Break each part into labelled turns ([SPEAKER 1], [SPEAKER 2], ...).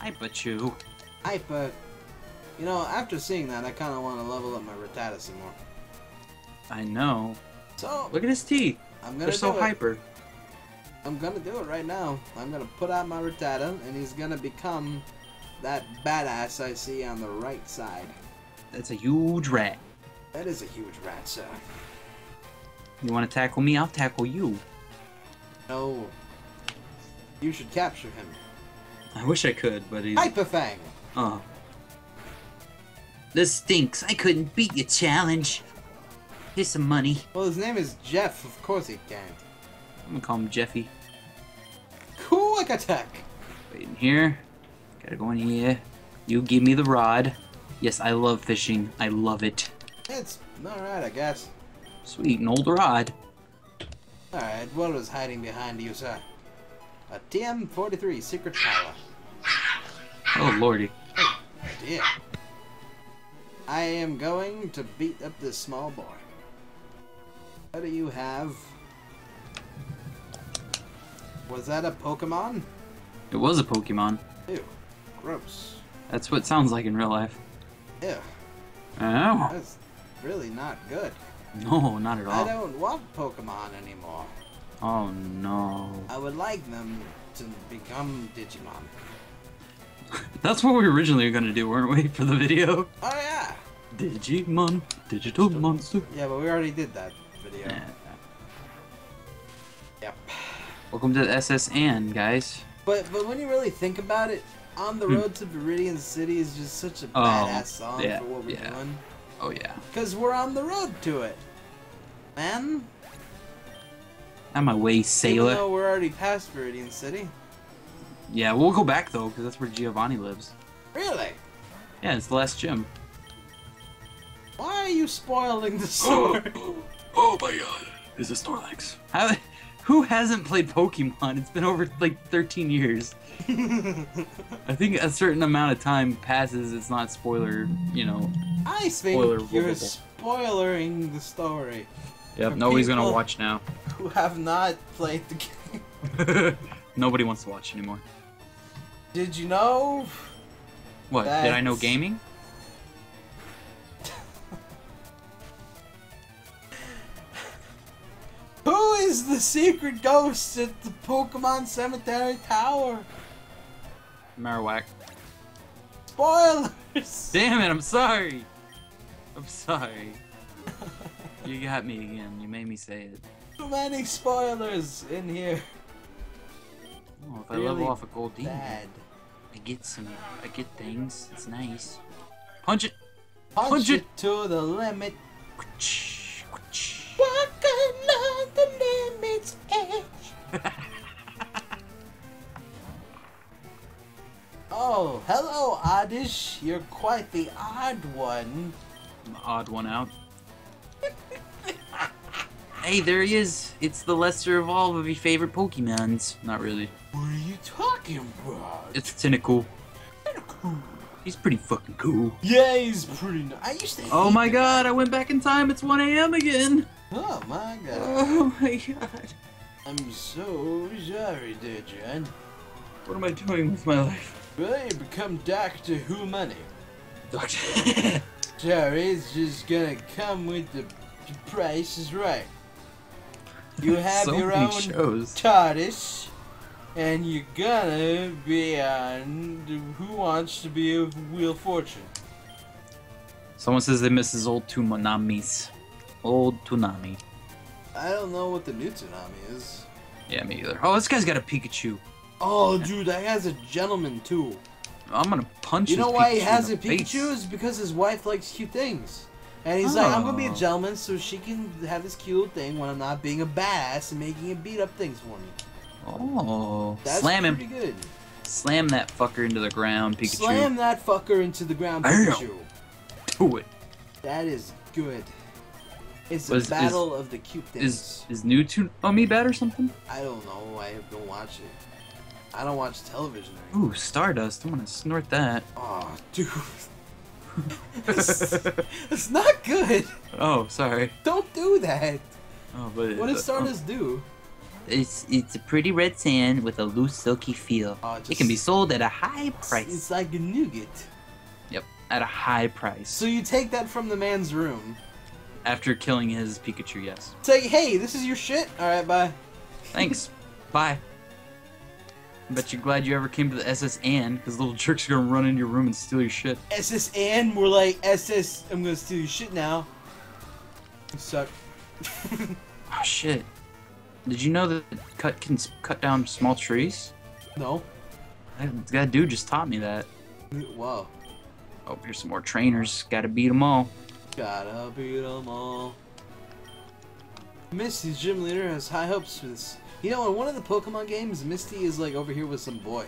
[SPEAKER 1] Hyper-Chew.
[SPEAKER 2] Hyper. You know, after seeing that, I kind of want to level up my Rattata some more.
[SPEAKER 1] I know.
[SPEAKER 2] So,
[SPEAKER 1] Look at his teeth.
[SPEAKER 2] I'm gonna
[SPEAKER 1] They're so
[SPEAKER 2] it.
[SPEAKER 1] hyper.
[SPEAKER 2] I'm gonna do it right now. I'm gonna put out my Rattata, and he's gonna become that badass I see on the right side.
[SPEAKER 1] That's a huge rat.
[SPEAKER 2] That is a huge rat, sir.
[SPEAKER 1] You want to tackle me? I'll tackle you.
[SPEAKER 2] No. You should capture him.
[SPEAKER 1] I wish I could, but he's.
[SPEAKER 2] Hyperfang! Uh.
[SPEAKER 1] Oh. This stinks. I couldn't beat your challenge. Here's some money.
[SPEAKER 2] Well, his name is Jeff. Of course he can't.
[SPEAKER 1] I'm gonna call him Jeffy.
[SPEAKER 2] Quick attack!
[SPEAKER 1] Wait in here. Gotta go in here. You give me the rod. Yes, I love fishing. I love it.
[SPEAKER 2] It's alright, I guess.
[SPEAKER 1] Sweet, an old rod.
[SPEAKER 2] Alright, what was hiding behind you, sir? A TM-43 secret power.
[SPEAKER 1] Oh lordy.
[SPEAKER 2] Dear. I am going to beat up this small boy. What do you have? Was that a Pokemon?
[SPEAKER 1] It was a Pokemon.
[SPEAKER 2] Ew. Gross.
[SPEAKER 1] That's what it sounds like in real life.
[SPEAKER 2] Ew.
[SPEAKER 1] Oh.
[SPEAKER 2] That's really not good.
[SPEAKER 1] No, not at all.
[SPEAKER 2] I don't want Pokemon anymore.
[SPEAKER 1] Oh no.
[SPEAKER 2] I would like them to become Digimon.
[SPEAKER 1] That's what we originally were originally gonna do, weren't we, for the video?
[SPEAKER 2] Oh yeah!
[SPEAKER 1] Digimon, digital monster.
[SPEAKER 2] Yeah, but we already did that video.
[SPEAKER 1] Yeah.
[SPEAKER 2] Yep.
[SPEAKER 1] Welcome to the SS guys.
[SPEAKER 2] But but when you really think about it, On the
[SPEAKER 1] Hmm.
[SPEAKER 2] Road to Viridian City is just such a
[SPEAKER 1] Oh,
[SPEAKER 2] badass song
[SPEAKER 1] yeah,
[SPEAKER 2] for what we're
[SPEAKER 1] yeah.
[SPEAKER 2] doing.
[SPEAKER 1] Oh yeah.
[SPEAKER 2] Because we're on the road to it. Man,
[SPEAKER 1] Out my way,
[SPEAKER 2] even
[SPEAKER 1] sailor.
[SPEAKER 2] though we're already past Viridian City.
[SPEAKER 1] Yeah, we'll go back though, because that's where Giovanni lives.
[SPEAKER 2] Really?
[SPEAKER 1] Yeah, it's the last gym.
[SPEAKER 2] Why are you spoiling the story?
[SPEAKER 1] oh my god. This is Snorlax. How, who hasn't played Pokemon? It's been over like 13 years. I think a certain amount of time passes, it's not spoiler, you know.
[SPEAKER 2] I think
[SPEAKER 1] Spoiler
[SPEAKER 2] you're
[SPEAKER 1] movable.
[SPEAKER 2] spoiling the story.
[SPEAKER 1] Yep, nobody's gonna watch now.
[SPEAKER 2] Who have not played the game.
[SPEAKER 1] Nobody wants to watch anymore.
[SPEAKER 2] Did you know?
[SPEAKER 1] What? Did I know gaming?
[SPEAKER 2] Who is the secret ghost at the Pokemon Cemetery Tower?
[SPEAKER 1] Marowak.
[SPEAKER 2] Spoilers!
[SPEAKER 1] Damn it, I'm sorry. I'm sorry. you got me again. You made me say it.
[SPEAKER 2] Too many spoilers in here.
[SPEAKER 1] Oh, if I level off a gold demon, get some. Uh, I get things. It's nice. Punch it.
[SPEAKER 2] Punch,
[SPEAKER 1] Punch
[SPEAKER 2] it
[SPEAKER 1] it.
[SPEAKER 2] to the limit. Walking on the limit's edge. oh, hello, Oddish. You're quite the odd one.
[SPEAKER 1] Odd one out. hey, there he is. It's the lesser of all of your favorite Pokemons. Not really.
[SPEAKER 2] What are you talking about?
[SPEAKER 1] It's Tentacool. Tentacool. He's pretty fucking cool.
[SPEAKER 2] Yeah, he's pretty nice. I used to
[SPEAKER 1] Oh my
[SPEAKER 2] him.
[SPEAKER 1] god, I went back in time. It's 1 a.m. again.
[SPEAKER 2] Oh my god.
[SPEAKER 1] Oh my god.
[SPEAKER 2] I'm so sorry, dear John.
[SPEAKER 1] What am I doing with my life?
[SPEAKER 2] Well, you become Doctor Who money.
[SPEAKER 1] Doctor.
[SPEAKER 2] Sorry, it's just gonna come with the, the price is right. You have
[SPEAKER 1] so
[SPEAKER 2] your own
[SPEAKER 1] shows.
[SPEAKER 2] TARDIS, and you're gonna be on Who Wants to Be a Wheel of Fortune.
[SPEAKER 1] Someone says they miss his old Toonamis. Old Toonami.
[SPEAKER 2] I don't know what the new Toonami is.
[SPEAKER 1] Yeah, me either. Oh, this guy's got a Pikachu.
[SPEAKER 2] Oh, dude, that guy's a gentleman too.
[SPEAKER 1] I'm gonna punch
[SPEAKER 2] You
[SPEAKER 1] his
[SPEAKER 2] know why he has a
[SPEAKER 1] the face.
[SPEAKER 2] Pikachu? Is because his wife likes cute things. And he's like, I'm gonna be a
[SPEAKER 1] Oh.
[SPEAKER 2] gentleman so she can have this cute thing when I'm not being a badass and making him beat up things for me.
[SPEAKER 1] Oh,
[SPEAKER 2] That's
[SPEAKER 1] slam him!
[SPEAKER 2] pretty good.
[SPEAKER 1] Slam that fucker into the ground, Pikachu.
[SPEAKER 2] Slam that fucker into the ground, Pikachu.
[SPEAKER 1] Do it.
[SPEAKER 2] That is good. It's a
[SPEAKER 1] Was- is-
[SPEAKER 2] battle of the cute things.
[SPEAKER 1] Is is new Toonami bad or something?
[SPEAKER 2] I don't know. I don't watch it. I don't watch television anymore.
[SPEAKER 1] Ooh, Stardust. I'm gonna snort that.
[SPEAKER 2] Oh, dude. it's, not good.
[SPEAKER 1] Oh, sorry.
[SPEAKER 2] Don't do that.
[SPEAKER 1] Oh, but
[SPEAKER 2] What does
[SPEAKER 1] uh,
[SPEAKER 2] Stardust do?
[SPEAKER 1] It's it's a pretty red sand with a loose, silky feel.
[SPEAKER 2] Oh,
[SPEAKER 1] It can be sold at a high price.
[SPEAKER 2] it's like a nougat.
[SPEAKER 1] Yep, at a high price.
[SPEAKER 2] So you take that from the man's room.
[SPEAKER 1] After killing his Pikachu, yes.
[SPEAKER 2] Say, hey, this is your shit. All right, bye.
[SPEAKER 1] Thanks. Bye. Bet you're glad you ever came to the SS Anne, because little jerks are gonna run into your room and steal your shit.
[SPEAKER 2] SS Anne? more like SS. I'm gonna steal your shit now. You suck.
[SPEAKER 1] Oh shit. Did you know that cut can cut down small trees?
[SPEAKER 2] no.
[SPEAKER 1] That, that dude just taught me that.
[SPEAKER 2] Whoa.
[SPEAKER 1] Oh, here's some more trainers. Gotta beat them all.
[SPEAKER 2] Gotta beat 'em all. Misty's gym leader has high hopes for this. You know, in one of the Pokemon games, Misty is like over here with some boy.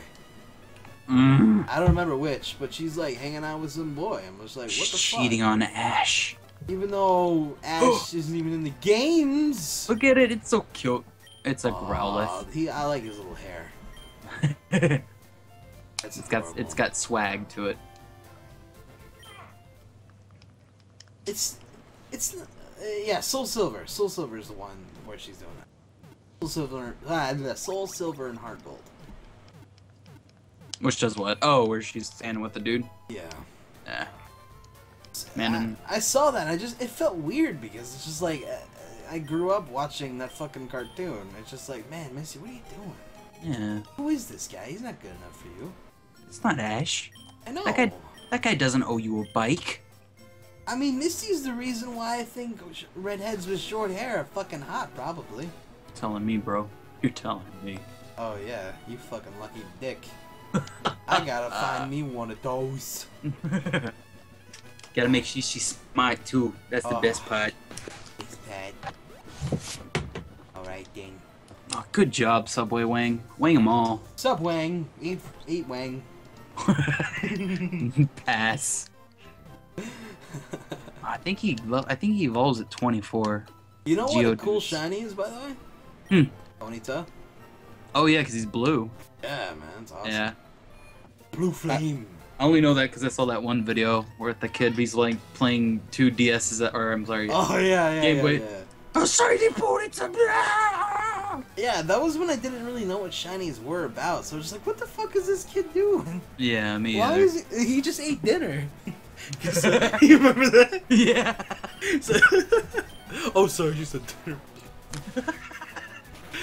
[SPEAKER 1] Mm.
[SPEAKER 2] I don't remember which, but she's like hanging out with some boy. I'm just like, what the
[SPEAKER 1] Cheating
[SPEAKER 2] fuck?
[SPEAKER 1] on Ash.
[SPEAKER 2] Even though Ash isn't even in the games.
[SPEAKER 1] Look at it, it's so cute. It's a
[SPEAKER 2] Aw,
[SPEAKER 1] Growlithe.
[SPEAKER 2] He, I like his little hair. That's
[SPEAKER 1] it's got it's got swag to it.
[SPEAKER 2] It's, it's, uh, yeah. Soul Silver. Soul Silver is the one where she's doing that. Soul Silver, ah, the Soul Silver and Heart Gold.
[SPEAKER 1] Which does what? Oh, where she's standing with the dude.
[SPEAKER 2] Yeah.
[SPEAKER 1] Yeah. Man,
[SPEAKER 2] I, I saw that. I just it felt weird because it's just like uh, I grew up watching that fucking cartoon. It's just like, man, Misty, what are you doing?
[SPEAKER 1] Yeah.
[SPEAKER 2] Who is this guy? He's not good enough for you.
[SPEAKER 1] It's not Ash.
[SPEAKER 2] I know.
[SPEAKER 1] That guy that guy doesn't owe you a bike.
[SPEAKER 2] I mean, Misty's the reason why I think redheads with short hair are fucking hot, probably.
[SPEAKER 1] Telling me, bro. You're telling me.
[SPEAKER 2] Oh yeah, you fucking lucky dick. I gotta find me one of those.
[SPEAKER 1] Gotta make sure she's smart too. That's the
[SPEAKER 2] Oh.
[SPEAKER 1] best part.
[SPEAKER 2] It's bad. All right then.
[SPEAKER 1] Oh, good job, Subway Wang. Wang them all.
[SPEAKER 2] Sup, Wang? Eat, eat Wang.
[SPEAKER 1] Pass. I think he. I think he evolves at 24.
[SPEAKER 2] You know what a cool shiny is, by the way?
[SPEAKER 1] Hmm.
[SPEAKER 2] Ponyta.
[SPEAKER 1] Oh yeah, cause he's blue.
[SPEAKER 2] Yeah, man, it's awesome.
[SPEAKER 1] Yeah.
[SPEAKER 2] Blue flame.
[SPEAKER 1] I only know that because I saw that one video where the kid he's like playing two DSs at- or I'm sorry.
[SPEAKER 2] Oh yeah, yeah,
[SPEAKER 1] Game
[SPEAKER 2] yeah,
[SPEAKER 1] Boy-
[SPEAKER 2] yeah.
[SPEAKER 1] A shiny Ponyta.
[SPEAKER 2] Yeah, that was when I didn't really know what shinies were about. So I was just like, what the fuck is this kid doing?
[SPEAKER 1] Yeah, me
[SPEAKER 2] Why
[SPEAKER 1] either.
[SPEAKER 2] is he? He just ate dinner? uh, you remember that?
[SPEAKER 1] yeah.
[SPEAKER 2] So- oh, sorry, you said dinner.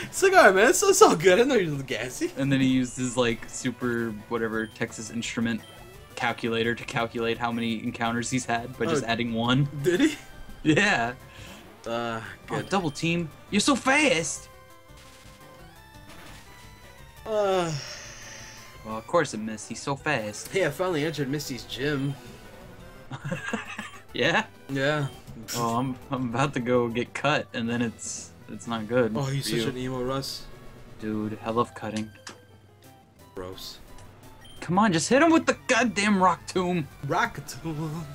[SPEAKER 2] It's like, alright, man, it's, it's all good. I know you're gassy.
[SPEAKER 1] And then he used his like super whatever Texas Instrument calculator to calculate how many encounters he's had by just
[SPEAKER 2] Oh.
[SPEAKER 1] adding one.
[SPEAKER 2] Did he?
[SPEAKER 1] Yeah.
[SPEAKER 2] Uh,
[SPEAKER 1] Oh,
[SPEAKER 2] good.
[SPEAKER 1] double team. You're so fast.
[SPEAKER 2] Uh,
[SPEAKER 1] Well, of course it missed. He's so fast.
[SPEAKER 2] hey, I finally entered Misty's gym.
[SPEAKER 1] yeah.
[SPEAKER 2] Yeah.
[SPEAKER 1] Oh, I'm I'm about to go get cut, and then it's it's not good.
[SPEAKER 2] Oh, he's such
[SPEAKER 1] you.
[SPEAKER 2] an emo Russ.
[SPEAKER 1] dude. I love cutting.
[SPEAKER 2] Gross.
[SPEAKER 1] Come on, just hit him with the goddamn rock tomb.
[SPEAKER 2] Rock tomb.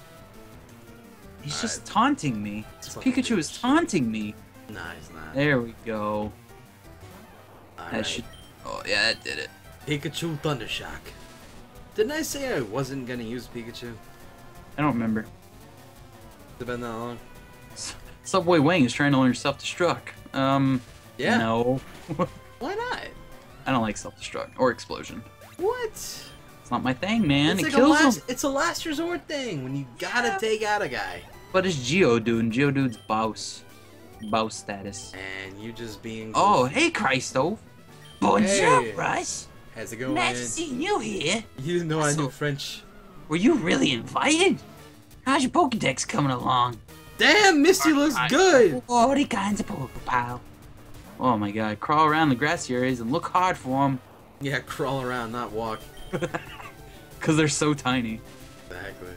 [SPEAKER 1] He's just taunting me. Pikachu is taunting me.
[SPEAKER 2] Nah, he's not.
[SPEAKER 1] There we go. That
[SPEAKER 2] Alright.
[SPEAKER 1] should. Oh yeah, that did it.
[SPEAKER 2] Pikachu Thundershock. Didn't I say I wasn't gonna use Pikachu?
[SPEAKER 1] I don't remember.
[SPEAKER 2] It's been that long.
[SPEAKER 1] Subway Wang is trying to learn self-destruct. Um.
[SPEAKER 2] Yeah.
[SPEAKER 1] No.
[SPEAKER 2] Why not?
[SPEAKER 1] I don't like self-destruct or explosion.
[SPEAKER 2] What?
[SPEAKER 1] It's not my thing, man.
[SPEAKER 2] it's
[SPEAKER 1] it
[SPEAKER 2] like a
[SPEAKER 1] kills
[SPEAKER 2] last,
[SPEAKER 1] him.
[SPEAKER 2] It's a last resort thing when you gotta
[SPEAKER 1] Yeah.
[SPEAKER 2] take out a guy,
[SPEAKER 1] But it's Geodude, and Geodude's boss. Boss status.
[SPEAKER 2] and you just being.
[SPEAKER 1] Oh, hey, Christo. Bonjour,
[SPEAKER 2] Hey.
[SPEAKER 1] Russ.
[SPEAKER 2] how's it going?
[SPEAKER 1] Nice to see you here.
[SPEAKER 2] You didn't know I
[SPEAKER 1] So-
[SPEAKER 2] knew French.
[SPEAKER 1] Were you really invited? How's your Pokedex coming along?
[SPEAKER 2] Damn, Misty looks
[SPEAKER 1] I-
[SPEAKER 2] good.
[SPEAKER 1] Forty kinds of Pokepile. Oh my god, crawl around the grassy areas and look hard for them.
[SPEAKER 2] Yeah, crawl around, not walk.
[SPEAKER 1] Because they're so tiny.
[SPEAKER 2] Exactly.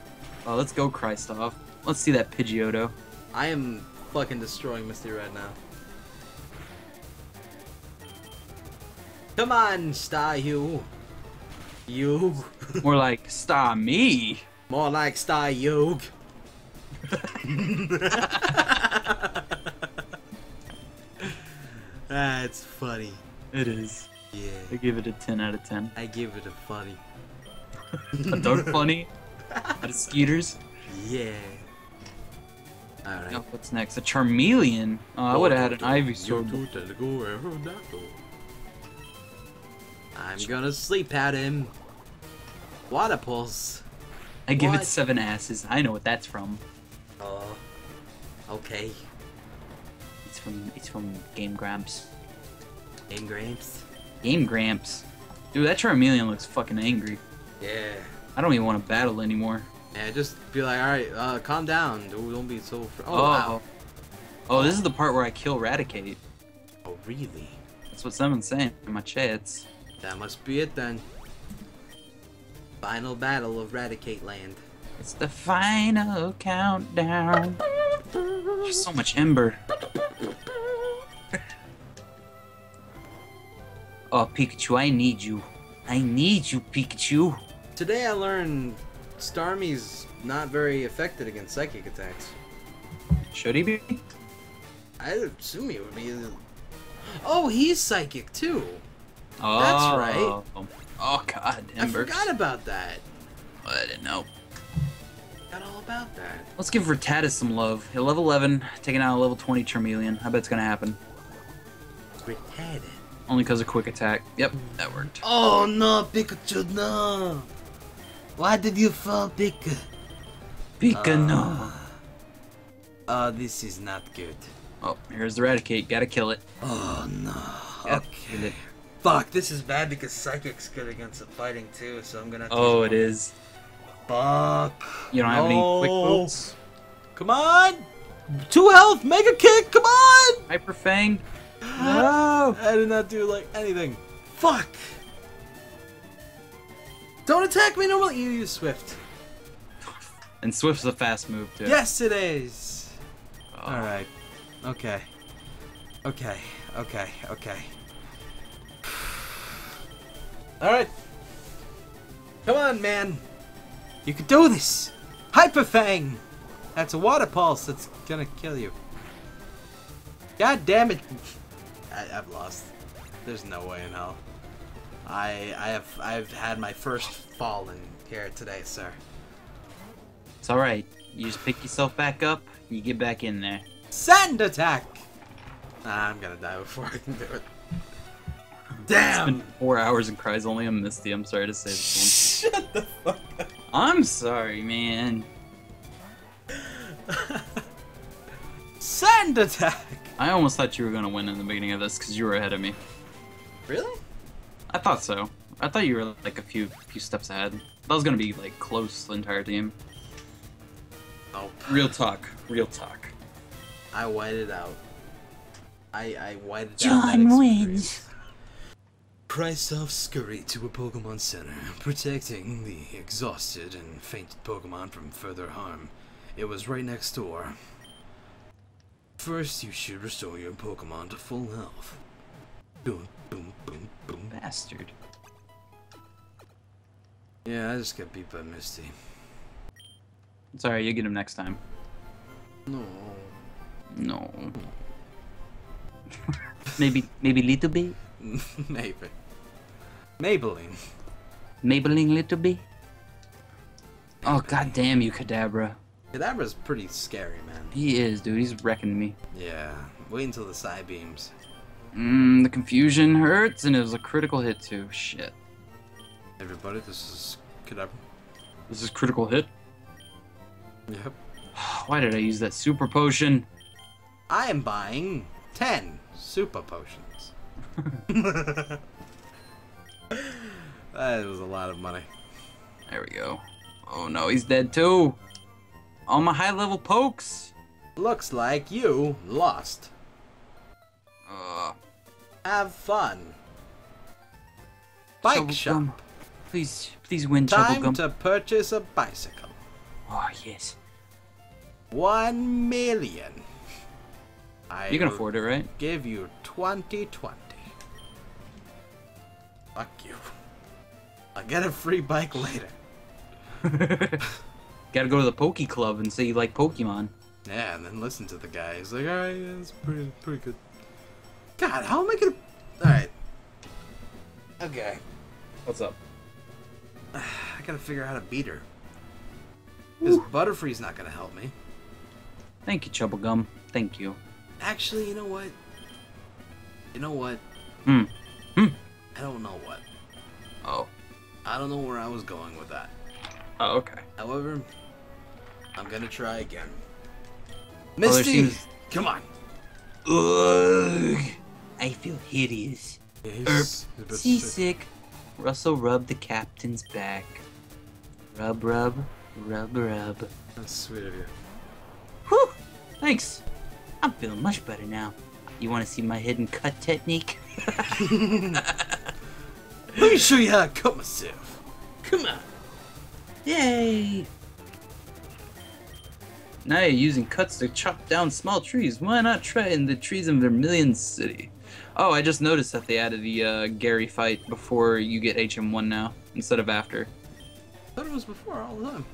[SPEAKER 1] Oh, let's go, Christoph. Let's see that Pidgeotto.
[SPEAKER 2] I am fucking destroying Misty right now. Come on, Staryu. You.
[SPEAKER 1] More like, star me.
[SPEAKER 2] More like Star Yog. That's funny.
[SPEAKER 1] It is.
[SPEAKER 2] Yeah.
[SPEAKER 1] I give it a 10 out of 10.
[SPEAKER 2] I give it a funny.
[SPEAKER 1] A dark funny? Out of Skeeters?
[SPEAKER 2] Yeah. Alright.
[SPEAKER 1] Oh, what's next? A Charmeleon. Oh, I would have had an Ivysaur.
[SPEAKER 2] I'm gonna sleep at him. Water pulse.
[SPEAKER 1] I give
[SPEAKER 2] What?
[SPEAKER 1] it seven asses. I know what that's from.
[SPEAKER 2] Oh. Okay.
[SPEAKER 1] It's from it's from Game Grumps.
[SPEAKER 2] Game Grumps.
[SPEAKER 1] Game Grumps. Dude, that Charmeleon looks fucking angry.
[SPEAKER 2] Yeah.
[SPEAKER 1] I don't even want to battle anymore.
[SPEAKER 2] Yeah, just be like, alright, uh, calm down. Don't don't be so. Oh,
[SPEAKER 1] Oh.
[SPEAKER 2] wow.
[SPEAKER 1] Oh, this is the part where I kill Raticate.
[SPEAKER 2] Oh, really?
[SPEAKER 1] That's what someone's saying in my chats.
[SPEAKER 2] That must be it then. Final battle of Raticate Land.
[SPEAKER 1] It's the final countdown. There's so much ember. Oh, Pikachu, I need you. I need you, Pikachu.
[SPEAKER 2] Today I learned Starmie's not very effective against psychic attacks.
[SPEAKER 1] Should he be?
[SPEAKER 2] I assume he would be. Oh, he's psychic too.
[SPEAKER 1] Oh,
[SPEAKER 2] That's right.
[SPEAKER 1] Oh, oh
[SPEAKER 2] God,
[SPEAKER 1] Ember.
[SPEAKER 2] I forgot about that.
[SPEAKER 1] I didn't know.
[SPEAKER 2] Forgot all about that.
[SPEAKER 1] Let's give Rattata some love. He'll level 11, taking out a level 20 Charmeleon. I bet it's gonna happen.
[SPEAKER 2] Retarded.
[SPEAKER 1] Only because of quick attack. Yep, that worked.
[SPEAKER 2] Oh no, Pikachu, no! Why did you fall, Pika?
[SPEAKER 1] Pika,
[SPEAKER 2] Uh,
[SPEAKER 1] no.
[SPEAKER 2] Oh, this is not good.
[SPEAKER 1] Oh, here's the Raticate. Gotta kill it.
[SPEAKER 2] Oh no.
[SPEAKER 1] Gotta kill it.
[SPEAKER 2] Fuck, this is bad because Psychic's good against the fighting too, so I'm gonna have to
[SPEAKER 1] Oh,
[SPEAKER 2] it is.
[SPEAKER 1] it
[SPEAKER 2] one.
[SPEAKER 1] is.
[SPEAKER 2] Fuck.
[SPEAKER 1] You don't have any quick
[SPEAKER 2] No.
[SPEAKER 1] boots?
[SPEAKER 2] Come on! Two health, mega kick, come on!
[SPEAKER 1] Hyper Fang? No!
[SPEAKER 2] I did not do like anything. Fuck! Don't attack me normally. You use Swift.
[SPEAKER 1] And Swift's a fast move, too.
[SPEAKER 2] Yes, it is.
[SPEAKER 1] Oh.
[SPEAKER 2] All right. Okay. Okay. Okay. Okay. All right. Come on, man. You can do this. Hyper Fang. That's a water pulse that's gonna kill you. God damn it. I, I've lost. There's no way in hell. I I have I've had my first fall in here today, sir.
[SPEAKER 1] It's alright. You just pick yourself back up, you get back in there.
[SPEAKER 2] Sand attack. Nah, I'm gonna die before I can do it.
[SPEAKER 1] It's
[SPEAKER 2] Damn.
[SPEAKER 1] been four hours and cries only a Misty. I'm sorry to say this one.
[SPEAKER 2] Shut the fuck up.
[SPEAKER 1] One. I'm sorry, man.
[SPEAKER 2] Sand attack.
[SPEAKER 1] I almost thought you were gonna win in the beginning of this because you were ahead of me.
[SPEAKER 2] Really?
[SPEAKER 1] I thought so. I thought you were like a few few steps ahead. That was gonna be like close the entire game.
[SPEAKER 2] Nope.
[SPEAKER 1] Real talk. Real talk.
[SPEAKER 2] I whited out. I I whited out
[SPEAKER 1] John
[SPEAKER 2] that
[SPEAKER 1] wins.
[SPEAKER 2] Experience. Christoph scurried to a Pokemon Center, protecting the exhausted and fainted Pokemon from further harm. It was right next door. First, you should restore your Pokemon to full health. Boom, boom, boom, boom.
[SPEAKER 1] Bastard.
[SPEAKER 2] Yeah, I just got beat by Misty.
[SPEAKER 1] It's alright, you get him next time.
[SPEAKER 2] No.
[SPEAKER 1] No. maybe maybe little bit?
[SPEAKER 2] Maybe. Maybelline.
[SPEAKER 1] Maybelline little bee? Oh god damn you, Kadabra.
[SPEAKER 2] Kadabra's pretty scary, man.
[SPEAKER 1] He is, dude. He's wrecking me.
[SPEAKER 2] Yeah. Wait until the side beams.
[SPEAKER 1] Mmm, the confusion hurts, and it was a critical hit too. Shit.
[SPEAKER 2] Everybody, this is Kadabra.
[SPEAKER 1] This is critical hit.
[SPEAKER 2] Yep.
[SPEAKER 1] Why did I use that super potion?
[SPEAKER 2] I am buying 10 super potions. that was a lot of money.
[SPEAKER 1] There we go. Oh no, he's dead too. All my high level pokes.
[SPEAKER 2] Looks like you lost.
[SPEAKER 1] Uh,
[SPEAKER 2] Have fun. Bike shop.
[SPEAKER 1] Please, please win,
[SPEAKER 2] Time
[SPEAKER 1] Chubblegum.
[SPEAKER 2] to purchase a bicycle.
[SPEAKER 1] Oh yes.
[SPEAKER 2] One million. I
[SPEAKER 1] You can afford it, right?
[SPEAKER 2] Give you 2020. Fuck you. I'll get a free bike later.
[SPEAKER 1] Gotta go to the Poke Club and say you like Pokemon.
[SPEAKER 2] Yeah, and then listen to the guy. He's like, alright, yeah, it's pretty, pretty good. God, how am I gonna. Alright. Okay.
[SPEAKER 1] What's up?
[SPEAKER 2] I gotta figure out how to beat her. Because Butterfree's not gonna help me.
[SPEAKER 1] Thank you, Chubblegum. Thank you.
[SPEAKER 2] Actually, you know what? You know what?
[SPEAKER 1] Hmm. Hmm.
[SPEAKER 2] I don't know what.
[SPEAKER 1] Oh.
[SPEAKER 2] I don't know where I was going with that.
[SPEAKER 1] Oh, okay.
[SPEAKER 2] However, I'm gonna try again.
[SPEAKER 1] there
[SPEAKER 2] Misty,
[SPEAKER 1] seems-
[SPEAKER 2] come on.
[SPEAKER 1] Ugh. I feel hideous.
[SPEAKER 2] Yeah,
[SPEAKER 1] Erp.
[SPEAKER 2] he's- he's a bit sick.
[SPEAKER 1] Seasick. Russell rubbed the captain's back. Rub, rub, rub, rub.
[SPEAKER 2] That's sweet of you.
[SPEAKER 1] Whew! Thanks. I'm feeling much better now. You want to see my hidden cut technique?
[SPEAKER 2] Let me show you how I cut myself. Come on.
[SPEAKER 1] Yay! Now you're using cuts to chop down small trees. Why not try in the trees in Vermilion City? Oh, I just noticed that they added the uh, Gary fight before you get HM1 now, instead of after.
[SPEAKER 2] I thought it was before all the time.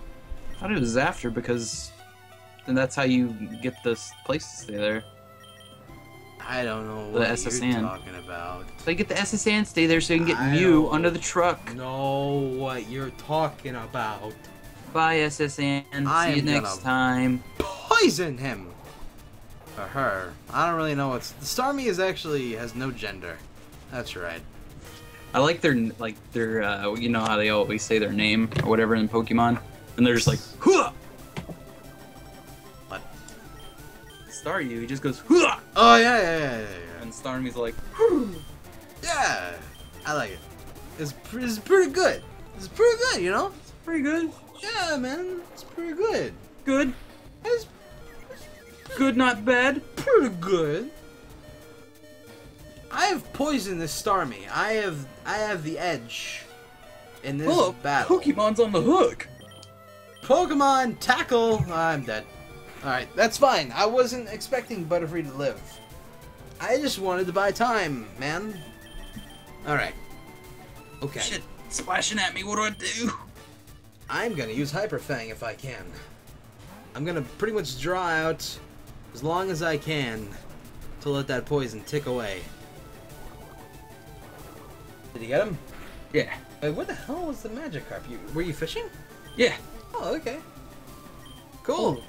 [SPEAKER 1] I thought it was after because then that's how you get this place to stay there.
[SPEAKER 2] I don't know what
[SPEAKER 1] The
[SPEAKER 2] SS
[SPEAKER 1] Anne.
[SPEAKER 2] you're talking about.
[SPEAKER 1] So you get the SS Anne, stay there so you can get
[SPEAKER 2] I
[SPEAKER 1] Mew under the truck.
[SPEAKER 2] Know what you're talking about.
[SPEAKER 1] Bye, SS Anne.
[SPEAKER 2] I
[SPEAKER 1] See you next time.
[SPEAKER 2] Poison him. Or her. I don't really know what's. The Starmie is actually has no gender. That's right.
[SPEAKER 1] I like their like their uh, you know how they always say their name or whatever in Pokemon, and they're just like Hua! Staryu, he just goes Hua!
[SPEAKER 2] Oh yeah, yeah, yeah, yeah. yeah.
[SPEAKER 1] and Starmie's like
[SPEAKER 2] Yeah, I like it. It's, pr- it's pretty good. It's pretty good, you know?
[SPEAKER 1] It's pretty good,
[SPEAKER 2] Yeah, man. It's pretty good.
[SPEAKER 1] good,
[SPEAKER 2] It's
[SPEAKER 1] good, not bad.
[SPEAKER 2] pretty good. I have poisoned this Starmie. I have I have the edge in this
[SPEAKER 1] Oh,
[SPEAKER 2] battle.
[SPEAKER 1] Pokemon's on the hook.
[SPEAKER 2] Pokemon tackle. I'm dead. All right, that's fine. I wasn't expecting Butterfree to live. I just wanted to buy time, man. All right. Okay.
[SPEAKER 1] Shit, splashing at me. What do I do?
[SPEAKER 2] I'm gonna use Hyper Fang if I can. I'm gonna pretty much draw out as long as I can to let that poison tick away. Did you get him?
[SPEAKER 1] Yeah,
[SPEAKER 2] Wait, what the hell was the Magikarp? You, were you fishing?
[SPEAKER 1] yeah.
[SPEAKER 2] Oh, okay. Cool.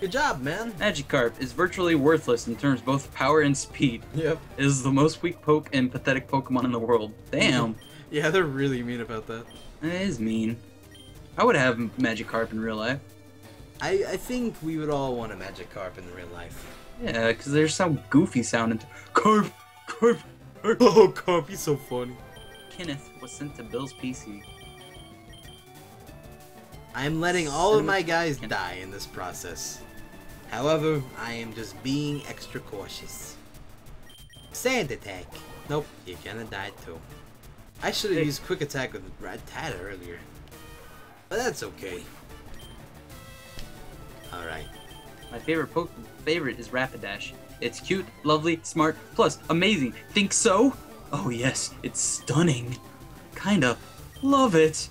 [SPEAKER 2] Good job, man.
[SPEAKER 1] Magikarp is virtually worthless in terms of both power and speed.
[SPEAKER 2] Yep.
[SPEAKER 1] It is the most weak poke and pathetic Pokemon in the world. Damn.
[SPEAKER 2] Yeah, they're really mean about that.
[SPEAKER 1] It is mean. I would have Magikarp in real life.
[SPEAKER 2] I, I think we would all want a Magikarp in real life.
[SPEAKER 1] Yeah, because they're so goofy sounding. Carp! Carp! Carp!
[SPEAKER 2] Oh, Carp, he's so funny.
[SPEAKER 1] Kenneth was sent to Bill's PC.
[SPEAKER 2] I'm letting all of my guys die in this process. However, I am just being extra cautious. Sand attack. Nope, you're gonna die too. I should have used quick attack with Rattata earlier. But that's okay. Alright.
[SPEAKER 1] My favorite poke favorite is Rapidash. It's cute, lovely, smart, plus amazing. Think so? Oh yes, it's stunning. Kinda love it.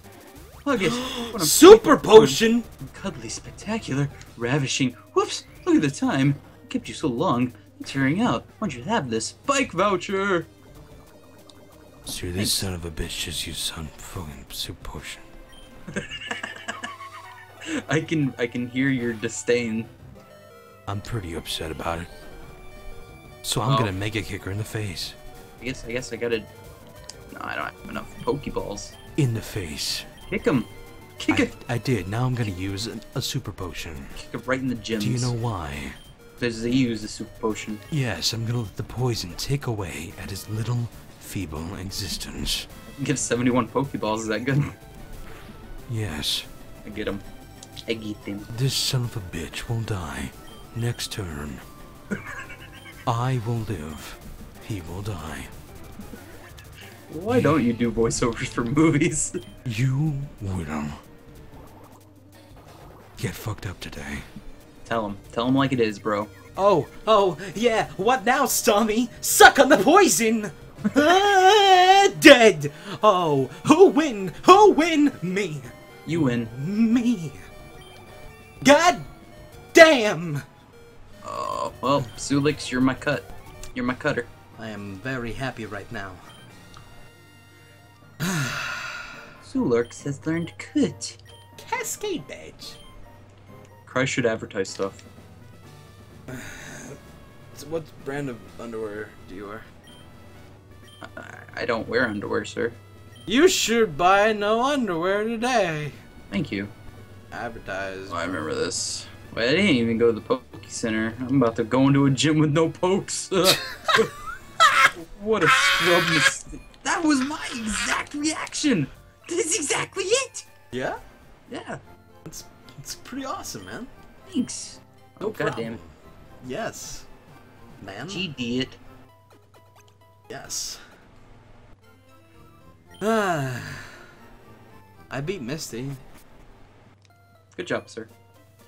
[SPEAKER 1] Look at what a
[SPEAKER 2] Super
[SPEAKER 1] what a
[SPEAKER 2] potion!
[SPEAKER 1] Cuddly, spectacular, ravishing. Whoops! Look at the time. I kept you so long. It's wearing out. Why don't you have this bike voucher?
[SPEAKER 2] Sir, this son of a bitch just used some fucking super potion.
[SPEAKER 1] I can I can hear your disdain.
[SPEAKER 2] I'm pretty upset about it. So I'm
[SPEAKER 1] Oh.
[SPEAKER 2] gonna make a kicker in the face.
[SPEAKER 1] I guess I guess I gotta. No, I don't have enough Pokeballs.
[SPEAKER 2] In the face.
[SPEAKER 1] Kick him. Kick
[SPEAKER 2] I,
[SPEAKER 1] it.
[SPEAKER 2] I did. Now I'm gonna use a, a super potion.
[SPEAKER 1] Kick it right in the gym.
[SPEAKER 2] Do you know why?
[SPEAKER 1] Because they use the super potion.
[SPEAKER 2] Yes, I'm gonna let the poison take away at his little feeble existence.
[SPEAKER 1] Can 71 Pokeballs. Is that good?
[SPEAKER 2] Yes,
[SPEAKER 1] I get him. I get them.
[SPEAKER 2] this son of a bitch will die. Next turn. I will live. He will die.
[SPEAKER 1] Why don't you do voiceovers for movies?
[SPEAKER 2] You will get fucked up today.
[SPEAKER 1] Tell him. Tell him like it is, bro.
[SPEAKER 2] Oh, oh, yeah, what now, Starmie? Suck on the poison! Ah, Dead! Oh, who win? Who win? Me.
[SPEAKER 1] You win.
[SPEAKER 2] Me. God damn!
[SPEAKER 1] Oh, well, Sulix, you're my cut. You're my cutter.
[SPEAKER 2] I am very happy right now.
[SPEAKER 1] Sulurx has learned cut.
[SPEAKER 2] Cascade badge.
[SPEAKER 1] Christ should advertise stuff.
[SPEAKER 2] So what brand of underwear do you wear?
[SPEAKER 1] I, I don't wear underwear, sir.
[SPEAKER 2] You should buy no underwear today.
[SPEAKER 1] Thank you.
[SPEAKER 2] Advertise.
[SPEAKER 1] Oh, I remember this. Wait, I didn't even go to the Poke Center. I'm about to go into a gym with no pokes. what a scrub mistake. That was my exact reaction. That is exactly it.
[SPEAKER 2] Yeah,
[SPEAKER 1] Yeah.
[SPEAKER 2] it's it's pretty awesome, man.
[SPEAKER 1] Thanks.
[SPEAKER 2] No
[SPEAKER 1] oh, God damn it.
[SPEAKER 2] Yes, man.
[SPEAKER 1] She did.
[SPEAKER 2] Yes. Ah, I beat Misty.
[SPEAKER 1] Good job, sir.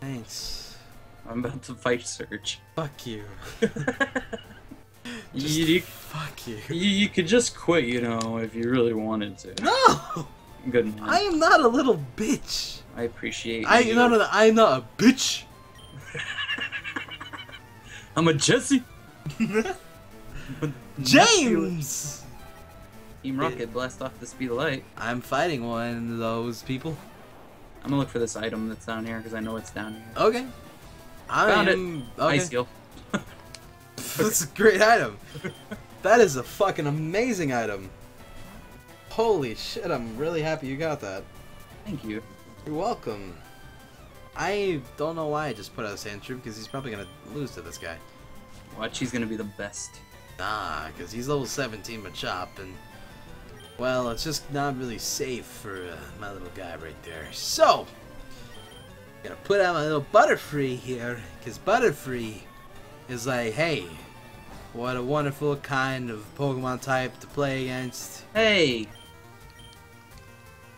[SPEAKER 2] Thanks.
[SPEAKER 1] I'm about to fight Surge.
[SPEAKER 2] Fuck you.
[SPEAKER 1] you,
[SPEAKER 2] Just
[SPEAKER 1] you,
[SPEAKER 2] fuck you.
[SPEAKER 1] you, you could just quit, you know, if you really wanted to.
[SPEAKER 2] No,
[SPEAKER 1] Good man.
[SPEAKER 2] I am not a little bitch.
[SPEAKER 1] I appreciate
[SPEAKER 2] I
[SPEAKER 1] you.
[SPEAKER 2] no no no. I'm not a bitch.
[SPEAKER 1] I'm a Jesse.
[SPEAKER 2] James.
[SPEAKER 1] Team Rocket, blast off the speed of light.
[SPEAKER 2] I'm fighting one of those people.
[SPEAKER 1] I'm gonna look for this item that's down here because I know it's down here.
[SPEAKER 2] Okay. I
[SPEAKER 1] Found it.
[SPEAKER 2] am. Okay.
[SPEAKER 1] Ice skill.
[SPEAKER 2] That's a great item. That is a fucking amazing item. Holy shit, I'm really happy you got that.
[SPEAKER 1] Thank you.
[SPEAKER 2] You're welcome. I don't know why I just put out Sandshrew because he's probably gonna lose to this guy.
[SPEAKER 1] Watch, he's gonna be the best.
[SPEAKER 2] Nah, because he's level 17 Machop and well, it's just not really safe for uh, my little guy right there. So, gonna put out my little Butterfree here because Butterfree is like, hey, what a wonderful kind of Pokemon type to play against.
[SPEAKER 1] Hey!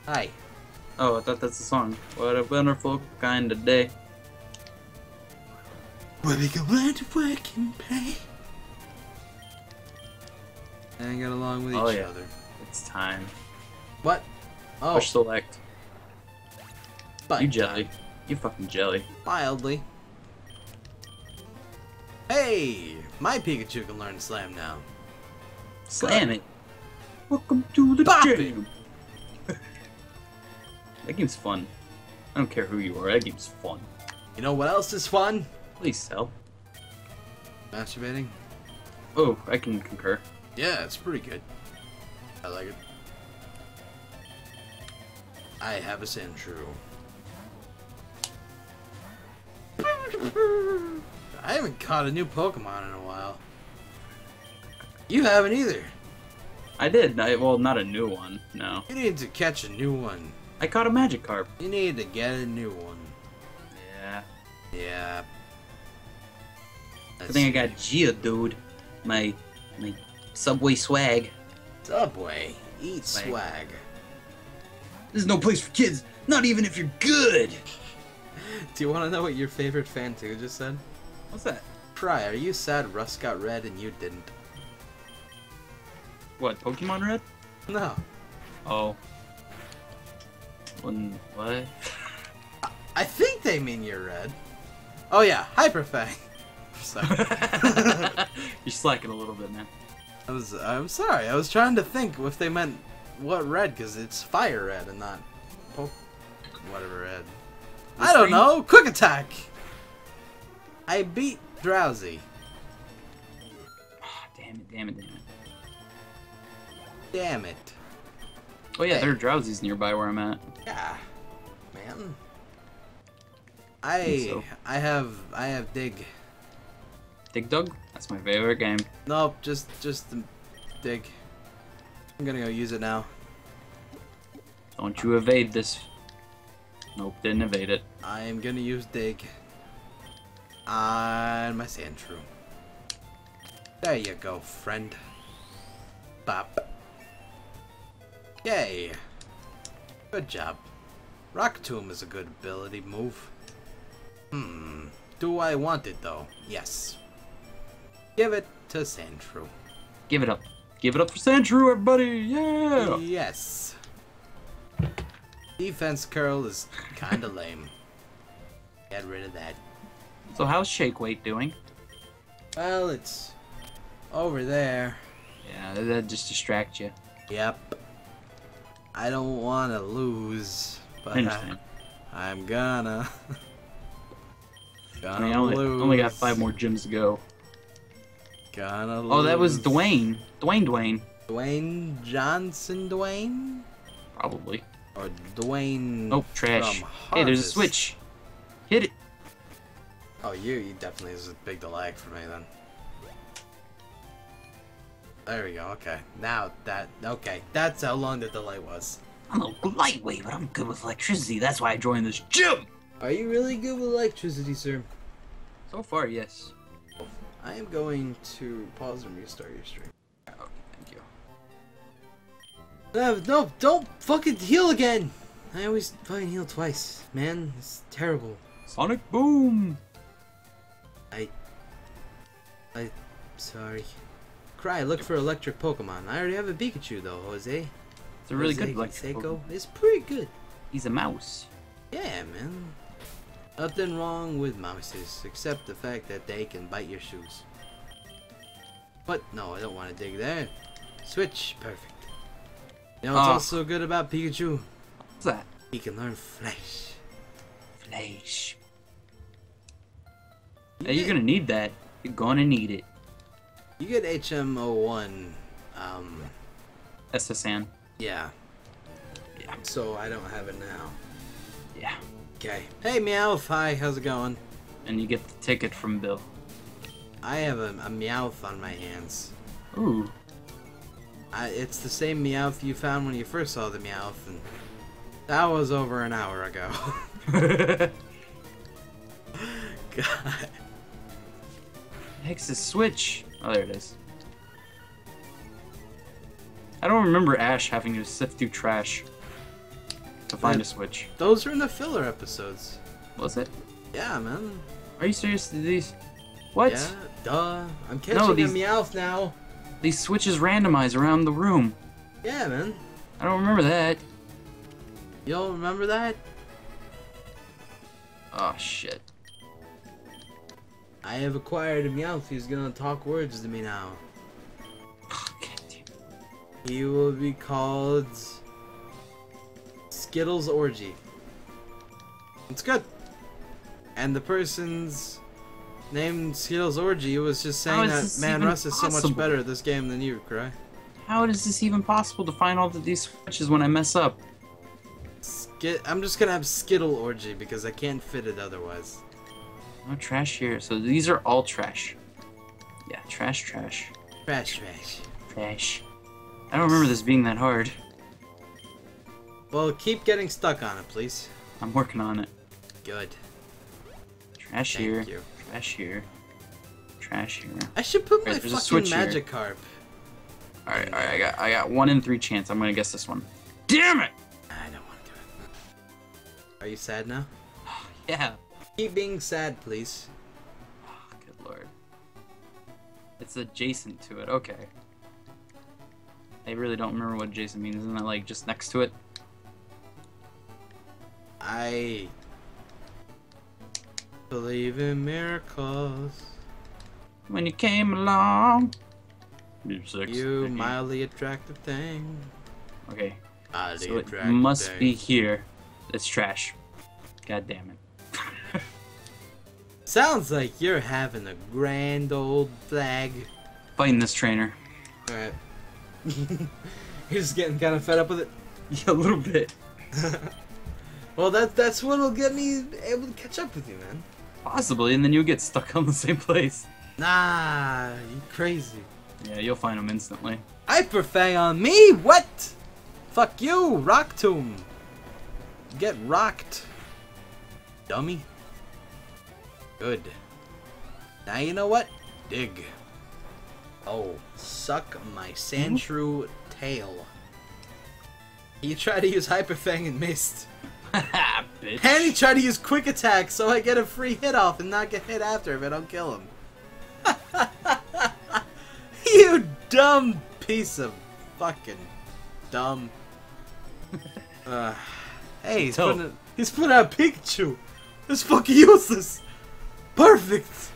[SPEAKER 2] Hi.
[SPEAKER 1] Oh, I thought that's the song. What a wonderful kind of day.
[SPEAKER 2] Where we can learn to work and play. And get along with
[SPEAKER 1] Oh,
[SPEAKER 2] each
[SPEAKER 1] yeah.
[SPEAKER 2] other.
[SPEAKER 1] It's time.
[SPEAKER 2] What? Oh,
[SPEAKER 1] Push select. You jelly. You fucking jelly.
[SPEAKER 2] Mildly. Hey! My Pikachu can learn Slam now.
[SPEAKER 1] Slam it. Welcome to the
[SPEAKER 2] Bop
[SPEAKER 1] jam. that game's fun. I don't care who you are. That game's fun.
[SPEAKER 2] You know what else is fun?
[SPEAKER 1] Please sell.
[SPEAKER 2] Masturbating?
[SPEAKER 1] Oh, I can concur.
[SPEAKER 2] Yeah, it's pretty good. I like it. I have a Sandshrew. I haven't caught a new Pokemon in a while. You haven't either.
[SPEAKER 1] I did. I, well, not a new one. No.
[SPEAKER 2] You need to catch a new one.
[SPEAKER 1] I caught a Magikarp.
[SPEAKER 2] You need to get a new one.
[SPEAKER 1] Yeah.
[SPEAKER 2] Yeah.
[SPEAKER 1] I think I got Geodude. My my Subway swag.
[SPEAKER 2] Subway. Eat
[SPEAKER 1] Swag.
[SPEAKER 2] swag.
[SPEAKER 1] This is no place for kids. Not even if you're good.
[SPEAKER 2] Do you want to know what your favorite fan too just said?
[SPEAKER 1] What's that?
[SPEAKER 2] Cry, are you sad Russ got red and you didn't?
[SPEAKER 1] What? Pokemon Red?
[SPEAKER 2] No.
[SPEAKER 1] Oh. When what?
[SPEAKER 2] I think they mean you're red. Oh yeah, Hyperfang. Sorry.
[SPEAKER 1] you're slacking a little bit, man.
[SPEAKER 2] I was I'm sorry. I was trying to think if they meant what red because it's fire red and not po- whatever red. I don't
[SPEAKER 1] Green?
[SPEAKER 2] know. Quick attack. I beat Drowzee.
[SPEAKER 1] Ah, damn it! Damn it! Damn it!
[SPEAKER 2] Damn it.
[SPEAKER 1] Oh yeah,
[SPEAKER 2] Hey.
[SPEAKER 1] there are Drowzees nearby where I'm at.
[SPEAKER 2] Yeah, man. I
[SPEAKER 1] think so.
[SPEAKER 2] I have I have dig.
[SPEAKER 1] Dig Dug? That's my favorite game.
[SPEAKER 2] Nope, just just the dig. I'm gonna go use it now.
[SPEAKER 1] Don't you evade this. Nope, didn't evade it.
[SPEAKER 2] I am gonna use dig on my Sandshrew. There you go, friend. Bop. Yay. Good job. Rock Tomb is a good ability move. Hmm. Do I want it though? Yes. Give it to Sandshrew.
[SPEAKER 1] Give it up. Give it up for Sandshrew, everybody! Yeah!
[SPEAKER 2] Yes. Defense curl is kinda lame. Get rid of that.
[SPEAKER 1] So how's Shake Weight doing?
[SPEAKER 2] Well, it's over there.
[SPEAKER 1] Yeah, that- just distract you.
[SPEAKER 2] Yep. I don't want to lose, but
[SPEAKER 1] I.
[SPEAKER 2] I, am gonna.
[SPEAKER 1] I mean, I only, only got five more gyms to go.
[SPEAKER 2] Gonna
[SPEAKER 1] Oh, that was. Dwayne. Dwayne Dwayne.
[SPEAKER 2] Dwayne Johnson Dwayne?
[SPEAKER 1] Probably.
[SPEAKER 2] Or Dwayne
[SPEAKER 1] Nope, trash. Hey, there's a switch. Hit it.
[SPEAKER 2] Oh, you, you definitely is a big delay for me then. There we go, okay. Now that, okay, that's how long the delay was.
[SPEAKER 1] I'm a lightweight, but I'm good with electricity. That's why I joined this gym.
[SPEAKER 2] Are you really good with electricity, sir?
[SPEAKER 1] So far, yes.
[SPEAKER 2] I am going to pause and restart your stream.
[SPEAKER 1] Okay, thank you.
[SPEAKER 2] No, no, don't fucking heal again! I always fucking heal twice, man. It's terrible.
[SPEAKER 1] Sonic Boom.
[SPEAKER 2] Sorry. Cry, look for electric Pokemon. I already have a Pikachu though, Jose.
[SPEAKER 1] It's a really
[SPEAKER 2] Jose
[SPEAKER 1] good electric
[SPEAKER 2] Canseco.
[SPEAKER 1] Pokemon.
[SPEAKER 2] It's pretty good.
[SPEAKER 1] He's a mouse.
[SPEAKER 2] Yeah, man. Nothing wrong with mouses, except the fact that they can bite your shoes. But no, I don't want to dig there. Switch, perfect. You know what's
[SPEAKER 1] Ah.
[SPEAKER 2] also good about Pikachu?
[SPEAKER 1] What's that?
[SPEAKER 2] He can learn Flash.
[SPEAKER 1] Flash. Hey, you're gonna need that. You're gonna need it.
[SPEAKER 2] You get HM01. Um,
[SPEAKER 1] SS Anne.
[SPEAKER 2] yeah.
[SPEAKER 1] Yeah.
[SPEAKER 2] So I don't have it now.
[SPEAKER 1] Yeah.
[SPEAKER 2] Okay. Hey, Meowth. Hi, how's it going?
[SPEAKER 1] And you get the ticket from Bill.
[SPEAKER 2] I have a, a Meowth on my hands.
[SPEAKER 1] Ooh.
[SPEAKER 2] I, it's the same Meowth you found when you first saw the Meowth, and that was over an hour ago. God.
[SPEAKER 1] The switch. Oh, there it is. I don't remember Ash having to sift through trash to find a switch.
[SPEAKER 2] Those are in the filler episodes.
[SPEAKER 1] Was it?
[SPEAKER 2] Yeah, man.
[SPEAKER 1] Are you serious? These. What?
[SPEAKER 2] Yeah, duh. I'm catching
[SPEAKER 1] these-
[SPEAKER 2] a Meowth now.
[SPEAKER 1] These switches randomize around the room.
[SPEAKER 2] Yeah, man.
[SPEAKER 1] I don't remember that.
[SPEAKER 2] You don't remember that?
[SPEAKER 1] Oh shit.
[SPEAKER 2] I have acquired a Meowth. He's gonna talk words to me now. He will be called Skittles Orgy. It's good. And the person's named Skittles Orgy was just saying that Man Russ is so much better at this game than you, Cry.
[SPEAKER 1] How is this even possible to find all of these switches when I mess up?
[SPEAKER 2] Skit I'm just gonna have Skittle Orgy because I can't fit it otherwise.
[SPEAKER 1] No trash here. So these are all trash. Yeah, trash, trash,
[SPEAKER 2] Trash, trash.
[SPEAKER 1] trash. I don't remember this being that hard.
[SPEAKER 2] Well, keep getting stuck on it, please.
[SPEAKER 1] I'm working on it.
[SPEAKER 2] Good.
[SPEAKER 1] Trash
[SPEAKER 2] Thank
[SPEAKER 1] here.
[SPEAKER 2] you.
[SPEAKER 1] Trash here. Trash here.
[SPEAKER 2] I should put my
[SPEAKER 1] there's a
[SPEAKER 2] fucking
[SPEAKER 1] switch here.
[SPEAKER 2] Magikarp.
[SPEAKER 1] Alright, alright, I got I got one in three chance. I'm gonna guess this one. Damn it!
[SPEAKER 2] I don't want to do it. Are you sad now?
[SPEAKER 1] Yeah.
[SPEAKER 2] Keep being sad, please.
[SPEAKER 1] Oh, good lord. It's adjacent to it, okay. I really don't remember what adjacent means. Isn't that like just next to it?
[SPEAKER 2] I believe in miracles.
[SPEAKER 1] When you came along. You
[SPEAKER 2] You mildly attractive thing.
[SPEAKER 1] Okay,
[SPEAKER 2] Mildly
[SPEAKER 1] so it must
[SPEAKER 2] thing.
[SPEAKER 1] be here. It's trash. God damn it.
[SPEAKER 2] Sounds like you're having a grand old flag.
[SPEAKER 1] Fighting this trainer.
[SPEAKER 2] Alright. you're just getting kind of fed up with it.
[SPEAKER 1] Yeah, a little bit.
[SPEAKER 2] Well, that, that's what'll get me able to catch up with you, man.
[SPEAKER 1] Possibly, and then you'll get stuck on the same place.
[SPEAKER 2] Nah, you crazy.
[SPEAKER 1] Yeah, you'll find them instantly.
[SPEAKER 2] Hyperfang on me? What? Fuck you, Rock Tomb. Get rocked. Dummy. Good. Now you know what? Dig. Oh, suck my Sandshrew tail. He tried to use Hyperfang and missed.
[SPEAKER 1] Bitch.
[SPEAKER 2] And he tried to use Quick Attack so I get a free hit off and not get hit after if I don't kill him. you dumb piece of fucking dumb. Uh, hey, he's putting, a, he's putting out Pikachu. It's fucking useless. Perfect.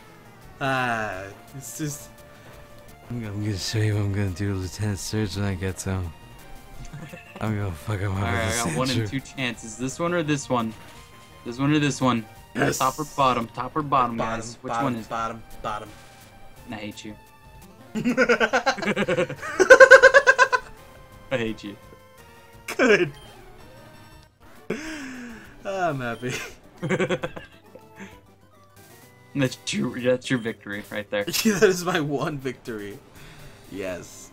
[SPEAKER 2] Ah, it's just. I'm gonna, show you what I'm gonna do, Lieutenant Surge, when I get to him. I'm gonna fuck him up
[SPEAKER 1] Alright, I got
[SPEAKER 2] the
[SPEAKER 1] one in
[SPEAKER 2] Sandshrew.
[SPEAKER 1] two chances. This one or this one? This one or this one?
[SPEAKER 2] Yes.
[SPEAKER 1] Top or bottom? Top or bottom,
[SPEAKER 2] Bottom,
[SPEAKER 1] guys? Which
[SPEAKER 2] bottom,
[SPEAKER 1] one is?
[SPEAKER 2] bottom, bottom.
[SPEAKER 1] I hate you. I hate you.
[SPEAKER 2] Good. I'm happy.
[SPEAKER 1] That's your that's your victory right there.
[SPEAKER 2] that is my one victory. Yes.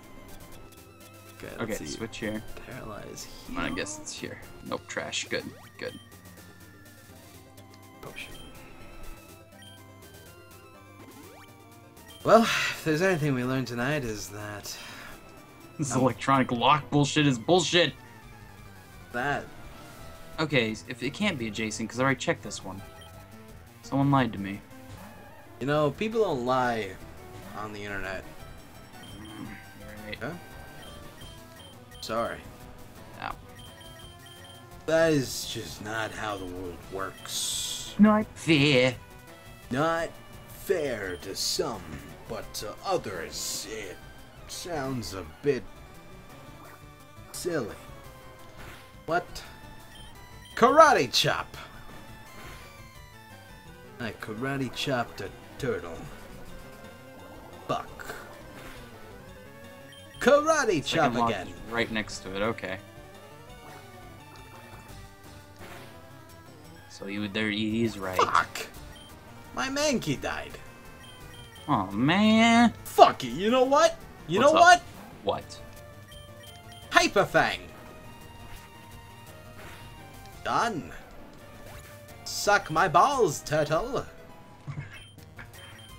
[SPEAKER 2] Okay, let's
[SPEAKER 1] Okay,
[SPEAKER 2] see.
[SPEAKER 1] switch here.
[SPEAKER 2] Paralyze
[SPEAKER 1] I guess it's here. Nope, trash. Good, good.
[SPEAKER 2] Potion. Well, if there's anything we learned tonight is that
[SPEAKER 1] This
[SPEAKER 2] Um,
[SPEAKER 1] electronic lock bullshit is bullshit.
[SPEAKER 2] that
[SPEAKER 1] Okay, if it can't be adjacent, because I already checked this one. Someone lied to me.
[SPEAKER 2] You know people don't lie on the internet.
[SPEAKER 1] Right.
[SPEAKER 2] Huh? Sorry.
[SPEAKER 1] Ow.
[SPEAKER 2] That is just not how the world works.
[SPEAKER 1] Not fair.
[SPEAKER 2] Not fair to some, but to others it sounds a bit silly. What? Karate chop! I karate chopped a turtle. Fuck. Karate chop again.
[SPEAKER 1] Right next to it. Okay. So you there? He's right.
[SPEAKER 2] Fuck! My mankey died.
[SPEAKER 1] Oh man.
[SPEAKER 2] Fuck it, you know what? You
[SPEAKER 1] What's
[SPEAKER 2] know
[SPEAKER 1] up?
[SPEAKER 2] what?
[SPEAKER 1] What?
[SPEAKER 2] Hyperfang! Done. Suck my balls, turtle.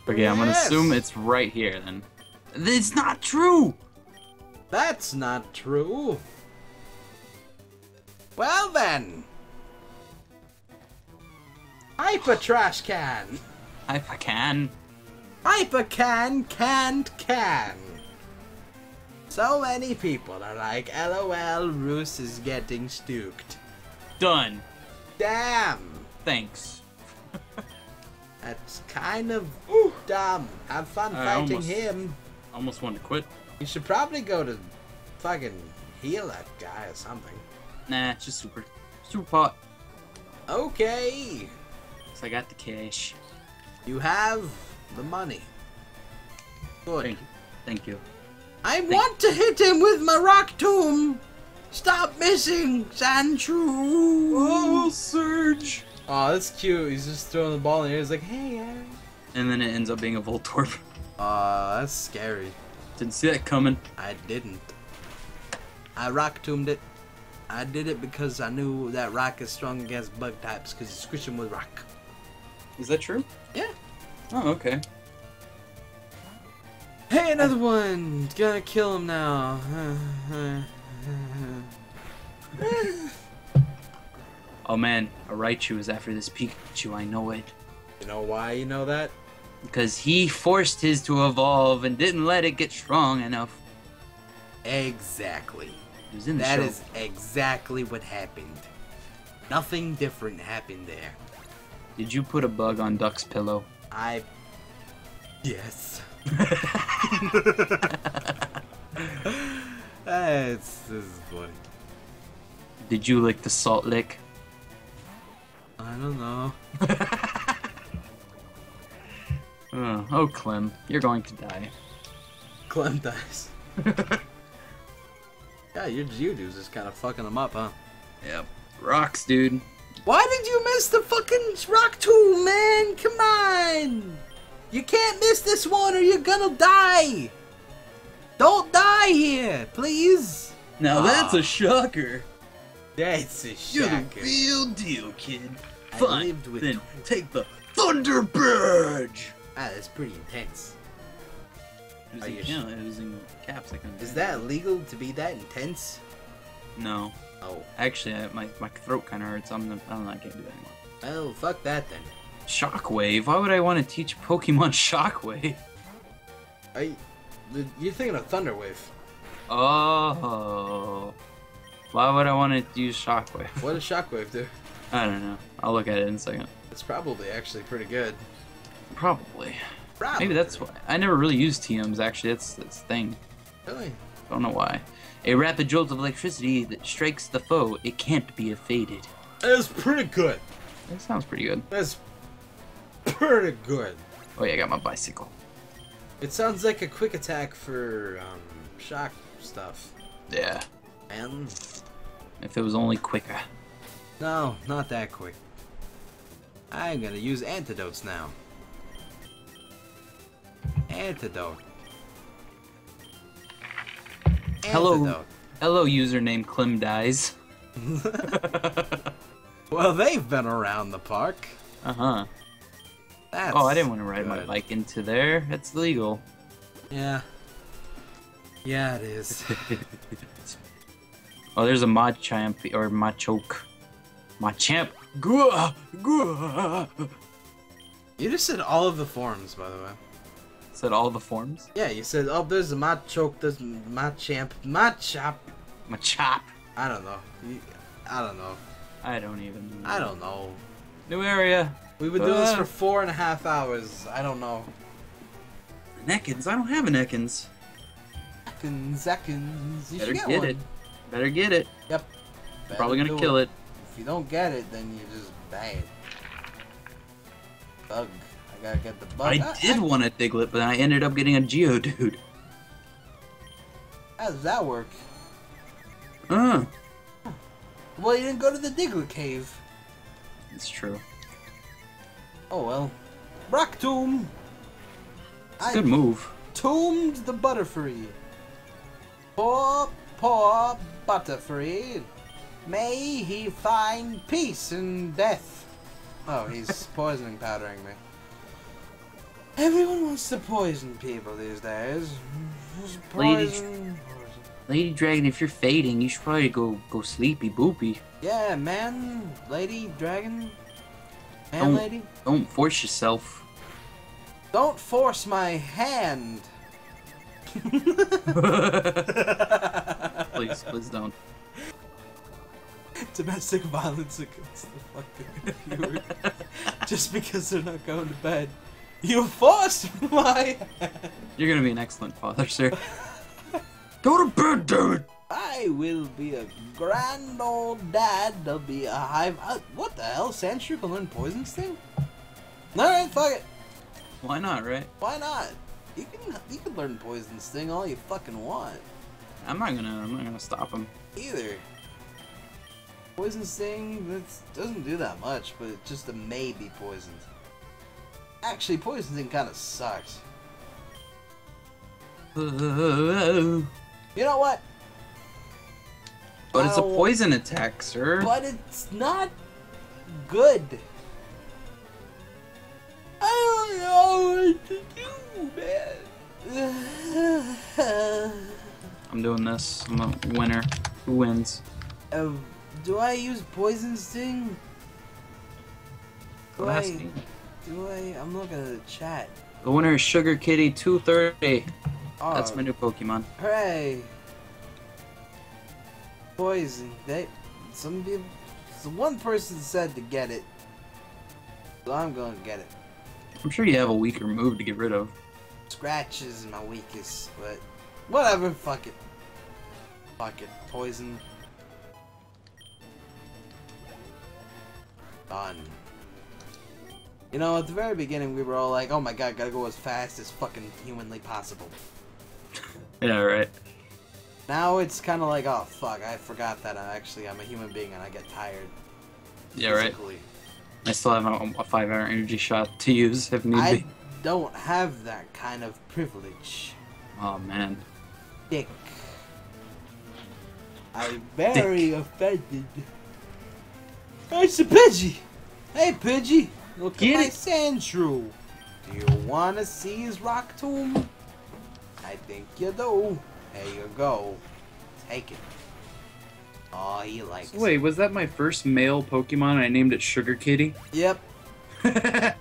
[SPEAKER 1] Okay, I'm gonna assume it's right here then. It's not true.
[SPEAKER 2] That's not true. Well then. Hyper trash can.
[SPEAKER 1] Hyper can.
[SPEAKER 2] Hyper can can't can. So many people are like, LOL, Roos is getting stooked.
[SPEAKER 1] Done.
[SPEAKER 2] Damn.
[SPEAKER 1] Thanks.
[SPEAKER 2] That's kind of dumb. Have fun
[SPEAKER 1] I
[SPEAKER 2] fighting
[SPEAKER 1] almost-
[SPEAKER 2] him.
[SPEAKER 1] Almost wanted to quit.
[SPEAKER 2] You should probably go to fucking heal that guy or something.
[SPEAKER 1] Nah, it's just super, super pot.
[SPEAKER 2] Okay.
[SPEAKER 1] So I got the cash.
[SPEAKER 2] You have the money. Good.
[SPEAKER 1] Thank you. Thank you.
[SPEAKER 2] I want to hit him with my rock tomb. Stop missing, Sanchu.
[SPEAKER 1] Surge.
[SPEAKER 2] Oh, that's cute. He's just throwing the ball in the air. He's like, hey, Aaron.
[SPEAKER 1] And then it ends up being a Voltorb.
[SPEAKER 2] Aw, that's scary.
[SPEAKER 1] Didn't see that coming.
[SPEAKER 2] I didn't. I rock tombed it. I did it because I knew that rock is strong against bug types because you squish him with rock.
[SPEAKER 1] Is that true?
[SPEAKER 2] Yeah.
[SPEAKER 1] Oh, okay.
[SPEAKER 2] Hey, another one! Gonna kill him now.
[SPEAKER 1] Oh man, a Raichu is after this Pikachu. I know it.
[SPEAKER 2] you know why you know that?
[SPEAKER 1] Because he forced his to evolve and didn't let it get strong enough.
[SPEAKER 2] Exactly.
[SPEAKER 1] It was in the
[SPEAKER 2] That
[SPEAKER 1] show.
[SPEAKER 2] is exactly what happened. Nothing different happened there.
[SPEAKER 1] Did you put a bug on Duck's pillow?
[SPEAKER 2] I. Yes. That's this is funny.
[SPEAKER 1] Did you lick the salt lick?
[SPEAKER 2] I don't know.
[SPEAKER 1] Oh, oh, Clem, you're going to die.
[SPEAKER 2] Clem dies. yeah, your Geodude's just kind of fucking him up, huh?
[SPEAKER 1] Yep. Rocks, dude.
[SPEAKER 2] Why did you miss the fucking rock tomb, man? Come on! You can't miss this one or you're gonna die! Don't die here, please!
[SPEAKER 1] Now ah.
[SPEAKER 2] that's a
[SPEAKER 1] shocker.
[SPEAKER 2] That's a shocker.
[SPEAKER 1] You're the real deal, kid. Fine. then take the Thunder Badge.
[SPEAKER 2] Ah, that's pretty intense.
[SPEAKER 1] It was,
[SPEAKER 2] Are
[SPEAKER 1] in,
[SPEAKER 2] you
[SPEAKER 1] it was in caps. I couldn't
[SPEAKER 2] Is that legal to be that intense?
[SPEAKER 1] No.
[SPEAKER 2] Oh.
[SPEAKER 1] Actually, I, my, my throat kind of hurts. I'm, I don't know. I can't do that anymore.
[SPEAKER 2] Well, fuck that then.
[SPEAKER 1] Shockwave? Why would I want to teach Pokemon Shockwave?
[SPEAKER 2] I, you're thinking of Thunderwave.
[SPEAKER 1] Oh. Why would I want to use Shockwave?
[SPEAKER 2] What does Shockwave do?
[SPEAKER 1] I don't know. I'll look at it in a second.
[SPEAKER 2] It's probably actually pretty good.
[SPEAKER 1] Probably.
[SPEAKER 2] Probably.
[SPEAKER 1] Maybe that's why. I never really used TMs, actually. That's, that's the thing.
[SPEAKER 2] Really?
[SPEAKER 1] Don't know why. A rapid jolt of electricity that strikes the foe. It can't be evaded.
[SPEAKER 2] That's pretty good.
[SPEAKER 1] That sounds pretty good.
[SPEAKER 2] That's pretty good.
[SPEAKER 1] Oh yeah, I got my bicycle.
[SPEAKER 2] It sounds like a quick attack for um, shock stuff.
[SPEAKER 1] Yeah.
[SPEAKER 2] And
[SPEAKER 1] If it was only quicker.
[SPEAKER 2] no, not that quick. I'm gonna use antidotes now. Antidote.
[SPEAKER 1] Hello.
[SPEAKER 2] Antidote.
[SPEAKER 1] Hello, username Clem Dies.
[SPEAKER 2] Well, they've been around the park.
[SPEAKER 1] Uh huh.
[SPEAKER 2] That's
[SPEAKER 1] Oh, I didn't want to ride my bike into there. That's legal.
[SPEAKER 2] Yeah. Yeah, it is.
[SPEAKER 1] oh, there's a Machamp or Machoke. Machamp. Gah, gah.
[SPEAKER 2] you just said all of the forms, by the way.
[SPEAKER 1] Said all the forms.
[SPEAKER 2] Yeah, you said, oh, there's a Machoke, there's Machamp, Machop.
[SPEAKER 1] Machop.
[SPEAKER 2] I don't know. I don't know.
[SPEAKER 1] I don't even. know.
[SPEAKER 2] I don't know.
[SPEAKER 1] New area.
[SPEAKER 2] We've been doing this
[SPEAKER 1] Uh.
[SPEAKER 2] for four and a half hours. I don't know.
[SPEAKER 1] Nekins. I don't have an Ekans.
[SPEAKER 2] Seconds, seconds. You
[SPEAKER 1] Better
[SPEAKER 2] should get,
[SPEAKER 1] get it. Better get it.
[SPEAKER 2] Yep.
[SPEAKER 1] Probably gonna kill it.
[SPEAKER 2] If you don't get it, then you're just bad. Bug. I gotta get the bug.
[SPEAKER 1] I
[SPEAKER 2] Ah,
[SPEAKER 1] did
[SPEAKER 2] ah,
[SPEAKER 1] want a Diglett, but I ended up getting a Geodude.
[SPEAKER 2] How does that work?
[SPEAKER 1] Uh,
[SPEAKER 2] Well, you didn't go to the Diglett cave.
[SPEAKER 1] it's true.
[SPEAKER 2] Oh well. Rock Tomb. I
[SPEAKER 1] good move.
[SPEAKER 2] tombed the Butterfree. Poor, poor Butterfree. May he find peace in death. Oh, he's poisoning powdering me. Everyone wants to poison people these days. Just
[SPEAKER 1] Ladies-
[SPEAKER 2] Poison, poison.
[SPEAKER 1] Lady Dragon, if you're fading, you should probably go go sleepy boopy.
[SPEAKER 2] Yeah, man, lady, dragon, man,
[SPEAKER 1] Don't-
[SPEAKER 2] lady.
[SPEAKER 1] Don't force yourself.
[SPEAKER 2] Don't force my hand.
[SPEAKER 1] please, please don't.
[SPEAKER 2] Domestic violence against the fucking viewer. Just because they're not going to bed. You forced my.
[SPEAKER 1] You're gonna be an excellent father, sir. go to bed, dude.
[SPEAKER 2] I will be a grand old dad. There'll be a hive. Uh, what the hell? Sandshrew can learn poison sting? Alright, fuck it.
[SPEAKER 1] Why not, right?
[SPEAKER 2] Why not? You can you can learn poison sting all you fucking want.
[SPEAKER 1] I'm not gonna. I'm not gonna stop him.
[SPEAKER 2] Either. Poison sting that's, doesn't do that much, but it's just a maybe poisoned. Actually, poison sting kind of sucks. You know what?
[SPEAKER 1] But it's a poison attack, sir.
[SPEAKER 2] But it's not good. I don't know what to do, man.
[SPEAKER 1] I'm doing this. I'm a winner. Who wins?
[SPEAKER 2] Uh, do I use poison sting? Do I,
[SPEAKER 1] asking.
[SPEAKER 2] Do I? I'm looking at the chat.
[SPEAKER 1] The winner is Sugar Kitty 230.
[SPEAKER 2] Oh,
[SPEAKER 1] That's my new Pokemon.
[SPEAKER 2] Hooray! Poison. They, some people, so one person said to get it, so I'm gonna get it.
[SPEAKER 1] I'm sure you have a weaker move to get rid of.
[SPEAKER 2] Scratch is my weakest, but whatever. Fuck it. Fuck it. Poison. Done. You know, at the very beginning, we were all like, "Oh my god, gotta go as fast as fucking humanly possible."
[SPEAKER 1] Yeah, right.
[SPEAKER 2] Now it's kind of like, "Oh fuck, I forgot that I actually I'm a human being and I get tired."
[SPEAKER 1] Yeah, right.
[SPEAKER 2] physically.
[SPEAKER 1] I still have a, a five hour energy shot to use if need
[SPEAKER 2] I
[SPEAKER 1] be.
[SPEAKER 2] don't have that kind of privilege.
[SPEAKER 1] Oh man.
[SPEAKER 2] Dick. I'm very offended. Hey, it's a Pidgey! Hey, Pidgey! Look
[SPEAKER 1] Get
[SPEAKER 2] at my
[SPEAKER 1] it.
[SPEAKER 2] Sandshrew! Do you wanna see his rock tomb? I think you do. There you go. Take it. Oh, he likes it.
[SPEAKER 1] Wait, was that my first male Pokemon? I named it Sugar Kitty.
[SPEAKER 2] Yep.
[SPEAKER 1] I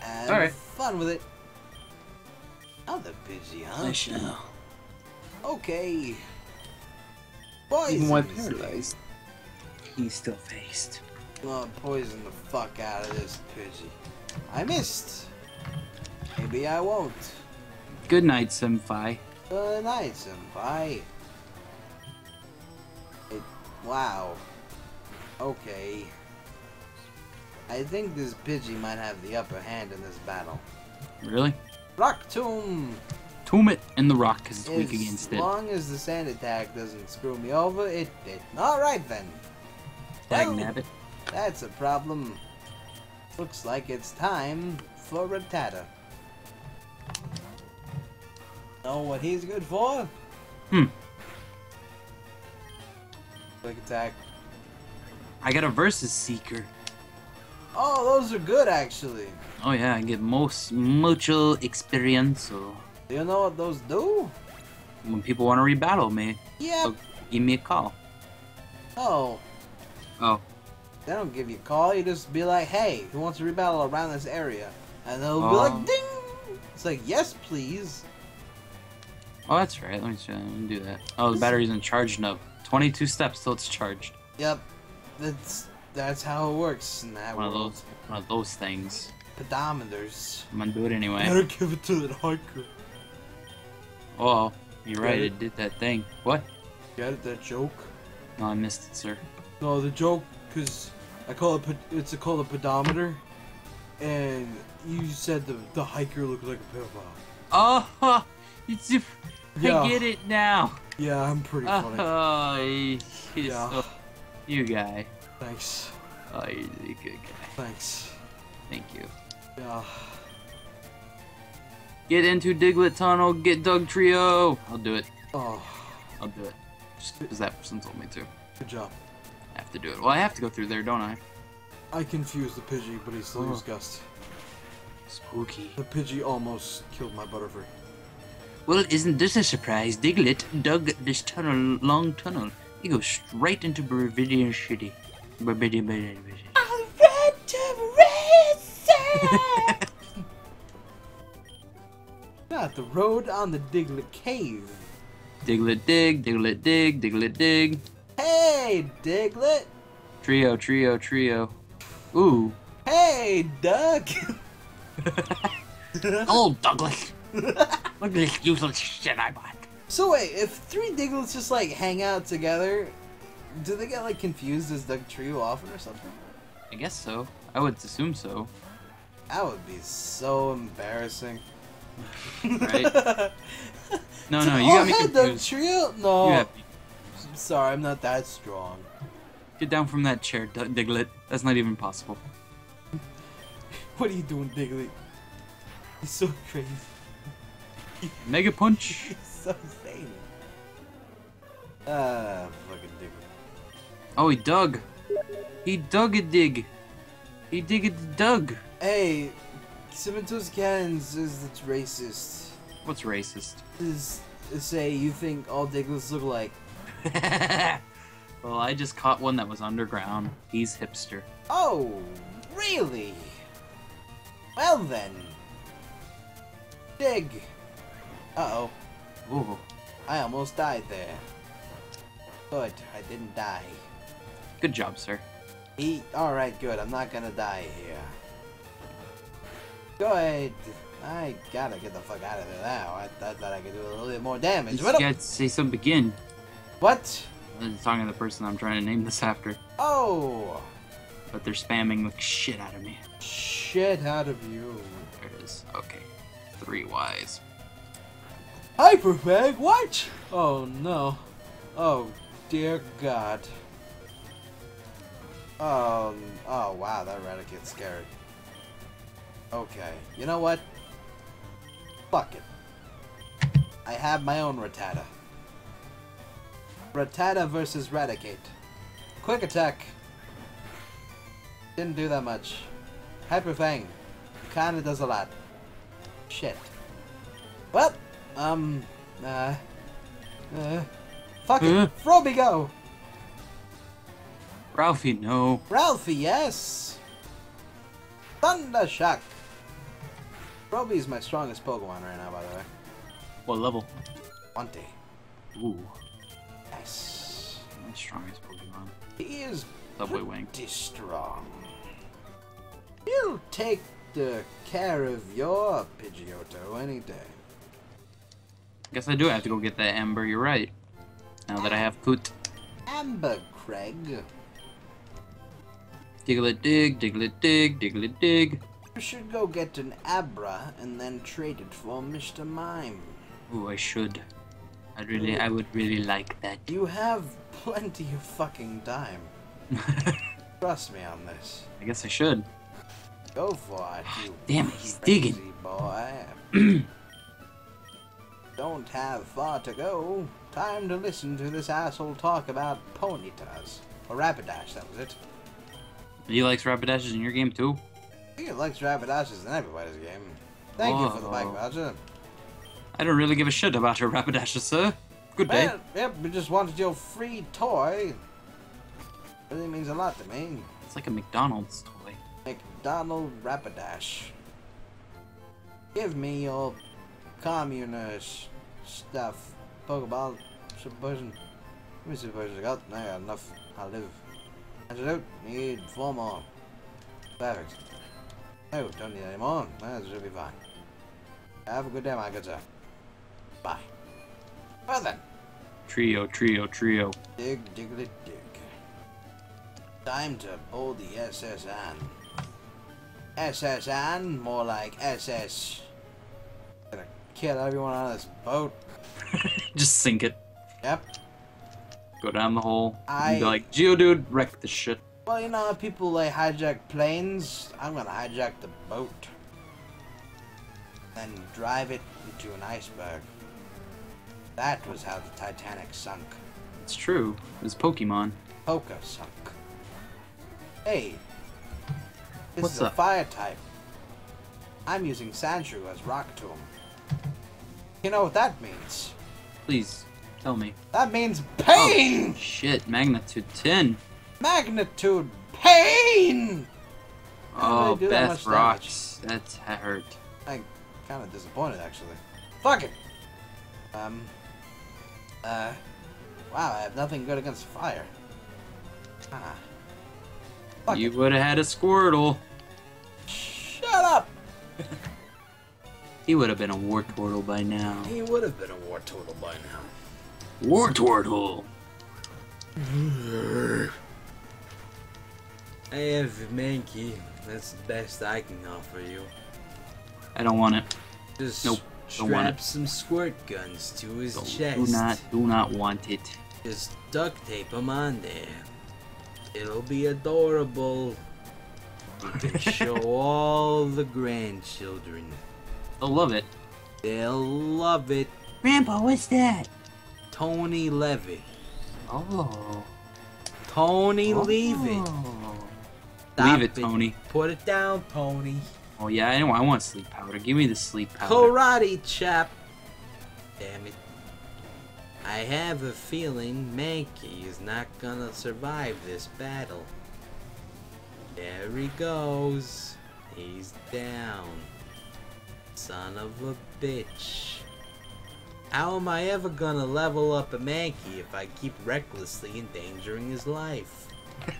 [SPEAKER 2] Have
[SPEAKER 1] Alright.
[SPEAKER 2] fun with it. Pidgey, huh?
[SPEAKER 1] shall.
[SPEAKER 2] Okay.
[SPEAKER 1] Even my paralyzed. He's still faced.
[SPEAKER 2] I'm poison the fuck out of this Pidgey. I missed. Maybe I won't.
[SPEAKER 1] Good night, Senpai.
[SPEAKER 2] Good night, senpai. It, wow. Okay. I think this Pidgey might have the upper hand in this battle.
[SPEAKER 1] Really?
[SPEAKER 2] Rock Tomb!
[SPEAKER 1] Tomb it in the rock because it's weak against it.
[SPEAKER 2] As long as the sand attack doesn't screw me over, it did. Alright then.
[SPEAKER 1] Dag nabbit.
[SPEAKER 2] That's a problem. Looks like it's time for Rattata. Know what he's good for?
[SPEAKER 1] Hmm.
[SPEAKER 2] Quick attack.
[SPEAKER 1] I got a versus seeker.
[SPEAKER 2] Oh, those are good actually.
[SPEAKER 1] Oh yeah, I get most mutual experience. So
[SPEAKER 2] Do you know what those do?
[SPEAKER 1] when people want to rebattle me,
[SPEAKER 2] Yeah.
[SPEAKER 1] they'll give me a call.
[SPEAKER 2] Oh,
[SPEAKER 1] Oh,
[SPEAKER 2] they don't give you a call. You just be like, hey, who wants to rebattle around this area? And they'll be
[SPEAKER 1] Oh.
[SPEAKER 2] like, um, ding! It's like, yes, please.
[SPEAKER 1] oh, that's right. Let me, try, let me do that. Oh, the battery isn't charged enough. 22 steps till it's charged.
[SPEAKER 2] Yep. That's that's how it works in that
[SPEAKER 1] One of those, one of those things.
[SPEAKER 2] Pedometers.
[SPEAKER 1] I'm gonna do it anyway.
[SPEAKER 2] Gotta give it to that hiker.
[SPEAKER 1] Oh, you're right.
[SPEAKER 2] It?
[SPEAKER 1] It did that thing. What?
[SPEAKER 2] Get it? That joke?
[SPEAKER 1] No, I missed it, sir.
[SPEAKER 2] No, the joke, because I call it it's a, called a pedometer, and you said the, the hiker looked like a pedophile.
[SPEAKER 1] Oh, it's,
[SPEAKER 2] Yeah.
[SPEAKER 1] I get it now.
[SPEAKER 2] Yeah, I'm pretty funny.
[SPEAKER 1] Oh, he's
[SPEAKER 2] Yeah.
[SPEAKER 1] so, you guy.
[SPEAKER 2] Thanks.
[SPEAKER 1] Oh, you're a good guy.
[SPEAKER 2] Thanks.
[SPEAKER 1] Thank you.
[SPEAKER 2] Yeah.
[SPEAKER 1] Get into Diglett Tunnel. Get Dugtrio. I'll do it.
[SPEAKER 2] Oh,
[SPEAKER 1] I'll do it. Just because that person told me to.
[SPEAKER 2] good job.
[SPEAKER 1] I have to do it. Well, I have to go through there, don't I?
[SPEAKER 2] I confused the Pidgey, but he still
[SPEAKER 1] Oh.
[SPEAKER 2] used Gust.
[SPEAKER 1] Spooky.
[SPEAKER 2] The Pidgey almost killed my Butterfree.
[SPEAKER 1] Well, isn't this a surprise? Diglett dug this tunnel, long tunnel. It goes straight into Baravidian City. Baravidian
[SPEAKER 2] Not the road on the Diglett Cave.
[SPEAKER 1] Diglett dig, Diglett dig, Diglett dig.
[SPEAKER 2] Hey, Diglett!
[SPEAKER 1] Trio, trio, trio. Ooh.
[SPEAKER 2] Hey, Doug!
[SPEAKER 1] Oh, Douglas. Look at this useless shit I bought.
[SPEAKER 2] so wait, if three Diglets just like hang out together, do they get like confused as Doug Trio often or something?
[SPEAKER 1] I guess so. I would assume so.
[SPEAKER 2] That would be so embarrassing.
[SPEAKER 1] Right? No, no, you got me
[SPEAKER 2] hey, Doug. Trio? No.
[SPEAKER 1] You got me.
[SPEAKER 2] I'm sorry, I'm not that strong.
[SPEAKER 1] Get down from that chair, D- Diglett. That's not even possible.
[SPEAKER 2] What are you doing, Diglett? He's so crazy.
[SPEAKER 1] Mega punch.
[SPEAKER 2] He's so insane. Ah, fucking Diglett.
[SPEAKER 1] Oh, he dug. He dug a dig. He dig a dug.
[SPEAKER 2] Hey, Cementos Cannons is it's racist.
[SPEAKER 1] What's racist?
[SPEAKER 2] Is say you think all Diglets look like.
[SPEAKER 1] well, I just caught one that was underground. He's hipster.
[SPEAKER 2] Oh, really? Well then. Dig. Uh oh,
[SPEAKER 1] Ooh.
[SPEAKER 2] I almost died there. Good, I didn't die.
[SPEAKER 1] Good job, sir.
[SPEAKER 2] He. Alright, good, I'm not gonna die here. Good. I gotta get the fuck out of there now. I, I thought I could do a little bit more damage.
[SPEAKER 1] You gotta say something begin.
[SPEAKER 2] What?
[SPEAKER 1] I'm talking to the person I'm trying to name this after.
[SPEAKER 2] Oh,
[SPEAKER 1] But they're spamming the shit out of me.
[SPEAKER 2] shit out of you.
[SPEAKER 1] There it is. Okay. Three Ys.
[SPEAKER 2] Hyperfang, what? Oh no. Oh dear God. Oh, oh wow, that Raticate's scared. Okay, you know what? Fuck it. I have my own Rattata. Rattata versus Raticate. Quick attack. Didn't do that much. Hyper Fang. Kinda does a lot. Shit. Well, um, uh, uh, fuck it.
[SPEAKER 1] Huh?
[SPEAKER 2] Froby go.
[SPEAKER 1] Ralphie, no.
[SPEAKER 2] Ralphie, yes. Thunder Shock. Froby's my strongest Pokemon right now, by the way.
[SPEAKER 1] What level?
[SPEAKER 2] 20.
[SPEAKER 1] Ooh. Strongest Pokemon.
[SPEAKER 2] He is
[SPEAKER 1] Subway Wing.
[SPEAKER 2] pretty strong. He'll take the care of your Pidgeotto any day.
[SPEAKER 1] Guess I do have to go get that Ember, you're right. Now that I have Coot.
[SPEAKER 2] Amber Craig.
[SPEAKER 1] Diglett dig, Diglett dig, Diglett dig.
[SPEAKER 2] You should go get an Abra and then trade it for Mr. Mime.
[SPEAKER 1] Ooh, I should. I really, I would really like that.
[SPEAKER 2] You have plenty of fucking time. Trust me on this.
[SPEAKER 1] I guess I should.
[SPEAKER 2] Go for it, ah, you
[SPEAKER 1] Damn it, he's
[SPEAKER 2] crazy
[SPEAKER 1] digging.
[SPEAKER 2] boy. Don't have far to go. Time to listen to this asshole talk about ponytas. Or Rapidash, that was it.
[SPEAKER 1] He likes Rapidashes in your game too?
[SPEAKER 2] He likes Rapidashes in everybody's game. Thank you for the bike voucher.
[SPEAKER 1] I don't really give a shit about your Rapidashes, sir. Good day.
[SPEAKER 2] Yep, we just wanted your free toy. Really means a lot to me.
[SPEAKER 1] It's like a McDonald's toy.
[SPEAKER 2] McDonald Rapidash. Give me your communist stuff. Pokeball, super potion. Give me super potions. I got, I got enough. I'll live. Antidote, need four more. Perfect. No, don't need any more. That should be fine. Have a good day, my good sir. Bye. Well then,
[SPEAKER 1] Trio, trio, trio.
[SPEAKER 2] dig, diggly, dig. Time to pull the SS Anne. SSN, more like SS. Gonna kill everyone on this boat.
[SPEAKER 1] Just sink it.
[SPEAKER 2] Yep.
[SPEAKER 1] Go down the hole.
[SPEAKER 2] I-
[SPEAKER 1] And be like, Geodude, wreck the shit.
[SPEAKER 2] Well, you know people like hijack planes? I'm gonna hijack the boat. Then drive it into an iceberg. That was how the Titanic sunk.
[SPEAKER 1] It's true. It's Pokemon.
[SPEAKER 2] Poker sunk. Hey, this
[SPEAKER 1] What's
[SPEAKER 2] is a fire type. I'm using Sandshrew as Rock Tomb. You know what that means?
[SPEAKER 1] Please, tell me.
[SPEAKER 2] That means pain!
[SPEAKER 1] Shit, magnitude 10.
[SPEAKER 2] Magnitude pain! How
[SPEAKER 1] Oh,
[SPEAKER 2] do that
[SPEAKER 1] Beth
[SPEAKER 2] much damage?
[SPEAKER 1] rocks. That's hurt.
[SPEAKER 2] I'm kind of disappointed actually. Fuck it! Um. Uh. Wow, I have nothing good against fire. Ah. Fuck
[SPEAKER 1] You would have had a Squirtle.
[SPEAKER 2] Shut up!
[SPEAKER 1] He would have been a War Turtle by now.
[SPEAKER 2] He would have been a Wartortle by now.
[SPEAKER 1] Wartortle!
[SPEAKER 2] I have Mankey. That's the best I can offer you.
[SPEAKER 1] I don't want it.
[SPEAKER 2] Just
[SPEAKER 1] Nope, don't want
[SPEAKER 2] strap
[SPEAKER 1] it.
[SPEAKER 2] some squirt guns to his
[SPEAKER 1] Don't-
[SPEAKER 2] chest.
[SPEAKER 1] Do not, do not want it.
[SPEAKER 2] Just duct tape him on there. It'll be adorable. You can show all the grandchildren.
[SPEAKER 1] They'll love it.
[SPEAKER 2] They'll love it.
[SPEAKER 1] Grandpa, what's that?
[SPEAKER 2] Tony Levy.
[SPEAKER 1] Oh.
[SPEAKER 2] Tony, oh. leave it.
[SPEAKER 1] Oh.
[SPEAKER 2] Stop
[SPEAKER 1] Leave it, Tony.
[SPEAKER 2] Put it down, Tony.
[SPEAKER 1] Oh yeah, I know. I want sleep powder. Give me the sleep powder.
[SPEAKER 2] Karate chap. Damn it. I have a feeling Mankey is not gonna survive this battle. There he goes. He's down. Son of a bitch. How am I ever gonna level up a Mankey if I keep recklessly endangering his life?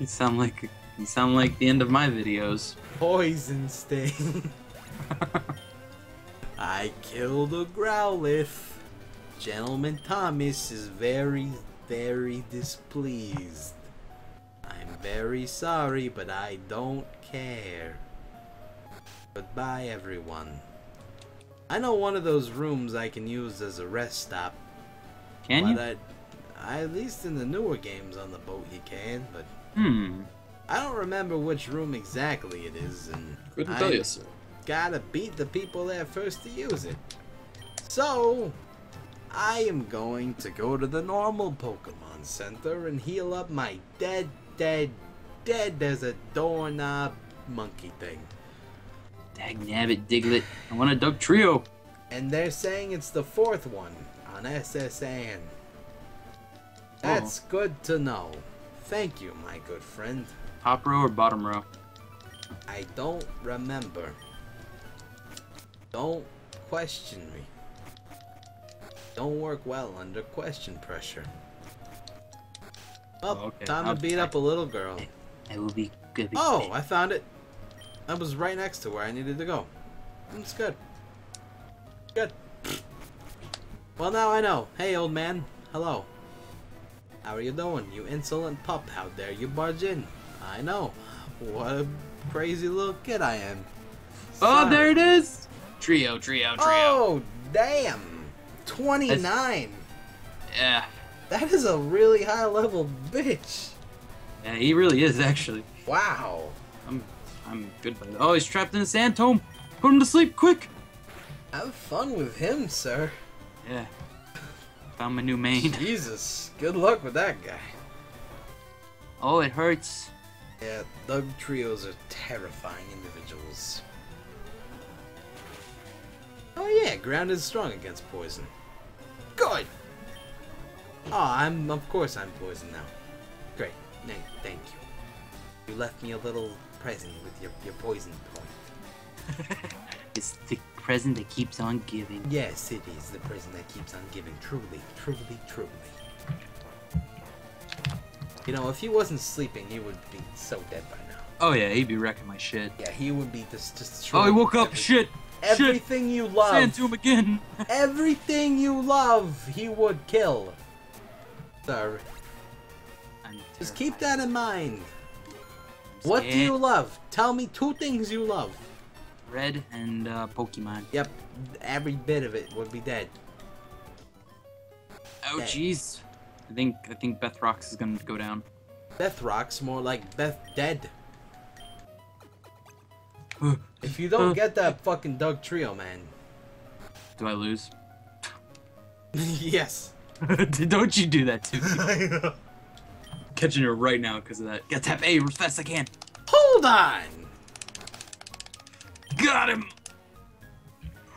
[SPEAKER 1] You sound like you sound like the end of my videos.
[SPEAKER 2] Poison sting. I killed a Growlithe. Gentleman Thomas is very, very displeased. I'm very sorry, but I don't care. Goodbye, everyone. I know one of those rooms I can use as a rest stop.
[SPEAKER 1] Can you?
[SPEAKER 2] I, at least in the newer games on the boat you can, but
[SPEAKER 1] Hmm.
[SPEAKER 2] I don't remember which room exactly it is, and
[SPEAKER 1] Couldn't
[SPEAKER 2] I
[SPEAKER 1] tell you, sir.
[SPEAKER 2] gotta beat the people there first to use it. So, I am going to go to the normal Pokemon Center and heal up my dead, dead, dead as a doorknob monkey thing.
[SPEAKER 1] Dag nabbit, Diglett. I want a Dugtrio.
[SPEAKER 2] And they're saying it's the fourth one on SS Anne. Oh. That's good to know. Thank you, my good friend.
[SPEAKER 1] Top row or bottom row?
[SPEAKER 2] I don't remember. Don't question me. Don't work well under question pressure. Well,
[SPEAKER 1] Oh, okay.
[SPEAKER 2] time to
[SPEAKER 1] I'll-
[SPEAKER 2] beat up a little girl.
[SPEAKER 1] I will be good.
[SPEAKER 2] Oh, I found it. I was right next to where I needed to go. It's good. Good. Well, now I know. Hey, old man. Hello. How are you doing, you insolent pup? How dare you barge in? I know. What a crazy little kid I am.
[SPEAKER 1] Oh, there it is. Trio, trio, trio.
[SPEAKER 2] Oh, damn. 29.
[SPEAKER 1] Yeah,
[SPEAKER 2] That is a really high level bitch.
[SPEAKER 1] yeah, he really is actually.
[SPEAKER 2] Wow.
[SPEAKER 1] I'm, I'm good. By oh, he's trapped in a sand tomb. Put him to sleep, quick.
[SPEAKER 2] Have fun with him, sir.
[SPEAKER 1] Yeah. Found my new main.
[SPEAKER 2] Jesus. Good luck with that guy.
[SPEAKER 1] Oh, it hurts.
[SPEAKER 2] Yeah, Doug trios are terrifying individuals. Oh yeah, ground is strong against poison. Good. Oh, I'm of course I'm poisoned now. Great. Thank, thank you. You left me a little present with your your poison point.
[SPEAKER 1] It's the present that keeps on giving.
[SPEAKER 2] Yes, it is the present that keeps on giving. Truly, truly, truly. You know, if he wasn't sleeping, he would be so dead by now.
[SPEAKER 1] Oh yeah, he'd be wrecking my shit.
[SPEAKER 2] Yeah, he would be just just.
[SPEAKER 1] Oh, he woke up.
[SPEAKER 2] every-
[SPEAKER 1] Shit. Shit.
[SPEAKER 2] Everything you love.
[SPEAKER 1] Sand tomb again.
[SPEAKER 2] Everything you love, he would kill. Sorry. Just keep that in mind. What do you love? Tell me two things you love.
[SPEAKER 1] Red and uh, Pokemon.
[SPEAKER 2] Yep, every bit of it would be dead.
[SPEAKER 1] Oh jeez. I think I think Beth Rocks is gonna go down.
[SPEAKER 2] Beth Rock's more like Beth Dead. If you don't get that fucking Dugtrio, man.
[SPEAKER 1] Do I lose?
[SPEAKER 2] yes.
[SPEAKER 1] Don't you do that to me. Catching her right now because of that. Get tap A as fast as I can.
[SPEAKER 2] Hold on!
[SPEAKER 1] Got him.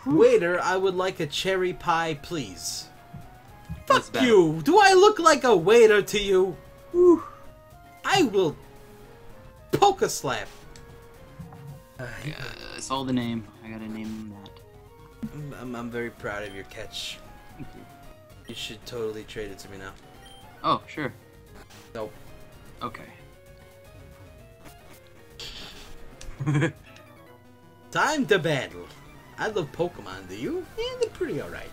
[SPEAKER 2] Waiter, I would like a cherry pie, please.
[SPEAKER 1] That's
[SPEAKER 2] Fuck
[SPEAKER 1] bad.
[SPEAKER 2] you! Do I look like a waiter to you? Whew. I will poke a slap. Uh,
[SPEAKER 1] Uh, I saw the name. I gotta name that.
[SPEAKER 2] I'm, I'm, I'm very proud of your catch.
[SPEAKER 1] Thank you.
[SPEAKER 2] You should totally trade it to me now.
[SPEAKER 1] Oh, sure.
[SPEAKER 2] Nope.
[SPEAKER 1] Okay.
[SPEAKER 2] Time to battle. I love Pokemon, do you? Yeah, they're pretty alright.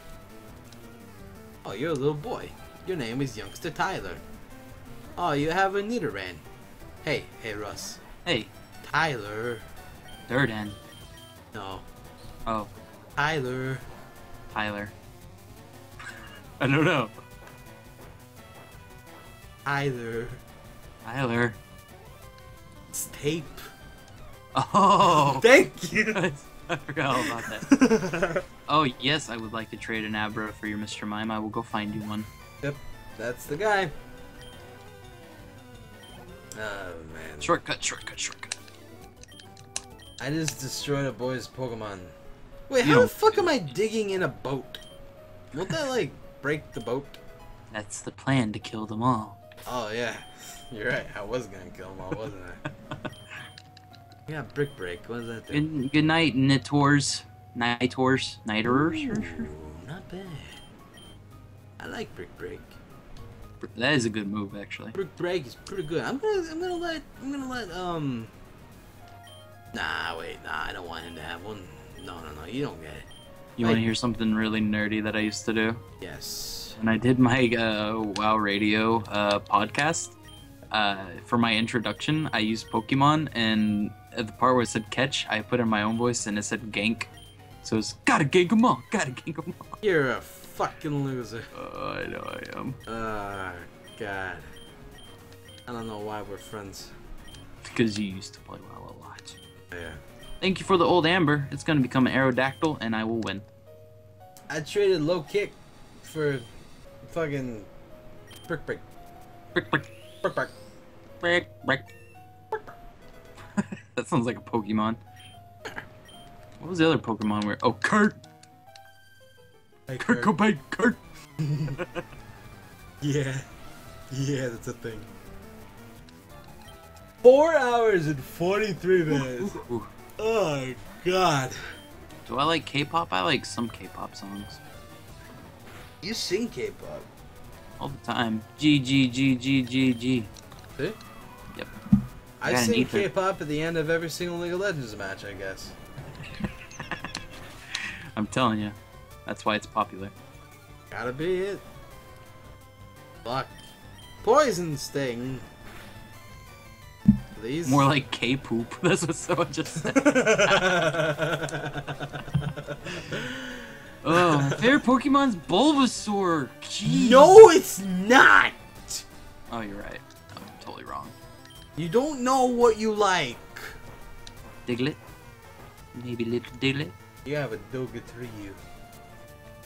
[SPEAKER 2] Oh, you're a little boy. Your name is Youngster Tyler. Oh, you have a Nidoran. Hey, hey Russ.
[SPEAKER 1] hey,
[SPEAKER 2] Tyler.
[SPEAKER 1] Durden.
[SPEAKER 2] No.
[SPEAKER 1] Oh,
[SPEAKER 2] Tyler.
[SPEAKER 1] Tyler. I don't know.
[SPEAKER 2] Tyler.
[SPEAKER 1] Tyler.
[SPEAKER 2] It's tape.
[SPEAKER 1] Oh.
[SPEAKER 2] Thank you.
[SPEAKER 1] I forgot all about that. Oh yes, I would like to trade an Abra for your Mr. Mime. I will go find you one.
[SPEAKER 2] yep, that's the guy. Oh man.
[SPEAKER 1] Shortcut, shortcut, shortcut.
[SPEAKER 2] I just destroyed a boy's Pokemon. Wait,
[SPEAKER 1] You
[SPEAKER 2] how the fuck am I digging in a boat? Won't that like break the boat?
[SPEAKER 1] That's the plan to kill them all.
[SPEAKER 2] Oh yeah, you're right. I was gonna kill them all, wasn't I? yeah, brick break. What does that?
[SPEAKER 1] Good, good night, Nitors. Nitors. Niterers?
[SPEAKER 2] Not bad. I like brick break.
[SPEAKER 1] That is a good move, actually.
[SPEAKER 2] Brick break is pretty good. I'm gonna, I'm gonna let, I'm gonna let, um. Nah, wait, nah. I don't want him to have one. No, no, no. You don't get it.
[SPEAKER 1] You want to hear something really nerdy that I used to do?
[SPEAKER 2] Yes.
[SPEAKER 1] When I did my uh, WoW Radio uh, podcast, uh, for my introduction, I used Pokemon, and at the part where it said catch, I put in my own voice and it said gank. So it's gotta gank 'em all, gotta gank 'em all.
[SPEAKER 2] You're a fucking loser.
[SPEAKER 1] Uh, I know I am.
[SPEAKER 2] Ah, God. I don't know why we're friends.
[SPEAKER 1] Because you used to play WoW a lot.
[SPEAKER 2] Yeah.
[SPEAKER 1] Thank you for the old Amber. It's gonna become an Aerodactyl, and I will win.
[SPEAKER 2] I traded low kick for fucking brick break.
[SPEAKER 1] Brick, brick,
[SPEAKER 2] Brick break.
[SPEAKER 1] brick, brick. That sounds like a Pokemon. What was the other Pokemon where? Oh, Kurt!
[SPEAKER 2] Hey,
[SPEAKER 1] Kurt
[SPEAKER 2] Kurt.
[SPEAKER 1] Cobain, Kurt!
[SPEAKER 2] Yeah. Yeah, that's a thing. Four hours and 43 minutes.
[SPEAKER 1] Ooh, ooh.
[SPEAKER 2] Oh, God.
[SPEAKER 1] Do I like K-pop? I like some K-pop songs
[SPEAKER 2] You sing K-pop.
[SPEAKER 1] all the time. G G G G G G.
[SPEAKER 2] See?
[SPEAKER 1] Yep.
[SPEAKER 2] I
[SPEAKER 1] Got an
[SPEAKER 2] sing
[SPEAKER 1] ether.
[SPEAKER 2] K-pop at the end of every single League of Legends match, I guess.
[SPEAKER 1] I'm telling you, that's why it's popular.
[SPEAKER 2] Gotta be it. Fuck. Poison sting. Please.
[SPEAKER 1] More like K poop. That's what someone just said. oh, my favorite Pokemon's Bulbasaur. Jeez.
[SPEAKER 2] no, it's not.
[SPEAKER 1] Oh, you're right. I'm totally wrong.
[SPEAKER 2] You don't know what you like.
[SPEAKER 1] Diglett? Maybe little Diglett?
[SPEAKER 2] You have a Dugtrio.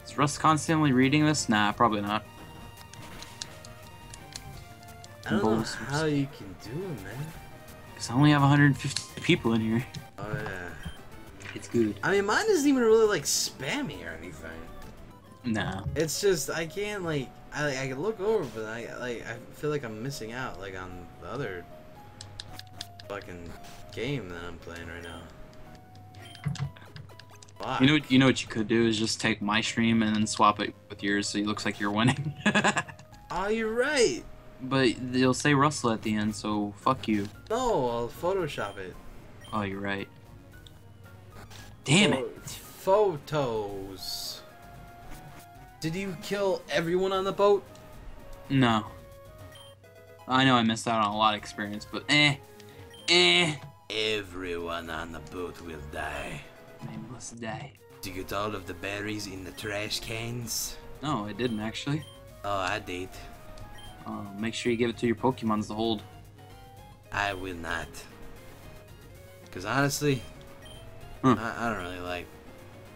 [SPEAKER 1] Is Russ constantly reading this? Nah, probably not.
[SPEAKER 2] I don't know how you can do it, man.
[SPEAKER 1] Because I only have 150 people in here.
[SPEAKER 2] Oh yeah.
[SPEAKER 1] It's good.
[SPEAKER 2] I mean, mine isn't even really like spammy or anything.
[SPEAKER 1] Nah.
[SPEAKER 2] It's just I can't like I I can look over, but I like I feel like I'm missing out like on the other fucking game that I'm playing right now. Fuck.
[SPEAKER 1] You know, what- you know what you could do is just take my stream and then swap it with yours, so it looks like you're winning.
[SPEAKER 2] Oh, you're right.
[SPEAKER 1] but they'll say Russell at the end, so fuck you.
[SPEAKER 2] No, I'll Photoshop it.
[SPEAKER 1] Oh, you're right. Damn it.
[SPEAKER 2] Photos. Did you kill everyone on the boat?
[SPEAKER 1] No. I know I missed out on a lot of experience, but eh, eh.
[SPEAKER 2] Everyone on the boat will die.
[SPEAKER 1] Maybe let's die.
[SPEAKER 2] Did you get all of the berries in the trash cans?
[SPEAKER 1] No, I didn't actually.
[SPEAKER 2] Oh, I did.
[SPEAKER 1] Uh, make sure you give it to your Pokemons to hold.
[SPEAKER 2] I will not. Because honestly,
[SPEAKER 1] Hmm.
[SPEAKER 2] I, I don't really like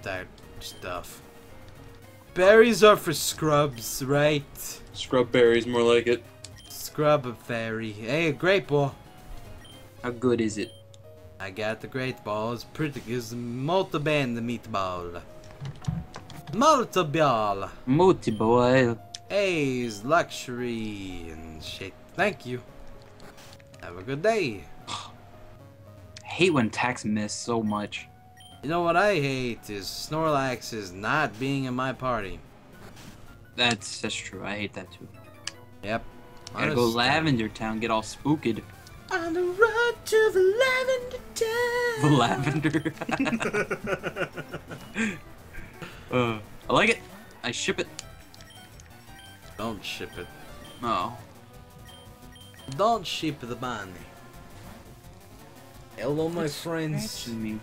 [SPEAKER 2] that stuff. Berries are for scrubs, right?
[SPEAKER 1] Scrub berries, more like it.
[SPEAKER 2] Scrub a fairy. Hey, a great ball.
[SPEAKER 1] How good is it?
[SPEAKER 2] I got the great balls, pretty. It's molto bene the meatball. Molto ball.
[SPEAKER 1] Multi-boy.
[SPEAKER 2] A's luxury and shit. Thank you. Have a good day.
[SPEAKER 1] hate when attacks miss so much.
[SPEAKER 2] You know what I hate is Snorlax is not being in my party.
[SPEAKER 1] That's that's true. I hate that too.
[SPEAKER 2] Yep.
[SPEAKER 1] Gotta go Lavender Town, get all spooked.
[SPEAKER 2] On the road to the lavender town.
[SPEAKER 1] The lavender. uh, I like it. I ship it.
[SPEAKER 2] Don't ship it.
[SPEAKER 1] No.
[SPEAKER 2] Don't ship the money. Hello, my
[SPEAKER 1] What's
[SPEAKER 2] friends.
[SPEAKER 1] scratching me.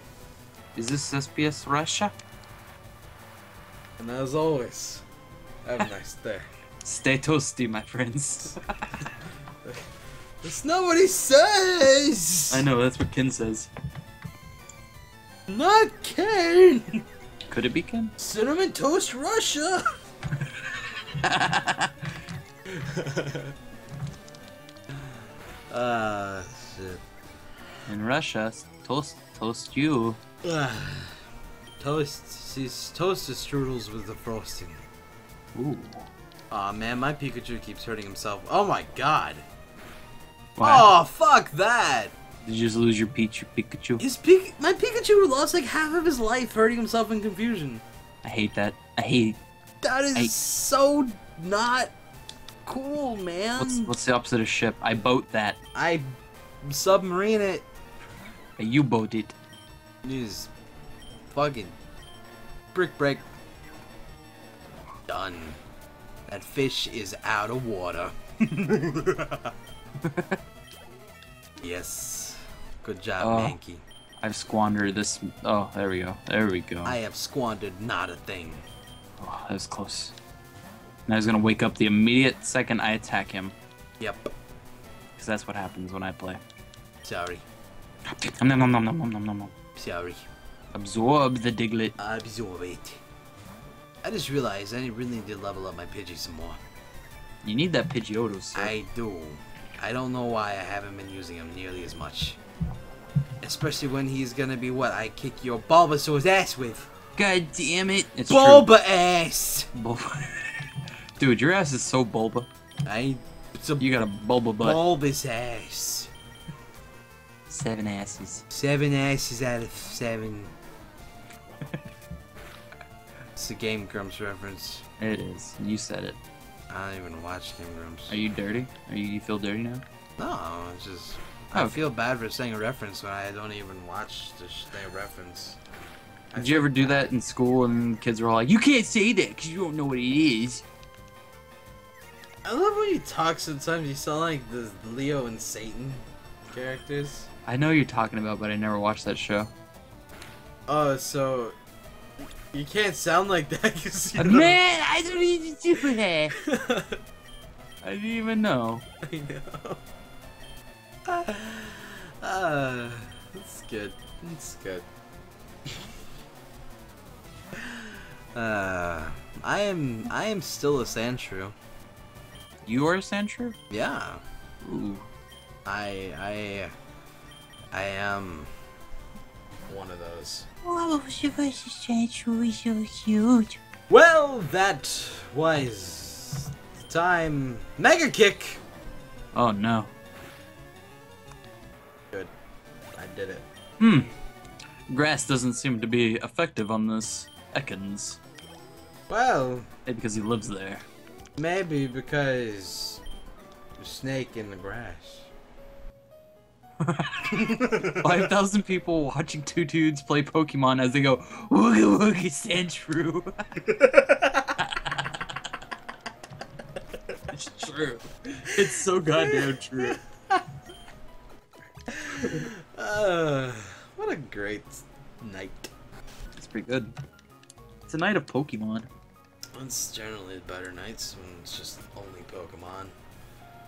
[SPEAKER 1] Is this SPS Russia?
[SPEAKER 2] And as always, have a nice day.
[SPEAKER 1] Stay toasty, my friends.
[SPEAKER 2] That's not what he says!
[SPEAKER 1] I know that's what Ken says.
[SPEAKER 2] Not Ken!
[SPEAKER 1] Could it be Ken?
[SPEAKER 2] Cinnamon Toast Russia! Ah, shit.
[SPEAKER 1] In Russia, toast toast you.
[SPEAKER 2] toast Ah. Toast, toasted strudels with the frosting.
[SPEAKER 1] Ooh.
[SPEAKER 2] Aw man, my Pikachu keeps hurting himself. Oh my god!
[SPEAKER 1] Wow.
[SPEAKER 2] Oh, fuck that!
[SPEAKER 1] Did you just lose your Pichu Pikachu?
[SPEAKER 2] His Pik- my Pikachu lost like half of his life hurting himself in confusion.
[SPEAKER 1] I hate that. I hate.
[SPEAKER 2] That is
[SPEAKER 1] I-
[SPEAKER 2] so not cool, man.
[SPEAKER 1] What's what's the opposite of ship? I boat that.
[SPEAKER 2] I submarine it.
[SPEAKER 1] You boat it. it.
[SPEAKER 2] Is fucking brick break. Done. That fish is out of water. yes. Good job,
[SPEAKER 1] Oh.
[SPEAKER 2] Mankey.
[SPEAKER 1] I've squandered this. Oh, there we go. There we go.
[SPEAKER 2] I have squandered not a thing.
[SPEAKER 1] Oh, that was close. Now he's gonna wake up the immediate second I attack him,
[SPEAKER 2] Yep.
[SPEAKER 1] because that's what happens when I play.
[SPEAKER 2] Sorry.
[SPEAKER 1] Nom, nom, nom, nom, nom, nom, nom, nom.
[SPEAKER 2] Sorry.
[SPEAKER 1] Absorb the Diglett.
[SPEAKER 2] Absorb it. I just realized I really need to level up my Pidgey some more.
[SPEAKER 1] You need that Pidgeotto. So.
[SPEAKER 2] I do. I don't know why I haven't been using him nearly as much. Especially when he's gonna be what I kick your Bulbasaur's ass with.
[SPEAKER 1] God damn it! It's
[SPEAKER 2] Bulba ass!
[SPEAKER 1] Bulba. Dude, your ass is so Bulba.
[SPEAKER 2] I.
[SPEAKER 1] You got a Bulba butt.
[SPEAKER 2] bulbous ass.
[SPEAKER 1] Seven asses.
[SPEAKER 2] Seven asses out of seven. it's a Game Grumps reference.
[SPEAKER 1] It is. You said it.
[SPEAKER 2] I don't even watch Game Grumps.
[SPEAKER 1] Are you dirty? Are you, you feel dirty now?
[SPEAKER 2] No, it's just.
[SPEAKER 1] Oh.
[SPEAKER 2] I feel bad for saying a reference when I don't even watch the sh- the reference. I
[SPEAKER 1] Did you ever do that in school and kids were all like, "You can't say that because you don't know what it is."
[SPEAKER 2] I love when you talk sometimes. You sound like the Leo and Satan characters.
[SPEAKER 1] I know you're talking about, but I never watched that show.
[SPEAKER 2] Oh, so you can't sound like that because you
[SPEAKER 1] Man, I don't even do that. I didn't even know.
[SPEAKER 2] I know. Ah, that's good. That's good. Uh, I am I am still a Sandshrew.
[SPEAKER 1] You are a Sandshrew?
[SPEAKER 2] Yeah,
[SPEAKER 1] Ooh.
[SPEAKER 2] I I I am one of those.
[SPEAKER 1] Oh, Sandshrew is so cute.
[SPEAKER 2] Well, that was time. Mega kick.
[SPEAKER 1] Oh no.
[SPEAKER 2] Good. I did it.
[SPEAKER 1] Hmm. Grass doesn't seem to be effective on this Ekans.
[SPEAKER 2] Well,
[SPEAKER 1] Maybe because he lives there.
[SPEAKER 2] maybe because the snake in the grass.
[SPEAKER 1] 5,000 people watching two dudes play Pokemon as they go, Wooga Wooga Sandshrew. it's true. It's so goddamn true.
[SPEAKER 2] Uh, what a great night.
[SPEAKER 1] It's pretty good. It's a night of Pokemon.
[SPEAKER 2] It's generally better nights when it's just only Pokemon,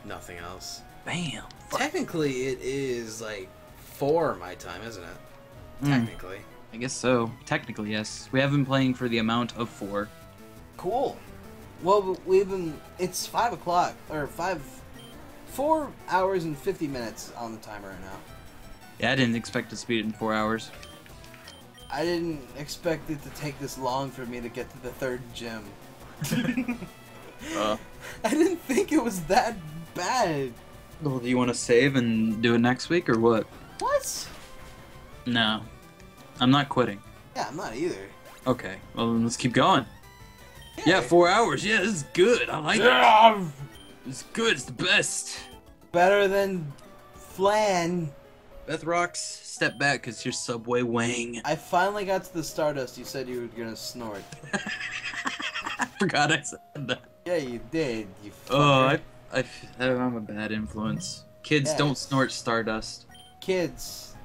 [SPEAKER 2] nothing else.
[SPEAKER 1] Bam.
[SPEAKER 2] Technically, it is like four my time, isn't it?
[SPEAKER 1] Mm.
[SPEAKER 2] Technically.
[SPEAKER 1] I guess so. Technically, yes. We have been playing for the amount of four.
[SPEAKER 2] Cool. Well, we've been. It's five o'clock or five, four hours and fifty minutes on the timer right now.
[SPEAKER 1] Yeah, I didn't expect to speed it in four hours.
[SPEAKER 2] I didn't expect it to take this long for me to get to the third gym.
[SPEAKER 1] Uh,
[SPEAKER 2] I didn't think it was that bad.
[SPEAKER 1] Well, do you want to save and do it next week or what?
[SPEAKER 2] What?
[SPEAKER 1] No. I'm not quitting.
[SPEAKER 2] Yeah, I'm not either.
[SPEAKER 1] Okay, well then let's keep going. Yeah, four hours. Yeah, this is good. I like it. It's good. It's the best.
[SPEAKER 2] Better than Flan.
[SPEAKER 1] Beth Rocks, step back because you're Subway Wang.
[SPEAKER 2] I finally got to the Stardust you said you were gonna snort.
[SPEAKER 1] I forgot I said that.
[SPEAKER 2] Yeah, you did. You.
[SPEAKER 1] Oh,
[SPEAKER 2] fucker.
[SPEAKER 1] I, I, I'm a bad influence. Kids don't snort Stardust.
[SPEAKER 2] Kids.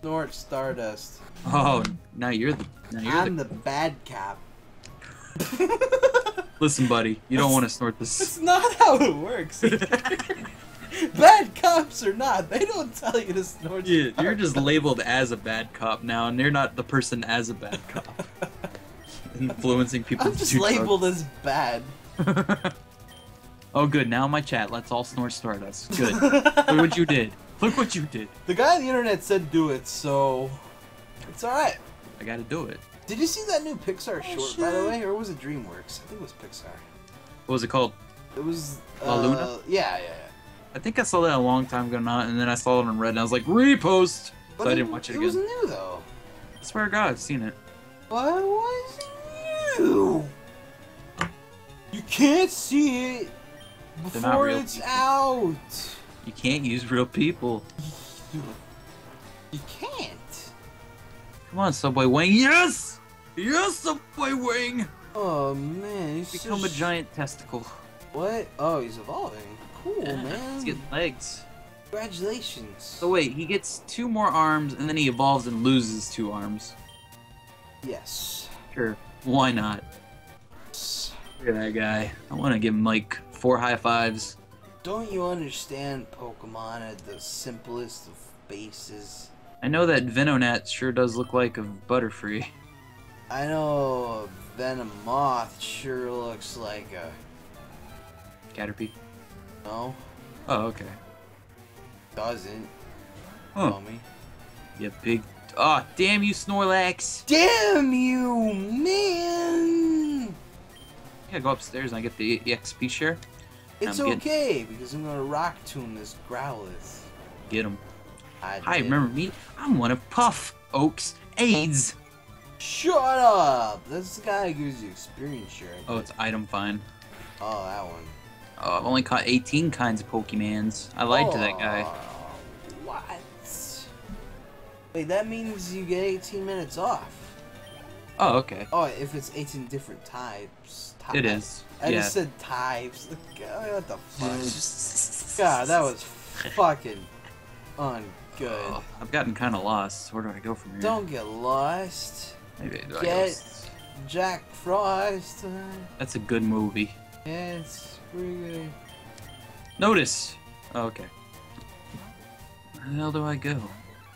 [SPEAKER 2] Snort Stardust.
[SPEAKER 1] Oh, now you're the. Now you're
[SPEAKER 2] I'm
[SPEAKER 1] the.
[SPEAKER 2] the bad cop.
[SPEAKER 1] Listen, buddy, you don't want to snort this.
[SPEAKER 2] That's not how it works. bad cops or not, they don't tell you to snort.
[SPEAKER 1] Yeah, you're just labeled as a bad cop now, and you're not the person as a bad cop. Influencing people
[SPEAKER 2] I'm just labeled as bad.
[SPEAKER 1] Drugs. oh, good. Now my chat, let's all snort Stardust. Good. Look what you did. Look what you did.
[SPEAKER 2] The guy on the internet said do it, so it's all right.
[SPEAKER 1] I gotta do it.
[SPEAKER 2] Did you see that new Pixar
[SPEAKER 1] Oh,
[SPEAKER 2] short, by the way, or was it DreamWorks? I think it was Pixar.
[SPEAKER 1] What was it called?
[SPEAKER 2] It was.
[SPEAKER 1] La
[SPEAKER 2] uh,
[SPEAKER 1] Luna?
[SPEAKER 2] Yeah, yeah, yeah.
[SPEAKER 1] I think I saw that a long time ago, not, and then I saw it on Red, and I was like, repost.
[SPEAKER 2] But
[SPEAKER 1] so I didn't watch it
[SPEAKER 2] It was
[SPEAKER 1] again.
[SPEAKER 2] new though.
[SPEAKER 1] I swear to God, I've seen it.
[SPEAKER 2] Why was it new? You can't see it
[SPEAKER 1] They're not
[SPEAKER 2] before it's
[SPEAKER 1] people.
[SPEAKER 2] out.
[SPEAKER 1] You can't use real people.
[SPEAKER 2] You, you can't.
[SPEAKER 1] Come on, Subway Wing. Yes! Yes, Subway Wing!
[SPEAKER 2] Oh man, he's
[SPEAKER 1] Become
[SPEAKER 2] so
[SPEAKER 1] a giant testicle.
[SPEAKER 2] What? Oh, he's evolving. Cool,
[SPEAKER 1] Yeah,
[SPEAKER 2] man.
[SPEAKER 1] He's getting legs.
[SPEAKER 2] Congratulations.
[SPEAKER 1] So wait, he gets two more arms, and then he evolves and loses two arms.
[SPEAKER 2] yes.
[SPEAKER 1] Sure. Why not? Look at that guy. I want to give him like four high fives.
[SPEAKER 2] Don't you understand Pokemon at the simplest of bases?
[SPEAKER 1] I know that Venonat sure does look like a Butterfree.
[SPEAKER 2] I know Venomoth sure looks like a
[SPEAKER 1] Caterpie.
[SPEAKER 2] no,
[SPEAKER 1] Oh, okay.
[SPEAKER 2] doesn't.
[SPEAKER 1] Huh.
[SPEAKER 2] Me.
[SPEAKER 1] You big. Oh, damn you, Snorlax!
[SPEAKER 2] Damn you, man!
[SPEAKER 1] Yeah, go upstairs and I get the EXP share.
[SPEAKER 2] It's
[SPEAKER 1] I'm
[SPEAKER 2] okay because I'm gonna rock tune this Growlithe.
[SPEAKER 1] Get him.
[SPEAKER 2] I
[SPEAKER 1] Hi, remember me? I'm one of Puff Oak's aides.
[SPEAKER 2] Shut up! That's the guy who gives you experience share.
[SPEAKER 1] Oh, it's item fine.
[SPEAKER 2] Oh, that one.
[SPEAKER 1] Oh, I've only caught 18 kinds of Pokemans. I lied to that guy.
[SPEAKER 2] Oh, What? Wait, that means you get 18 minutes off.
[SPEAKER 1] Oh, okay.
[SPEAKER 2] Oh, if it's 18 different types. types.
[SPEAKER 1] It is.
[SPEAKER 2] I
[SPEAKER 1] yeah.
[SPEAKER 2] just said types. God, what the fuck? God, that was fucking ungood.
[SPEAKER 1] Oh, I've gotten kind of lost. Where do I go from here?
[SPEAKER 2] Don't get lost.
[SPEAKER 1] Maybe do
[SPEAKER 2] Get- Jack Frost. uh,
[SPEAKER 1] That's a good movie.
[SPEAKER 2] Yeah, it's pretty good.
[SPEAKER 1] Notice. Oh, okay. Where the hell do I go?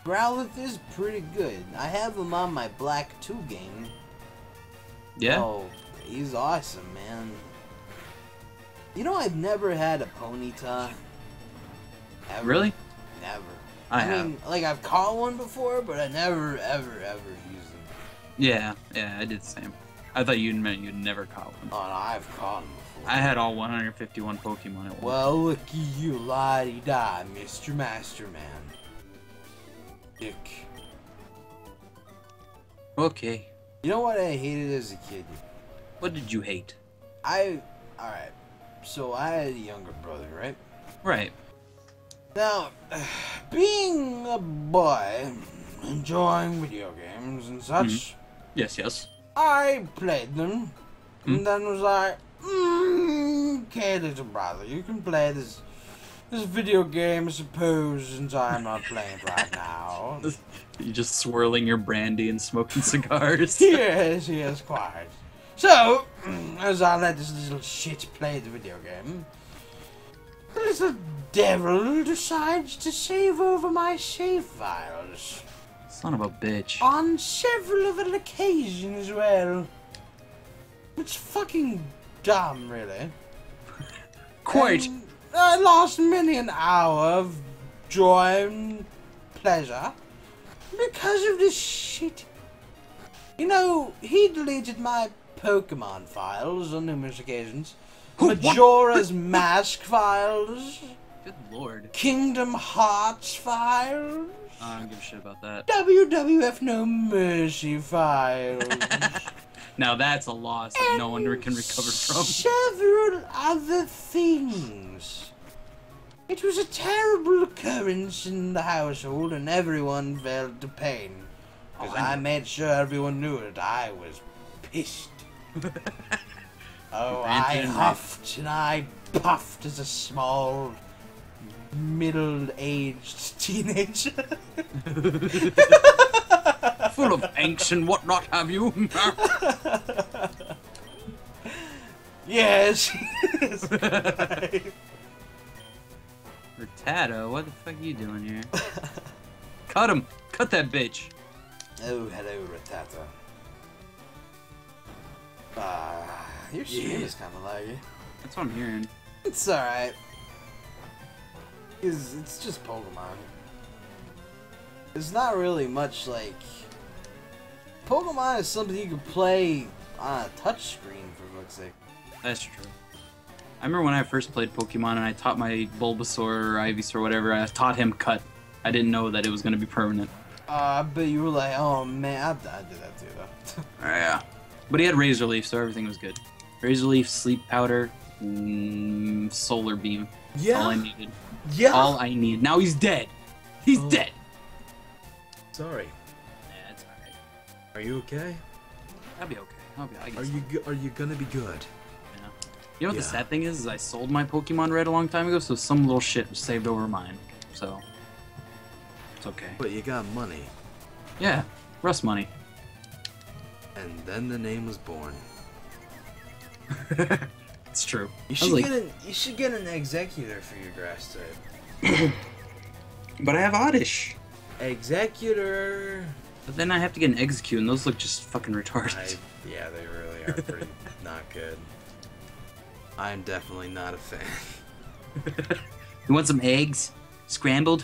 [SPEAKER 2] Growlithe is pretty good. I have him on my Black 2 game.
[SPEAKER 1] Yeah.
[SPEAKER 2] Oh, he's awesome, man. You know, I've never had a Ponyta. Ever.
[SPEAKER 1] Really?
[SPEAKER 2] Never.
[SPEAKER 1] I, have.
[SPEAKER 2] mean, like, I've caught one before, but I never, ever, ever used them.
[SPEAKER 1] yeah. Yeah. I did the same. I thought you meant you'd never caught one.
[SPEAKER 2] Oh, no, I've caught them before.
[SPEAKER 1] I had all 151 Pokemon at once.
[SPEAKER 2] Well, looky you, lottie da, Mr. Masterman. Dick.
[SPEAKER 1] Okay.
[SPEAKER 2] You know what I hated as a kid?
[SPEAKER 1] What did you hate?
[SPEAKER 2] I. Alright. So I had a younger brother, right?
[SPEAKER 1] Right.
[SPEAKER 2] Now, being a boy, enjoying video games and such,
[SPEAKER 1] Yes. Yes.
[SPEAKER 2] I played them, and then was like, mm, okay, little brother, you can play this this video game, I suppose, since I'm not playing right now.
[SPEAKER 1] You're just swirling your brandy and smoking cigars.
[SPEAKER 2] yes, yes, quite. So, mm, as I let this little shit play the video game, the little devil decides to save over my save files.
[SPEAKER 1] Son of a bitch.
[SPEAKER 2] on several other occasions as well. It's fucking dumb, really.
[SPEAKER 1] Quite.
[SPEAKER 2] And uh, I lost many an hour of joy and pleasure because of this shit. You know, he deleted my Pokemon files on numerous occasions.
[SPEAKER 1] What?
[SPEAKER 2] Majora's Mask files.
[SPEAKER 1] Good lord.
[SPEAKER 2] Kingdom Hearts files.
[SPEAKER 1] I don't give a shit about that.
[SPEAKER 2] WWF No Mercy files.
[SPEAKER 1] Now that's a loss that no one can recover from.
[SPEAKER 2] Several other things. It was a terrible occurrence in the household, and everyone felt the pain. Because
[SPEAKER 1] Oh, I
[SPEAKER 2] I made sure everyone knew it. I was pissed. oh, I huffed and I puffed as a small, middle-aged teenager.
[SPEAKER 1] Full of angst and whatnot have you.
[SPEAKER 2] yes.
[SPEAKER 1] Rattata, what the fuck are you doing here? Cut him! Cut that bitch!
[SPEAKER 2] Oh, hello, Rattata. Ah, your stream
[SPEAKER 1] Yeah.
[SPEAKER 2] is kind of laggy.
[SPEAKER 1] That's what I'm hearing.
[SPEAKER 2] It's alright. It's, it's just Pokemon. It's not really much like. Pokemon is something you can play on a touchscreen, for fuck's sake.
[SPEAKER 1] That's true. I remember when I first played Pokemon and I taught my Bulbasaur or Ivysaur or whatever, I taught him cut. I didn't know that it was going to be permanent.
[SPEAKER 2] Uh, I bet you were like, oh man, I, I did that too, though.
[SPEAKER 1] Yeah. But he had Razor Leaf, so everything was good. Razor Leaf, Sleep Powder, mm, Solar Beam. Yeah. All I needed.
[SPEAKER 2] yeah.
[SPEAKER 1] All I need. Now he's dead. He's
[SPEAKER 2] Oh.
[SPEAKER 1] dead.
[SPEAKER 2] Sorry.
[SPEAKER 1] Yeah, it's alright.
[SPEAKER 2] Are you okay?
[SPEAKER 1] I'll be okay. I'll be. I guess.
[SPEAKER 2] Are you go- are you gonna be good?
[SPEAKER 1] Yeah. You know what the sad thing is? Is I sold my Pokemon Red a long time ago, so some little shit was saved over mine. So it's okay.
[SPEAKER 3] But you got money,
[SPEAKER 1] Yeah, Russ money.
[SPEAKER 3] And then the name was born.
[SPEAKER 1] it's true.
[SPEAKER 2] You should
[SPEAKER 1] like-
[SPEAKER 2] get an you should get an Exeggutor for your grass type.
[SPEAKER 1] But I have Oddish.
[SPEAKER 2] Exeggutor.
[SPEAKER 1] But then I have to get an Exeggcute, and those look just fucking
[SPEAKER 2] I,
[SPEAKER 1] retarded.
[SPEAKER 2] yeah, they really are pretty not good.
[SPEAKER 3] I'm definitely not a fan.
[SPEAKER 1] you want some eggs? Scrambled?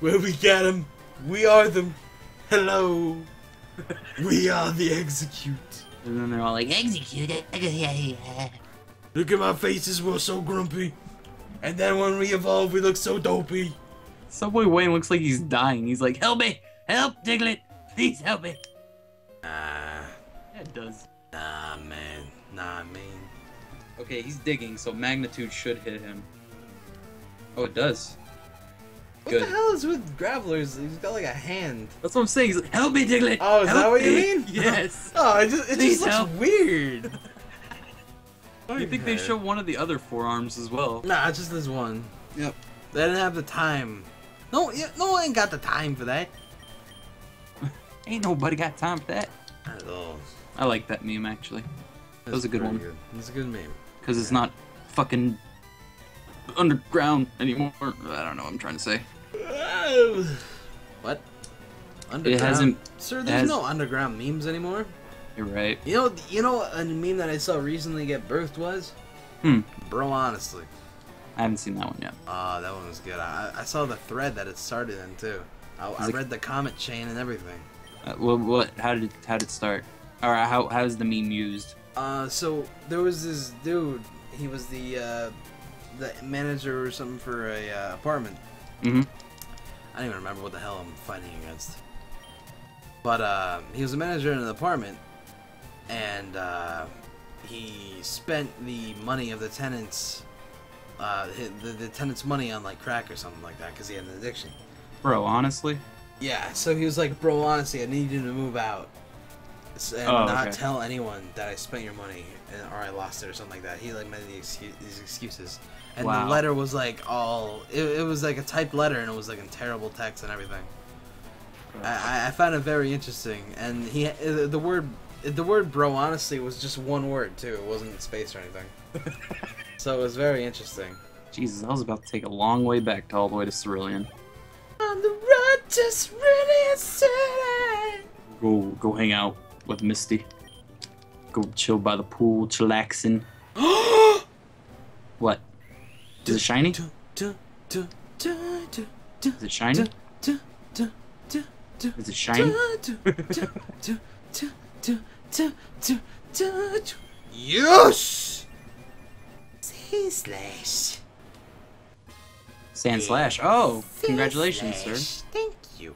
[SPEAKER 2] Where we get them? We are them. Hello. We are the Exeggcute.
[SPEAKER 1] And then they're all like, Execute it.
[SPEAKER 2] Look at my faces, we're so grumpy. And then when we evolve, we look so dopey.
[SPEAKER 1] Subway Wayne looks like he's dying. He's like, Help me! Help, Diglett! Please help me!
[SPEAKER 3] Nah,
[SPEAKER 1] Yeah, it does.
[SPEAKER 3] nah, man, nah, man.
[SPEAKER 1] Okay, he's digging, so magnitude should hit him. Oh, it does.
[SPEAKER 2] What
[SPEAKER 1] Good.
[SPEAKER 2] the hell is with Gravelers? He's got like a hand.
[SPEAKER 1] That's what I'm saying. He's like, help me, Diglett.
[SPEAKER 2] Oh, is that
[SPEAKER 1] Help
[SPEAKER 2] what you mean?
[SPEAKER 1] Yes.
[SPEAKER 2] Oh, it just, it
[SPEAKER 1] Please
[SPEAKER 2] just looks
[SPEAKER 1] help.
[SPEAKER 2] weird.
[SPEAKER 1] You think they show one of the other forearms as well?
[SPEAKER 2] Nah, it's just this one.
[SPEAKER 1] Yep.
[SPEAKER 2] They didn't have the time. No, yeah, no one ain't got the time for that.
[SPEAKER 1] Ain't nobody got time for that.
[SPEAKER 2] At all.
[SPEAKER 1] I like that meme actually, That was a good one.
[SPEAKER 2] It's a good meme.
[SPEAKER 1] because it's not fucking underground anymore. I don't know what I'm trying to say.
[SPEAKER 2] What? Underground?
[SPEAKER 1] hasn't-
[SPEAKER 2] Sir, there's
[SPEAKER 1] has-
[SPEAKER 2] no underground memes anymore.
[SPEAKER 1] You're right.
[SPEAKER 2] You know, you know, a meme that I saw recently get birthed was,
[SPEAKER 1] Hmm.
[SPEAKER 2] bro. Honestly,
[SPEAKER 1] I haven't seen that one yet.
[SPEAKER 2] ah, that one was good. I, I saw the thread that it started in too. I, I
[SPEAKER 1] Is it-
[SPEAKER 2] read the comment chain and everything.
[SPEAKER 1] Uh, what, what? How did how did it start? Or how how's the meme used?
[SPEAKER 2] Uh, so there was this dude. He was the uh, the manager or something for a uh, apartment.
[SPEAKER 1] Mm-hmm.
[SPEAKER 2] I don't even remember what the hell I'm fighting against. But uh, he was a manager in an apartment, and uh, he spent the money of the tenants, uh, the, the tenants' money on like crack or something like that because he had an addiction.
[SPEAKER 1] Bro, honestly,
[SPEAKER 2] Yeah, so he was like, "Bro, honestly, I need you to move out and
[SPEAKER 1] Oh,
[SPEAKER 2] not
[SPEAKER 1] okay.
[SPEAKER 2] tell anyone that I spent your money and, or I lost it or something like that." He like made these excuses, and
[SPEAKER 1] Wow.
[SPEAKER 2] the letter was like all it, it was like a typed letter and it was like in terrible text and everything. I, I- found it very interesting, and he the word the word "bro" honestly was just one word too. It wasn't in space or anything. so it was very interesting.
[SPEAKER 1] Jesus, I was about to take a long way back to all the way to Cerulean.
[SPEAKER 2] On the road to Cerulean City.
[SPEAKER 1] Go go hang out with Misty. Go chill by the pool, chillaxing. What? Is it shiny? Is it shiny? Is it shiny?
[SPEAKER 2] Yes! Sea slash.
[SPEAKER 1] Sandslash. Oh, congratulations, sir.
[SPEAKER 2] Thank you.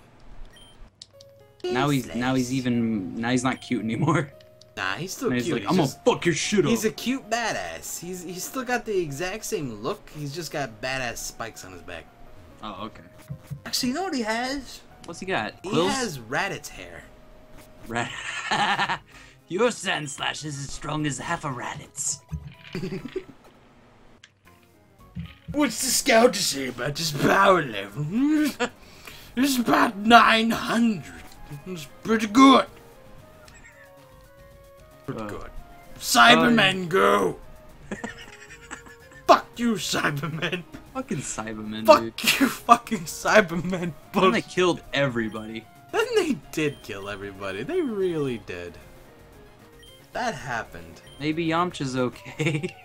[SPEAKER 1] Now he's now he's even now he's not cute anymore.
[SPEAKER 2] Nah, he's still
[SPEAKER 1] he's
[SPEAKER 2] cute.
[SPEAKER 1] like, I'm gonna fuck your shit up.
[SPEAKER 2] He's a cute badass. He's he's still got the exact same look. He's just got badass spikes on his back.
[SPEAKER 1] Oh, okay.
[SPEAKER 2] Actually, you know what he has?
[SPEAKER 1] What's he got?
[SPEAKER 2] He
[SPEAKER 1] Quills?
[SPEAKER 2] has Raditz hair.
[SPEAKER 1] Rat. Your Sandslash is as strong as half a Raditz.
[SPEAKER 2] What's the scout to say about this power level? it's about 900. It's pretty good. Pretty
[SPEAKER 1] Uh,
[SPEAKER 2] good. Saibamen, go! Fuck you, Saibamen.
[SPEAKER 1] Fucking Saibamen,
[SPEAKER 2] Fuck
[SPEAKER 1] dude.
[SPEAKER 2] you, fucking Saibamen.
[SPEAKER 1] Then they killed everybody.
[SPEAKER 2] Then they did kill everybody. They really did. That happened.
[SPEAKER 1] Maybe Yamcha's okay.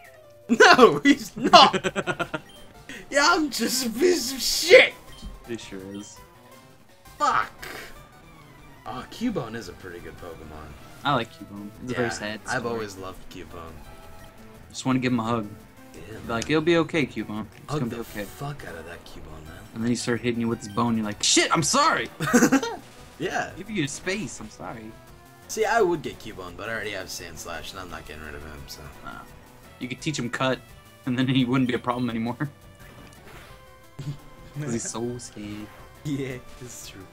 [SPEAKER 2] No, he's not. just a piece of shit.
[SPEAKER 1] he sure is.
[SPEAKER 2] Fuck. Oh, Cubone is a pretty good Pokemon.
[SPEAKER 1] I like Cubone. It's a very sad story.
[SPEAKER 2] I've always loved Cubone.
[SPEAKER 1] Just want to give him a hug.
[SPEAKER 2] Yeah,
[SPEAKER 1] like, it'll be okay, Cubone. It's
[SPEAKER 2] Hug
[SPEAKER 1] gonna be
[SPEAKER 2] the
[SPEAKER 1] okay.
[SPEAKER 2] fuck out of that Cubone, man.
[SPEAKER 1] And then he start hitting you with his bone. You're like, shit, I'm sorry.
[SPEAKER 2] Yeah.
[SPEAKER 1] Give you space. I'm sorry.
[SPEAKER 2] See, I would get Cubone, but I already have Sandslash, and I'm not getting rid of him, so.
[SPEAKER 1] Nah. You could teach him cut, and then he wouldn't be a problem anymore. 'Cause he's so scared.
[SPEAKER 2] Yeah, it's true.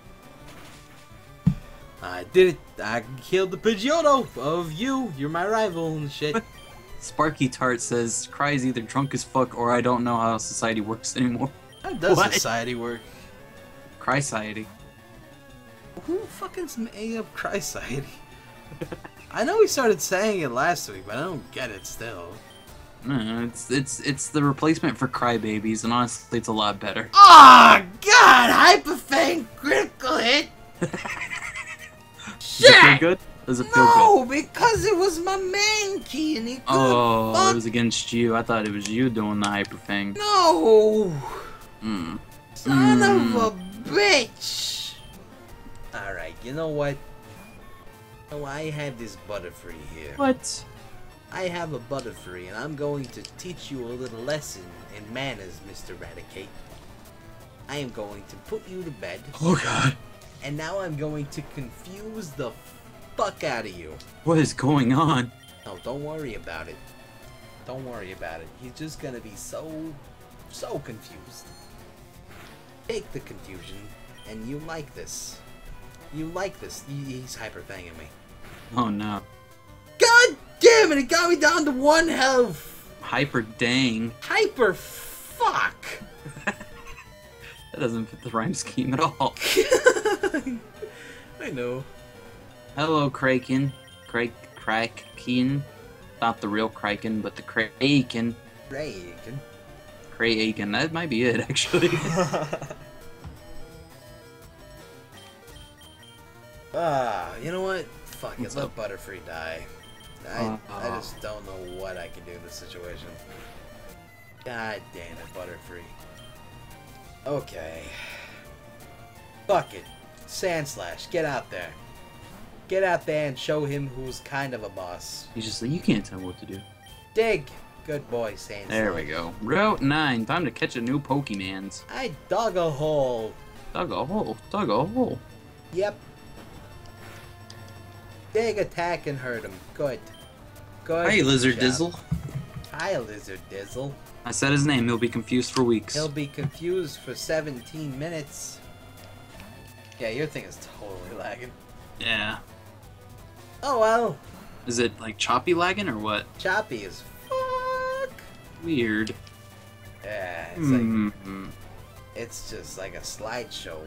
[SPEAKER 2] I did it. I killed the Pidgeotto of you. You're my rival and shit.
[SPEAKER 1] Sparky Tart says, Cry is either drunk as fuck or I don't know how society works anymore.
[SPEAKER 2] How does
[SPEAKER 1] What?
[SPEAKER 2] society work?
[SPEAKER 1] Cry Society.
[SPEAKER 2] Who fucking's made up Cry-Society? I know we started saying it last week, but I don't get it still.
[SPEAKER 1] No, it's it's it's the replacement for Crybabies, and honestly, it's a lot better.
[SPEAKER 2] Oh God! Hyperfang critical hit.
[SPEAKER 1] Does it feel good? Does it feel
[SPEAKER 2] No,
[SPEAKER 1] good?
[SPEAKER 2] because it was my main key and he
[SPEAKER 1] Oh,
[SPEAKER 2] fuck-
[SPEAKER 1] it was against you. I thought it was you doing the hyper thing.
[SPEAKER 2] No!
[SPEAKER 1] Mm.
[SPEAKER 2] Son
[SPEAKER 1] Mm.
[SPEAKER 2] of a bitch! Alright, you know what? Oh, I have this Butterfree here.
[SPEAKER 1] What?
[SPEAKER 2] I have a Butterfree, and I'm going to teach you a little lesson in manners, Mr. Raticate. I am going to put you to bed,
[SPEAKER 1] Oh god.
[SPEAKER 2] And now I'm going to confuse the fuck out of you.
[SPEAKER 1] What is going on?
[SPEAKER 2] No, don't worry about it. Don't worry about it. He's just gonna be so, so confused. take the confusion, and you like this. You like this. He's hyper banging me.
[SPEAKER 1] Oh no.
[SPEAKER 2] God damn it! It got me down to one health.
[SPEAKER 1] Hyper dang.
[SPEAKER 2] Hyper fuck.
[SPEAKER 1] That doesn't fit the rhyme scheme at all.
[SPEAKER 2] I know.
[SPEAKER 1] Hello, Kraken. Krak Kraken. Not the real Kraken, but the Kraken.
[SPEAKER 2] Kraken.
[SPEAKER 1] Kraken. That might be it, actually.
[SPEAKER 2] Ah, you know what? Fuck it,
[SPEAKER 1] What's
[SPEAKER 2] let
[SPEAKER 1] up?
[SPEAKER 2] Butterfree die. I,
[SPEAKER 1] Uh,
[SPEAKER 2] I just don't know what I can do in this situation. God damn it, Butterfree. Okay. Fuck it. Sandslash, get out there. Get out there and show him who's kind of a boss.
[SPEAKER 1] He's just like, you can't tell me what to do.
[SPEAKER 2] Dig! Good boy, Sandslash.
[SPEAKER 1] There we go. Route 9. Time to catch a new Pokemans.
[SPEAKER 2] I dug a hole.
[SPEAKER 1] Dug a hole. Dug a hole.
[SPEAKER 2] Yep. Dig, attack, and hurt him. Good. Good.
[SPEAKER 1] Hey, Lizard
[SPEAKER 2] job.
[SPEAKER 1] Dizzle.
[SPEAKER 2] Hi, Lizard Dizzle.
[SPEAKER 1] I said his name. He'll be confused for weeks.
[SPEAKER 2] He'll be confused for 17 minutes. Yeah, your thing is totally lagging.
[SPEAKER 1] Yeah.
[SPEAKER 2] Oh well.
[SPEAKER 1] Is it like choppy lagging or what?
[SPEAKER 2] Choppy as fuck.
[SPEAKER 1] Weird.
[SPEAKER 2] Yeah, it's like
[SPEAKER 1] hmm
[SPEAKER 2] it's just like a slideshow.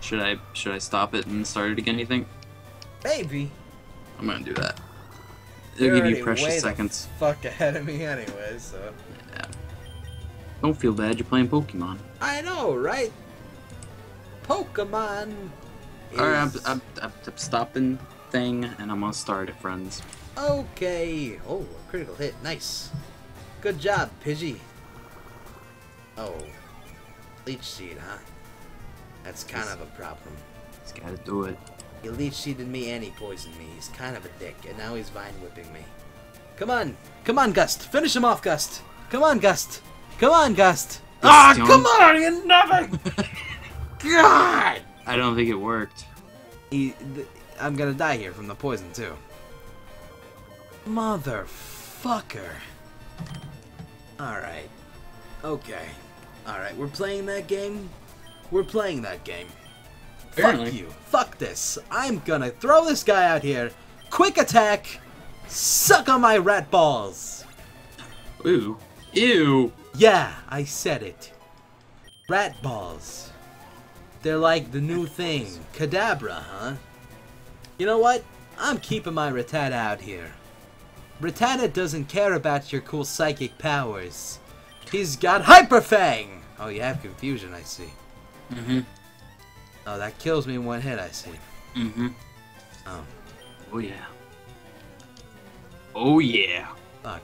[SPEAKER 1] Should I should I stop it and start it again? You think?
[SPEAKER 2] Maybe.
[SPEAKER 1] I'm gonna do that. It'll give you precious seconds.
[SPEAKER 2] fuck ahead of me anyway, so.
[SPEAKER 1] Don't feel bad. You're playing Pokemon.
[SPEAKER 2] I know, right? Pokemon.
[SPEAKER 1] All right, I'm, I'm, I'm, I'm stopping thing, and I'm gonna start it, friends.
[SPEAKER 2] Okay. Oh, a critical hit. Nice. Good job, Pidgey. Oh. Leech Seed, huh? That's kind of a problem.
[SPEAKER 1] Just gotta do it.
[SPEAKER 2] He leech seeded me and he poisoned me. He's kind of a dick, and now he's vine whipping me. Come on. Come on, Gust. Finish him off, Gust. Come on, Gust. Come on, Gust. Ah, come on, you never. God.
[SPEAKER 1] I don't think it worked.
[SPEAKER 2] He, th- I'm gonna die here from the poison too. Motherfucker. Alright. Okay. Alright, we're playing that game? We're playing that game.
[SPEAKER 1] Apparently.
[SPEAKER 2] Fuck you. Fuck this. I'm gonna throw this guy out here. Quick attack. Suck on my rat balls.
[SPEAKER 1] Ooh. Ew.
[SPEAKER 2] Yeah, I said it. Rat balls. They're like the new thing. Kadabra, huh? You know what? I'm keeping my Rattata out here. Rattata doesn't care about your cool psychic powers. He's got Hyper Fang! Oh, you have confusion, I see.
[SPEAKER 1] Mm-hmm.
[SPEAKER 2] Oh, that kills me in one hit, I see.
[SPEAKER 1] Mm-hmm.
[SPEAKER 2] Oh,
[SPEAKER 1] Oh yeah. Oh yeah.
[SPEAKER 2] fuck.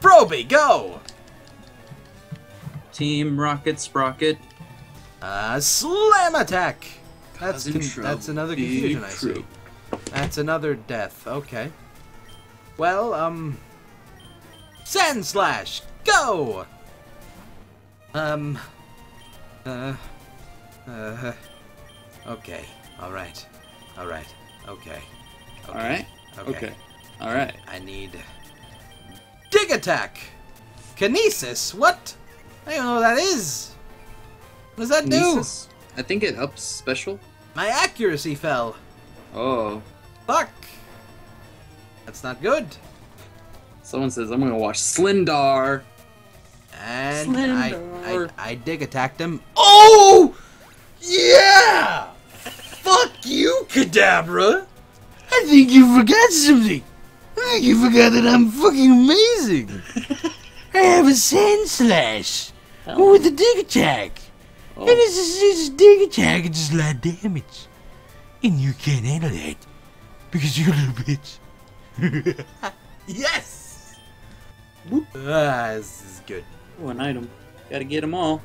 [SPEAKER 2] Froby, go!
[SPEAKER 1] Team Rocket Sprocket.
[SPEAKER 2] Uh, slam attack! That's, that's another confusion, I see. That's another death. Okay. Well, um. Sandslash, go! Um. Uh. Uh. Okay. Alright. Alright. Okay. okay.
[SPEAKER 1] Alright. Okay. Alright.
[SPEAKER 2] I need. Dig Attack! Kinesis? What? I don't know what that is. What does that do?
[SPEAKER 1] I think it ups special.
[SPEAKER 2] My accuracy fell.
[SPEAKER 1] Oh.
[SPEAKER 2] Fuck! That's not good.
[SPEAKER 1] Someone says I'm gonna watch Slindar.
[SPEAKER 2] And I, I, I dig attacked him. Oh! Yeah! Fuck you, Kadabra! I think you forgot something. I think you forgot that I'm fucking amazing. I have a sand slash with a dig attack. And
[SPEAKER 1] Oh.
[SPEAKER 2] it's just, it's a dig attack and just a lot of damage. And you can't handle that because you're a little bitch. yes! Ah, this is good.
[SPEAKER 1] Oh, an item. Gotta get them all.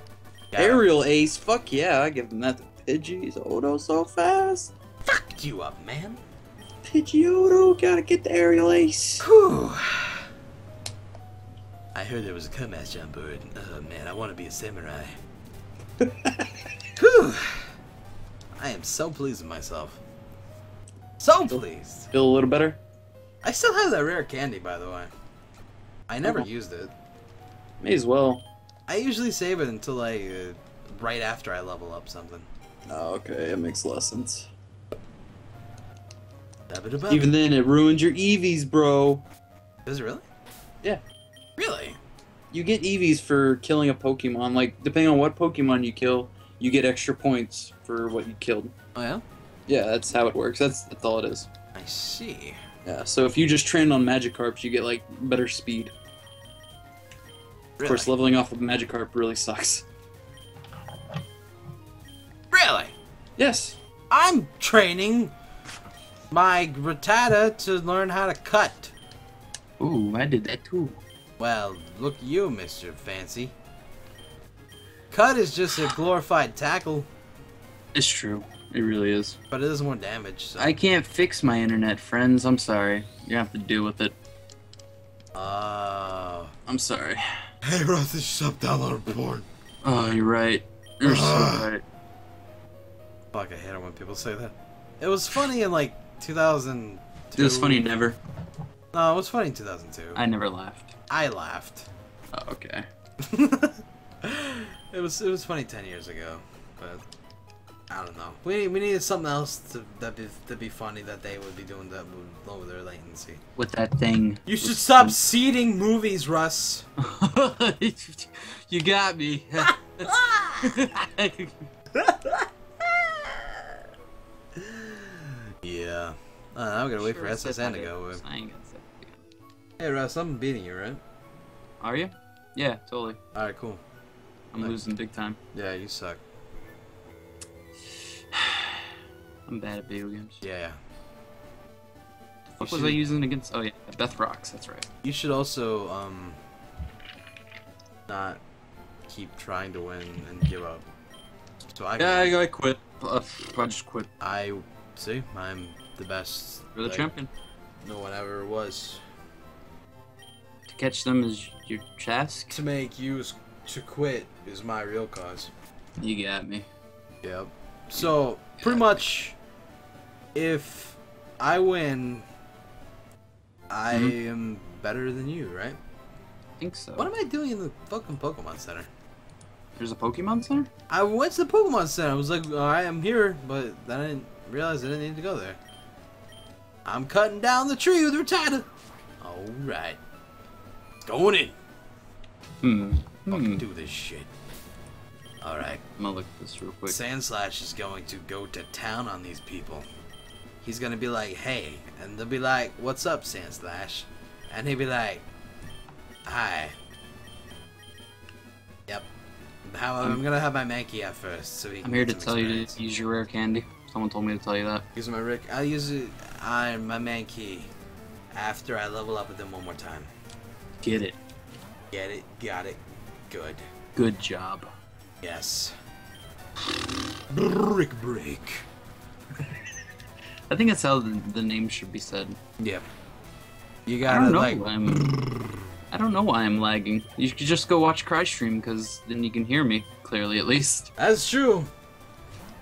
[SPEAKER 2] Yeah.
[SPEAKER 1] Aerial Ace. Fuck yeah. I give them that to Pidgeotto so fast.
[SPEAKER 2] fucked you up, man.
[SPEAKER 1] Pidgeotto. Gotta get the Aerial Ace.
[SPEAKER 2] Whew. I heard there was a Kumash on board. Oh man, I want to be a samurai. Whew. I am so pleased with myself. So pleased.
[SPEAKER 1] Feel a little better?
[SPEAKER 2] I still have that rare candy, by the way. I never
[SPEAKER 1] Oh.
[SPEAKER 2] used it.
[SPEAKER 1] May as well.
[SPEAKER 2] I usually save it until I, uh, right after I level up something.
[SPEAKER 1] Oh, okay, it makes less sense. Even then, it ruins your EVs, bro.
[SPEAKER 2] Does it really?
[SPEAKER 1] Yeah.
[SPEAKER 2] Really?
[SPEAKER 1] You get EVs for killing a Pokemon. Like, depending on what Pokemon you kill, you get extra points for what you killed.
[SPEAKER 2] Oh yeah.
[SPEAKER 1] Yeah, that's how it works. That's that's all it is.
[SPEAKER 2] I see.
[SPEAKER 1] Yeah. So if you just train on Magikarps, you get like better speed. Of course, leveling off of Magikarp really sucks.
[SPEAKER 2] Really?
[SPEAKER 1] Yes.
[SPEAKER 2] I'm training my Rattata to learn how to cut.
[SPEAKER 1] Ooh, I did that too.
[SPEAKER 2] Well, look you, Mr. Fancy. Cut is just a glorified tackle,
[SPEAKER 1] It's true. It really is.
[SPEAKER 2] but it does more damage. So.
[SPEAKER 1] I can't fix my internet, friends. I'm sorry. You have to deal with it.
[SPEAKER 2] Uh.
[SPEAKER 1] I'm sorry.
[SPEAKER 2] Hey, Ross, Russ, stop downloading porn.
[SPEAKER 1] Oh, you're right. You're so right.
[SPEAKER 2] Fuck, I hate it when people say that. It was funny in like 2002.
[SPEAKER 1] It was funny never.
[SPEAKER 2] No, it was funny in 2002.
[SPEAKER 1] I never laughed.
[SPEAKER 2] I laughed.
[SPEAKER 1] Oh, okay.
[SPEAKER 2] it was it was funny 10 years ago, but I don't know. We we needed something else to that be to be funny that they would be doing that would lower their latency.
[SPEAKER 1] With that thing.
[SPEAKER 2] You should stop seeding movies, Russ.
[SPEAKER 1] you got me.
[SPEAKER 2] Yeah. Uh, I'm gonna wait for SSN to go. uh,
[SPEAKER 1] I ain't gonna say.
[SPEAKER 2] Hey, Russ, I'm beating you, right?
[SPEAKER 1] Are you? Yeah, totally.
[SPEAKER 2] All right, cool.
[SPEAKER 1] I'm
[SPEAKER 2] Nice.
[SPEAKER 1] losing big time.
[SPEAKER 2] Yeah, you suck.
[SPEAKER 1] I'm bad at video games.
[SPEAKER 2] Yeah, yeah.
[SPEAKER 1] What
[SPEAKER 2] You
[SPEAKER 1] was I using against? Oh yeah, Beth Rocks. That's right.
[SPEAKER 2] You should also um not keep trying to win and give up. So I
[SPEAKER 1] Yeah, I, I quit. Uh, I just quit.
[SPEAKER 2] I see I'm the best.
[SPEAKER 1] You're the
[SPEAKER 2] like,
[SPEAKER 1] champion.
[SPEAKER 2] No one ever was.
[SPEAKER 1] To catch them is your task.
[SPEAKER 2] To make you to quit is my real cause.
[SPEAKER 1] You got me.
[SPEAKER 2] Yep. So pretty much, if I win, I
[SPEAKER 1] Mhm.
[SPEAKER 2] am better than you, right?
[SPEAKER 1] I think so.
[SPEAKER 2] What am I doing in the fucking Pokemon Center?
[SPEAKER 1] There's a Pokemon Center.
[SPEAKER 2] I went to the Pokemon Center. I was like, alright, I'm here, but then I didn't realize I didn't need to go there. I'm cutting down the tree with Rattata. Alright. Going in.
[SPEAKER 1] Hmm.
[SPEAKER 2] Fucking
[SPEAKER 1] Hmm.
[SPEAKER 2] do this shit. Alright.
[SPEAKER 1] I'm gonna look at this real quick.
[SPEAKER 2] Sandslash is going to go to town on these people. He's gonna be like, hey, and they'll be like, what's up, Sandslash? And he'll be like, hi. Yep. How, I'm, gonna have my Mankey out first, so he
[SPEAKER 1] I'm here to tell you to use your rare candy. Someone told me to tell you that.
[SPEAKER 2] Use my Rick. I'll use it on my Mankey after I level up with him one more time.
[SPEAKER 1] Get it.
[SPEAKER 2] Get it? Got it. Good.
[SPEAKER 1] Good job.
[SPEAKER 2] Yes. Brick break.
[SPEAKER 1] I think that's how the, the name should be said.
[SPEAKER 2] Yep. You
[SPEAKER 1] I
[SPEAKER 2] gotta
[SPEAKER 1] don't know
[SPEAKER 2] like.
[SPEAKER 1] why I'm. I don't know why I'm lagging. You could just go watch Cry Stream because then you can hear me clearly at least.
[SPEAKER 2] That's true.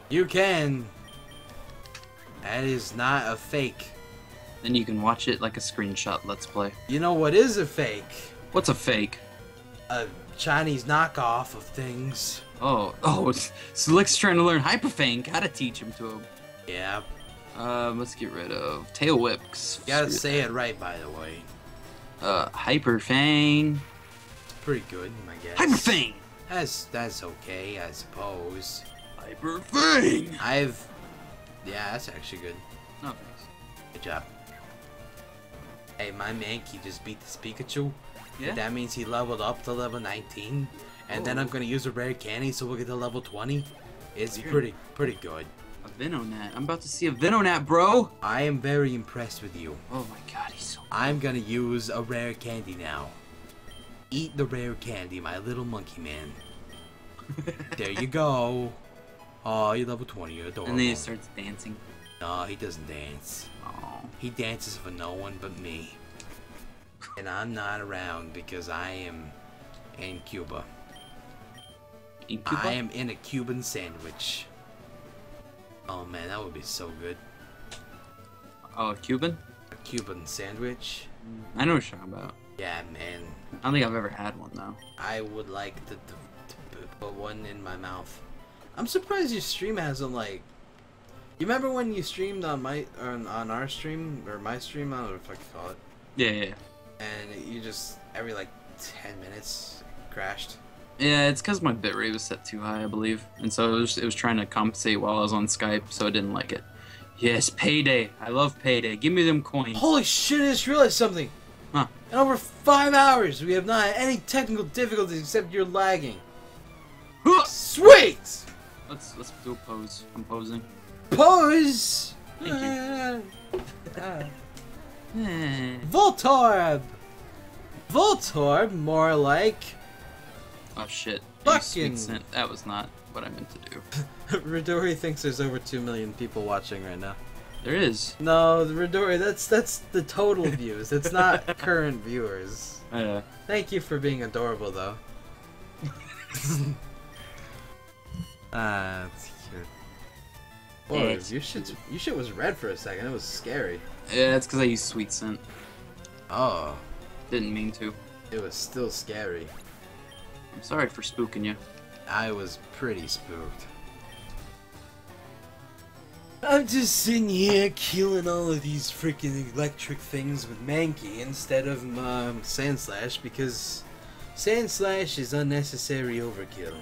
[SPEAKER 2] You can. That is not a fake.
[SPEAKER 1] Then you can watch it like a screenshot. Let's play.
[SPEAKER 2] You know what is a fake?
[SPEAKER 1] What's a fake?
[SPEAKER 2] A Chinese knockoff of things.
[SPEAKER 1] Oh, oh, it's, so Lick's trying to learn Hyperfang. Gotta teach him to him.
[SPEAKER 2] Yeah.
[SPEAKER 1] Um, let's get rid of Tail Whip. 'cause
[SPEAKER 2] gotta say it right, by the way.
[SPEAKER 1] that. Uh, Hyperfang.
[SPEAKER 2] It's pretty good, I guess.
[SPEAKER 1] Hyperfang!
[SPEAKER 2] That's that's okay, I suppose.
[SPEAKER 1] Hyperfang!
[SPEAKER 2] I've. Yeah, that's actually good.
[SPEAKER 1] No, thanks.
[SPEAKER 2] Good job. Hey, my Mankey just beat this Pikachu.
[SPEAKER 1] Yeah?
[SPEAKER 2] That means he leveled up to level 19. And then. I'm gonna use a rare candy so we'll get to level 20. It's
[SPEAKER 1] Weird.
[SPEAKER 2] pretty pretty good.
[SPEAKER 1] A Venonat. I'm about to see a Venonat, bro!
[SPEAKER 2] I am very impressed with you.
[SPEAKER 1] Oh my god, he's so.
[SPEAKER 2] I'm gonna use a rare candy now. Eat the rare candy, my little monkey man. there you go. Oh, you're level 20. You're adorable.
[SPEAKER 1] And then he starts dancing.
[SPEAKER 2] No, he doesn't dance.
[SPEAKER 1] Oh.
[SPEAKER 2] He dances for no one but me. And I'm not around because I am in Cuba.
[SPEAKER 1] In Cuba?
[SPEAKER 2] I am in a Cuban sandwich. Oh man, that would be so good.
[SPEAKER 1] Oh, Cuban?
[SPEAKER 2] A Cuban sandwich.
[SPEAKER 1] I know what you're talking about.
[SPEAKER 2] Yeah, man.
[SPEAKER 1] I don't think I've ever had one though.
[SPEAKER 2] I would like to, to, to put one in my mouth. I'm surprised your stream hasn't like. You remember when you streamed on my on, on our stream or my stream? I don't know if I can call it.
[SPEAKER 1] Yeah, yeah.
[SPEAKER 2] And you just every like ten minutes crashed.
[SPEAKER 1] Yeah, it's because my bitrate was set too high, I believe, and so it was, it was trying to compensate while I was on Skype, so I didn't like it. Yes, payday. I love payday. Give me them coins.
[SPEAKER 2] Holy shit! I just realized something.
[SPEAKER 1] Huh.
[SPEAKER 2] In over five hours, we have not had any technical difficulties except you're lagging.
[SPEAKER 1] Huh!
[SPEAKER 2] Sweet.
[SPEAKER 1] Let's let's do a pose. I'm posing.
[SPEAKER 2] Pose.
[SPEAKER 1] Thank Eh.
[SPEAKER 2] Voltorb. Voltorb, more like.
[SPEAKER 1] Oh shit. You
[SPEAKER 2] Fucking-.
[SPEAKER 1] That was not what I meant to do.
[SPEAKER 2] Redori thinks there's over two million people watching right now.
[SPEAKER 1] There is.
[SPEAKER 2] No, the Redori, that's that's the total views. It's not current viewers.
[SPEAKER 1] Uh,
[SPEAKER 2] Thank you for being adorable, though. Ah, that's cute. Boy,
[SPEAKER 1] It's
[SPEAKER 2] your shit, your shit was red for a second. It was scary.
[SPEAKER 1] yeah, that's because I used sweet scent.
[SPEAKER 2] Oh,
[SPEAKER 1] Didn't mean to.
[SPEAKER 2] it was still scary.
[SPEAKER 1] I'm sorry for spooking you.
[SPEAKER 2] I was pretty spooked. I'm just sitting here killing all of these freaking electric things with Mankey instead of um, Sandslash because Sandslash is unnecessary overkill.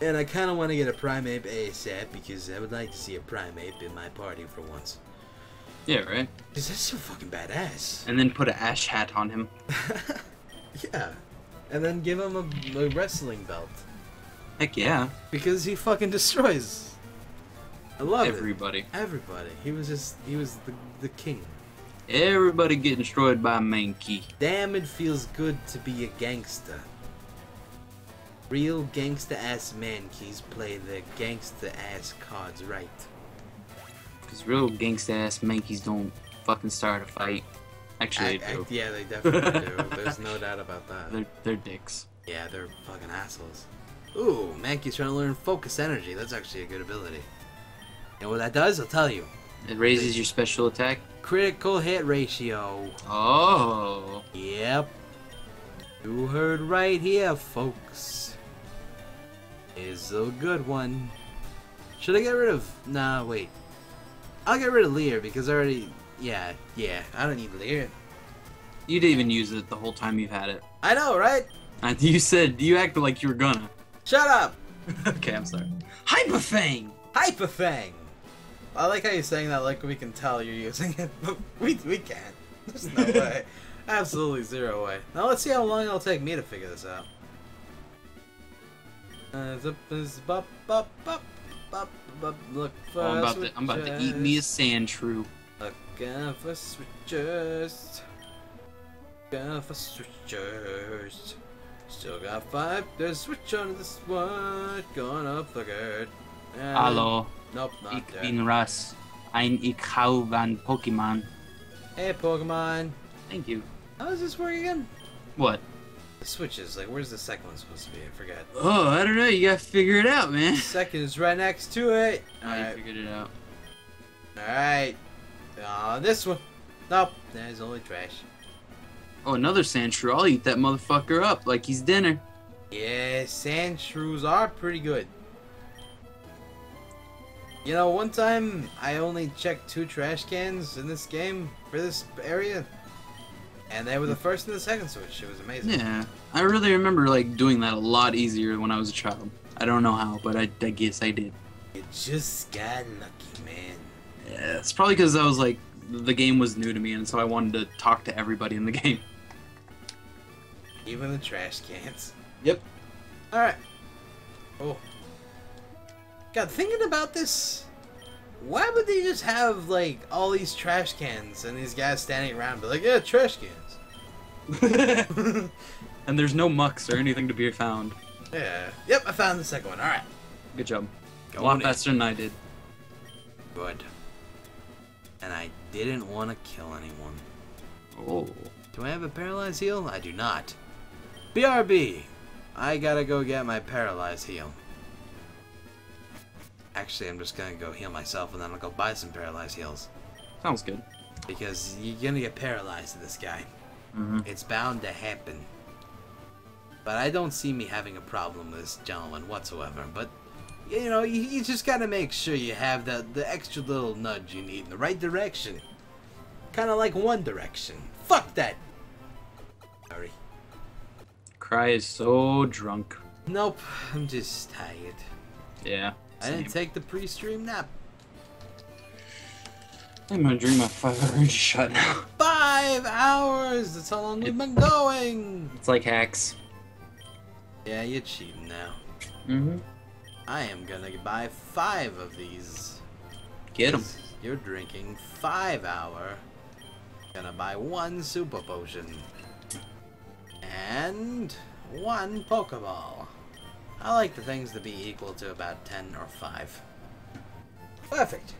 [SPEAKER 2] And I kind of want to get a Primeape ASAP because I would like to see a Primeape in my party for once.
[SPEAKER 1] Yeah, right.
[SPEAKER 2] Because that's so fucking badass.
[SPEAKER 1] And then put an ash hat on him.
[SPEAKER 2] yeah. And then give him a, a wrestling belt.
[SPEAKER 1] Heck yeah.
[SPEAKER 2] Because he fucking destroys. I love it.
[SPEAKER 1] Everybody.
[SPEAKER 2] Everybody. He was just he was the the king.
[SPEAKER 1] Everybody getting destroyed by Mankey.
[SPEAKER 2] Damn it feels good to be a gangster. Real gangster ass mankeys play their gangster ass cards right.
[SPEAKER 1] Because real gangster ass Mankeys don't fucking start a fight. Actually, they
[SPEAKER 2] I- I- yeah, they definitely do. There's no doubt about that.
[SPEAKER 1] They're, they're dicks.
[SPEAKER 2] Yeah, they're fucking assholes. Ooh, Mankey's trying to learn focus energy. That's actually a good ability. And what that does? I'll tell you.
[SPEAKER 1] It raises your special attack.
[SPEAKER 2] Critical hit ratio.
[SPEAKER 1] Oh.
[SPEAKER 2] Yep. You heard right here, folks. Is a good one. Should I get rid of... Nah, wait. I'll get rid of Leer because I already... Yeah, yeah, I don't need Leer.
[SPEAKER 1] You didn't even use it the whole time you've had it.
[SPEAKER 2] I know, right?
[SPEAKER 1] And you said, you acted like you were gonna.
[SPEAKER 2] Shut up!
[SPEAKER 1] okay, I'm sorry. Hyperfang!
[SPEAKER 2] Hyperfang! I like how you're saying that like we can tell you're using it, but we, we can't. There's no way. Absolutely zero way. Now let's see how long it'll take me to figure this out. Uh, zip, zip, look
[SPEAKER 1] Oh, I'm about to, I'm about to eat me a Sandshrew.
[SPEAKER 2] Looking for switches. Looking for switches. Still got five. There's a switch on this one. Gonna fuck it. And-
[SPEAKER 1] Hallo,
[SPEAKER 2] Nope, not
[SPEAKER 1] ich
[SPEAKER 2] there.
[SPEAKER 1] bin Russ. Ein ich hau van Pokemon.
[SPEAKER 2] Hey, Pokemon.
[SPEAKER 1] Thank you.
[SPEAKER 2] How does this work again?
[SPEAKER 1] What?
[SPEAKER 2] The switches. Like, where's the second one supposed to be? I forget.
[SPEAKER 1] Oh, I don't know. You gotta figure it out, man.
[SPEAKER 2] Second is right next to it.
[SPEAKER 1] I
[SPEAKER 2] Alright.
[SPEAKER 1] figured it out.
[SPEAKER 2] Alright. Uh, this one. Nope. There's only trash.
[SPEAKER 1] Oh, another Sandshrew. I'll eat that motherfucker up like he's dinner.
[SPEAKER 2] Yeah, Sandshrews are pretty good. You know, one time I only checked two trash cans in this game for this area, and they were the first and the second switch. It was amazing.
[SPEAKER 1] Yeah, I really remember like doing that a lot easier when I was a child. I don't know how, but I, I guess I did.
[SPEAKER 2] You just got lucky, man.
[SPEAKER 1] Yeah, it's probably because I was like the game was new to me, and so I wanted to talk to everybody in the game.
[SPEAKER 2] Even the trash cans.
[SPEAKER 1] Yep.
[SPEAKER 2] Alright. Oh. God, thinking about this, why would they just have, like, all these trash cans and these guys standing around be like, yeah, trash cans?
[SPEAKER 1] and there's no mucks or anything to be found.
[SPEAKER 2] yeah. Yep, I found the second one. Alright.
[SPEAKER 1] Good job. A
[SPEAKER 2] Going
[SPEAKER 1] lot faster than I did.
[SPEAKER 2] Good. And I didn't want to kill anyone.
[SPEAKER 1] Oh.
[SPEAKER 2] Do I have a paralyzed heal? I do not. BRB! I gotta go get my paralyzed heal. Actually, I'm just gonna go heal myself and then I'll go buy some paralyzed heals.
[SPEAKER 1] Sounds good.
[SPEAKER 2] Because you're gonna get paralyzed to this guy.
[SPEAKER 1] Mhm.
[SPEAKER 2] It's bound to happen. But I don't see me having a problem with this gentleman whatsoever. But you know, you, you just gotta make sure you have the the extra little nudge you need in the right direction. Kind of like One Direction. Fuck that. Sorry.
[SPEAKER 1] Cry is so drunk.
[SPEAKER 2] Nope. I'm just tired.
[SPEAKER 1] Yeah.
[SPEAKER 2] I didn't take the pre-stream nap.
[SPEAKER 1] I'm gonna drink my five orange shot now.
[SPEAKER 2] Five hours. That's how long we've been going.
[SPEAKER 1] It's like hacks.
[SPEAKER 2] Yeah, you're cheating now.
[SPEAKER 1] Mm-hmm.
[SPEAKER 2] I am gonna buy five of these.
[SPEAKER 1] Get them.
[SPEAKER 2] You're drinking five hour. Gonna buy one super potion. And one Pokeball. I like the things to be equal to about 10 or 5. Perfect.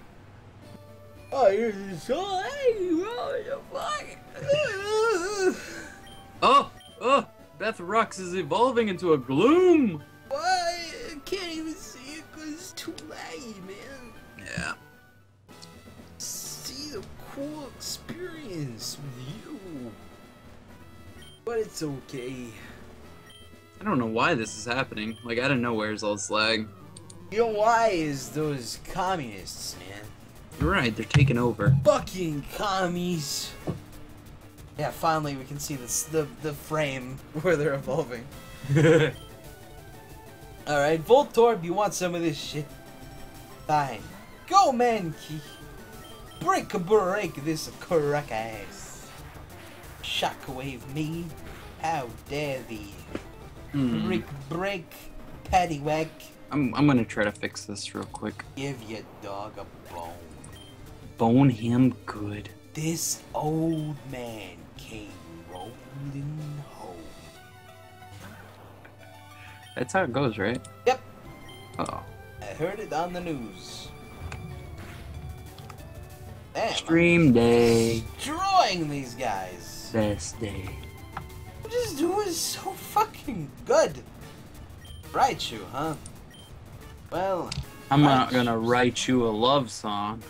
[SPEAKER 2] Oh, you're so angry. What the fuck?
[SPEAKER 1] Oh! Oh! Beth Rux is evolving into a gloom!
[SPEAKER 2] Can't even see it because it's too laggy, man.
[SPEAKER 1] Yeah.
[SPEAKER 2] see the cool experience with you. But it's okay.
[SPEAKER 1] I don't know why this is happening. Like, out of nowhere is all this lag.
[SPEAKER 2] You know why is those communists, man.
[SPEAKER 1] You're right, they're taking over.
[SPEAKER 2] Fucking commies. Yeah, finally we can see this, the the frame where they're evolving. Alright, Voltorb, you want some of this shit? Fine. Go, Mankey. Break a break this crack ass. Shockwave me. How dare thee.
[SPEAKER 1] Hmm.
[SPEAKER 2] Break break paddywhack.
[SPEAKER 1] I'm, I'm gonna try to fix this real quick.
[SPEAKER 2] Give your dog a bone.
[SPEAKER 1] Bone him good.
[SPEAKER 2] This old man came rolling
[SPEAKER 1] That's how it goes, right?
[SPEAKER 2] Yep,
[SPEAKER 1] Oh.
[SPEAKER 2] I heard it on the news. Damn,
[SPEAKER 1] Stream day.
[SPEAKER 2] Destroying these guys.
[SPEAKER 1] Best day.
[SPEAKER 2] I'm just doing so fucking good. Raichu, huh? Well,
[SPEAKER 1] I'm not gonna write you a love song.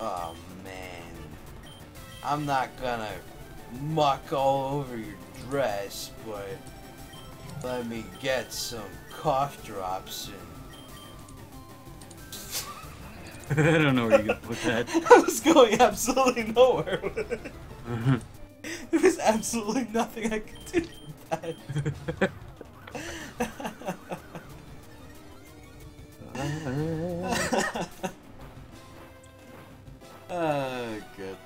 [SPEAKER 2] oh man. I'm not gonna muck all over your dress, but let me get some cough drops and
[SPEAKER 1] I don't know where you're gonna put that.
[SPEAKER 2] I was going absolutely nowhere with it. There was absolutely nothing I could do with that. oh, good.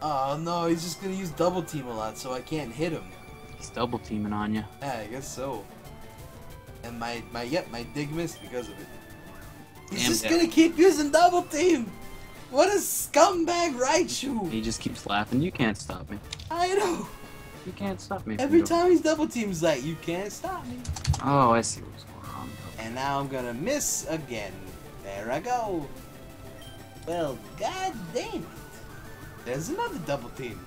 [SPEAKER 2] Oh no, he's just gonna use double team a lot, so I can't hit him.
[SPEAKER 1] He's double teaming on you.
[SPEAKER 2] Yeah, I guess so. And my my yep, my dig missed because of it. He's
[SPEAKER 1] Damn
[SPEAKER 2] just gonna keep using double team. What a scumbag Raichu!
[SPEAKER 1] He just keeps laughing. You can't stop me.
[SPEAKER 2] I know.
[SPEAKER 1] You can't stop me.
[SPEAKER 2] Every time he's double teams, like you can't stop me.
[SPEAKER 1] Oh, I see what's going on. though.
[SPEAKER 2] And now I'm gonna miss again. There I go. Well, god damn it. There's another double team.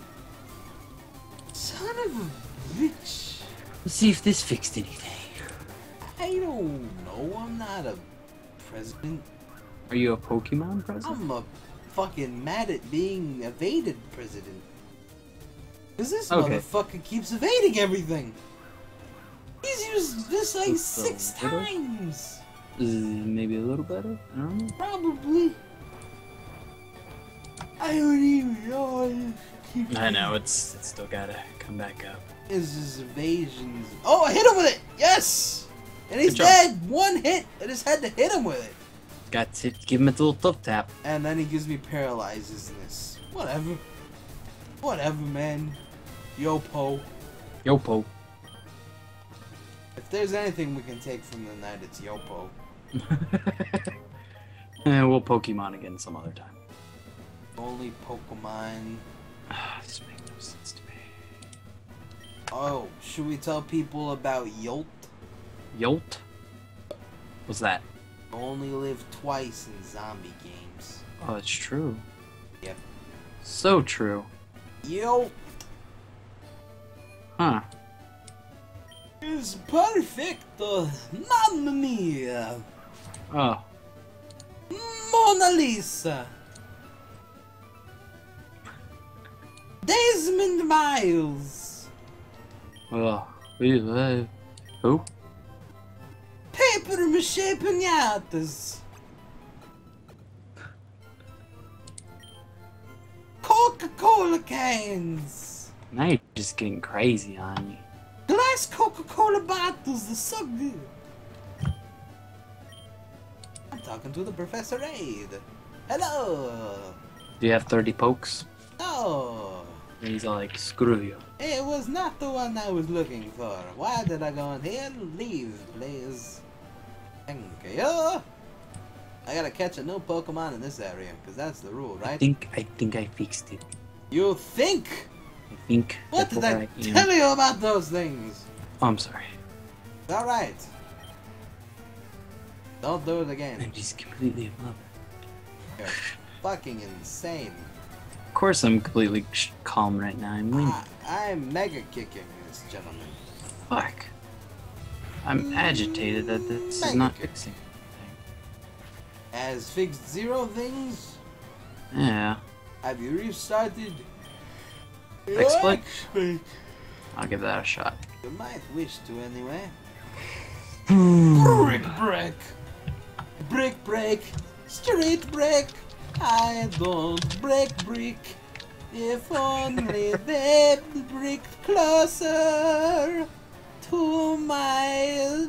[SPEAKER 2] Son of a bitch.
[SPEAKER 1] Let's see if this fixed anything.
[SPEAKER 2] I don't know. I'm not a president.
[SPEAKER 1] Are you a Pokemon president?
[SPEAKER 2] I'm a fucking mad at being evaded president. Cause this
[SPEAKER 1] Okay.
[SPEAKER 2] motherfucker keeps evading everything. He's used this like
[SPEAKER 1] Just
[SPEAKER 2] six times.
[SPEAKER 1] Maybe a little better. I don't know.
[SPEAKER 2] Probably. I don't even know. I
[SPEAKER 1] I know it's it's still gotta come back up.
[SPEAKER 2] Is his evasions? Oh, I hit him with it. Yes. And he's dead. One hit. I just had to hit him with it.
[SPEAKER 1] Got to give him a little tough tap.
[SPEAKER 2] And then he gives me paralyzes. This, whatever. Whatever, man. Yo, Po.
[SPEAKER 1] Yo, Po.
[SPEAKER 2] If there's anything we can take from the night, it's Yopo.
[SPEAKER 1] and eh, we'll Pokemon again some other time.
[SPEAKER 2] Only Pokemon.
[SPEAKER 1] Ah, this makes no sense to me.
[SPEAKER 2] Oh, should we tell people about Yolt?
[SPEAKER 1] Yolt? What's that?
[SPEAKER 2] Only live twice in zombie games.
[SPEAKER 1] Oh, it's true.
[SPEAKER 2] Yep.
[SPEAKER 1] So true.
[SPEAKER 2] Yolt
[SPEAKER 1] Huh.
[SPEAKER 2] is perfecto. Uh, mamma mia.
[SPEAKER 1] Oh.
[SPEAKER 2] Mona Lisa. Desmond Miles.
[SPEAKER 1] Oh, we, uh, who?
[SPEAKER 2] Paper mache pinatas. Coca-Cola cans.
[SPEAKER 1] Now you're just getting crazy on me.
[SPEAKER 2] Glass Coca-Cola bottles. They're so good. I'm talking to the Professor Aid. Hello.
[SPEAKER 1] Do you have 30 pokes?
[SPEAKER 2] No.
[SPEAKER 1] And he's all like, screw you.
[SPEAKER 2] It was not the one I was looking for. Why did I go in here? Leave, please. Thank you. I gotta catch a new Pokemon in this area, because that's the rule, right?
[SPEAKER 1] I think, I think I fixed it.
[SPEAKER 2] You think?
[SPEAKER 1] I think.
[SPEAKER 2] What did
[SPEAKER 1] before
[SPEAKER 2] I tell you about those things?
[SPEAKER 1] Oh, I'm sorry.
[SPEAKER 2] Alright. Don't do it again.
[SPEAKER 1] I'm just completely in love.
[SPEAKER 2] You're fucking insane.
[SPEAKER 1] Of course, I'm completely calm right now. I'm winning.
[SPEAKER 2] I'm mega kicking this gentleman.
[SPEAKER 1] Fuck. I'm agitated that this is not fixing.
[SPEAKER 2] Has fixed zero things?
[SPEAKER 1] Yeah,
[SPEAKER 2] Have you restarted?
[SPEAKER 1] Exploit?
[SPEAKER 2] Exploit.
[SPEAKER 1] I'll give that a shot.
[SPEAKER 2] You might wish to anyway.
[SPEAKER 1] Hmm.
[SPEAKER 2] Brick break. Brick break. Street break. I don't break brick. If only they brick closer to my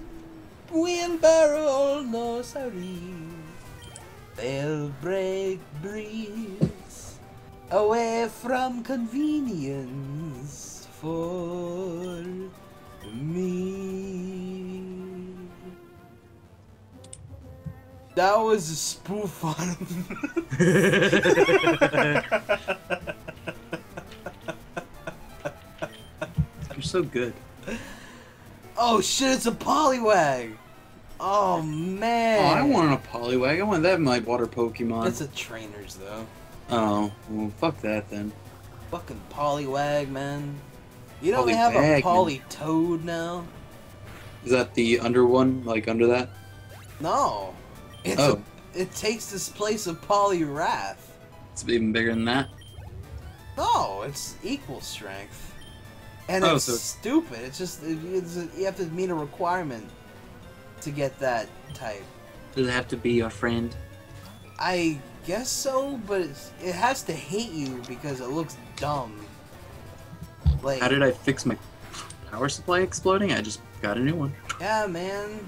[SPEAKER 2] wheelbarrow. No, sorry. They'll break bricks away from convenience for me. That was a spoof on
[SPEAKER 1] You're so good.
[SPEAKER 2] Oh shit, it's a Poliwag! Oh man! Oh!
[SPEAKER 1] I wanted a Poliwag. I want that in my water Pokemon.
[SPEAKER 2] It's a trainer's though.
[SPEAKER 1] Oh, well, fuck that then.
[SPEAKER 2] Fucking Poliwag, man. You know they
[SPEAKER 1] Poliwag,
[SPEAKER 2] have a. Politoed now?
[SPEAKER 1] Is that the under one? Like under that?
[SPEAKER 2] No. It's
[SPEAKER 1] Oh.
[SPEAKER 2] a, it takes this place of Poliwrath.
[SPEAKER 1] It's even bigger than that.
[SPEAKER 2] No, it's equal strength. And
[SPEAKER 1] Oh,
[SPEAKER 2] it's
[SPEAKER 1] so-
[SPEAKER 2] stupid. It's just it- it's you have to meet a requirement to get that type.
[SPEAKER 1] Does it have to be your friend?
[SPEAKER 2] I guess so, but it's, it has to hate you because it looks dumb. Like,
[SPEAKER 1] How did I fix my power supply exploding? I just got a new one.
[SPEAKER 2] yeah, man.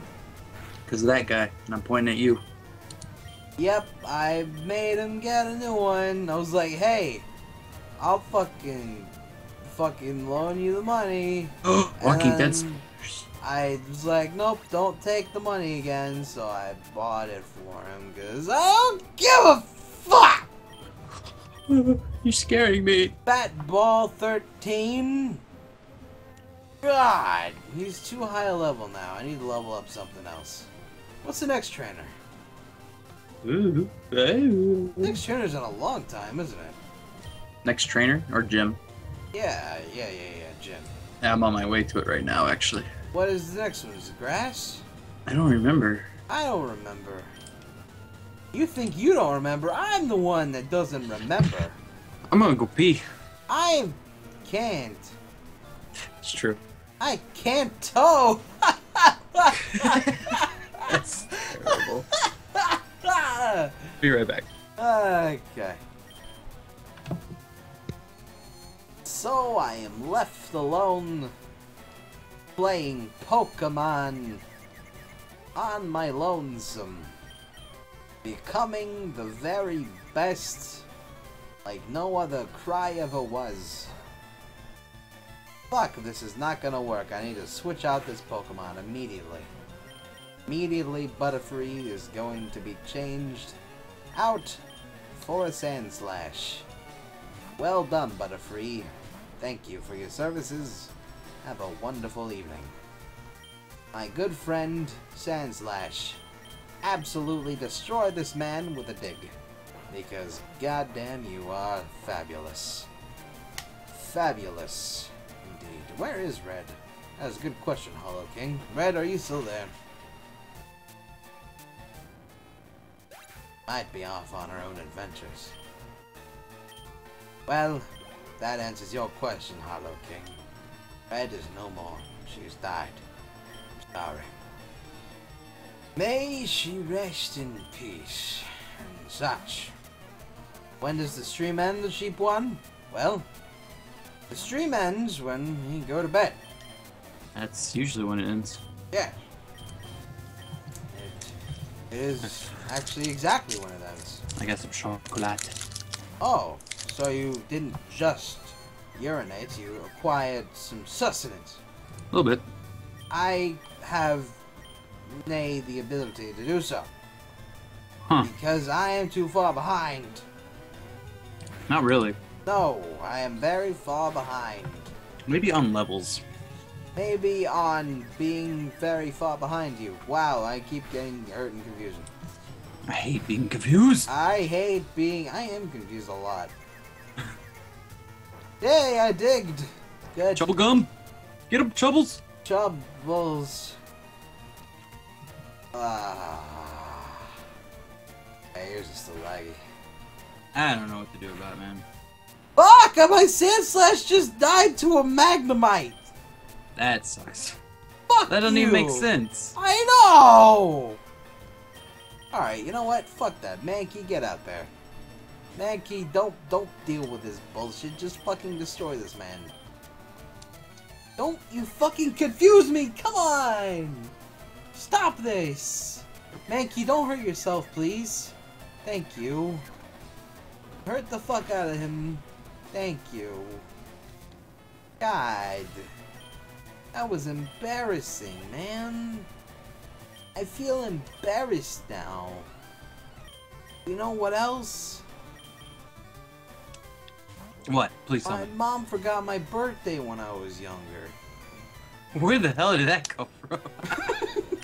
[SPEAKER 1] Because of that guy. And I'm pointing at you.
[SPEAKER 2] Yep, I made him get a new one. I was like, hey, I'll fucking, fucking loan you the money.
[SPEAKER 1] Walking Dead
[SPEAKER 2] then I was like, nope, don't take the money again. So I bought it for him because I don't give a fuck.
[SPEAKER 1] You're scaring me.
[SPEAKER 2] Fat Ball 13. God, he's too high a level now. I need to level up something else. What's the next trainer?
[SPEAKER 1] Ooh. Ooh.
[SPEAKER 2] Next trainer's in a long time, isn't it?
[SPEAKER 1] Next trainer or gym?
[SPEAKER 2] Yeah, yeah, yeah, yeah, Jim.
[SPEAKER 1] Yeah, I'm on my way to it right now, actually.
[SPEAKER 2] What is the next one? Is it grass?
[SPEAKER 1] I don't remember.
[SPEAKER 2] I don't remember. You think you don't remember? I'm the one that doesn't remember.
[SPEAKER 1] I'm gonna go pee.
[SPEAKER 2] I can't.
[SPEAKER 1] It's true.
[SPEAKER 2] I can't tow.
[SPEAKER 1] That's terrible. Be right back.
[SPEAKER 2] okay. So I am left alone playing Pokemon on my lonesome. Becoming the very best like no other cry ever was. Fuck, this is not gonna work. I need to switch out this Pokemon immediately. Immediately, Butterfree is going to be changed out for a Sandslash. Well done, Butterfree. Thank you for your services. Have a wonderful evening. My good friend, Sandslash, absolutely destroy this man with a dig. Because goddamn you are fabulous. Fabulous. Indeed. Where is Red? That's a good question, Hollow King. Red, are you still there? Might be off on her own adventures. Well, that answers your question, Hollow King. Red is no more. She has died. I'm sorry. May she rest in peace and such. When does the stream end, the sheep one? Well, the stream ends when you go to bed.
[SPEAKER 1] That's usually when it ends.
[SPEAKER 2] Yeah. It is actually exactly one of those.
[SPEAKER 1] I got some chocolate.
[SPEAKER 2] Oh, so you didn't just urinate, you acquired some sustenance.
[SPEAKER 1] A little bit.
[SPEAKER 2] I have, nay, the ability to do so.
[SPEAKER 1] Huh.
[SPEAKER 2] Because I am too far behind.
[SPEAKER 1] Not really.
[SPEAKER 2] No, I am very far behind.
[SPEAKER 1] Maybe on levels.
[SPEAKER 2] Maybe on being very far behind you. Wow, I keep getting hurt and confusing.
[SPEAKER 1] I hate being confused.
[SPEAKER 2] I hate being. I am confused a lot. Yay, I digged! Good.
[SPEAKER 1] Trouble gum. Get him, Troubles.
[SPEAKER 2] Troubles. Ah. My ears are still laggy.
[SPEAKER 1] I don't know what to do about it, man.
[SPEAKER 2] Fuck! My Sandslash just died to a Magnemite!
[SPEAKER 1] That sucks.
[SPEAKER 2] Fuck
[SPEAKER 1] That doesn't
[SPEAKER 2] you.
[SPEAKER 1] even make sense.
[SPEAKER 2] I know! Alright, you know what? Fuck that. Mankey, get out there. Mankey, don't don't deal with this bullshit. Just fucking destroy this man. Don't you fucking confuse me! Come on! Stop this! Mankey, don't hurt yourself, please. Thank you. Hurt the fuck out of him. Thank you. God. That was embarrassing, man. I feel embarrassed now. You know what else?
[SPEAKER 1] What? Please tell
[SPEAKER 2] My
[SPEAKER 1] me.
[SPEAKER 2] mom forgot my birthday when I was younger.
[SPEAKER 1] Where the hell did that come from?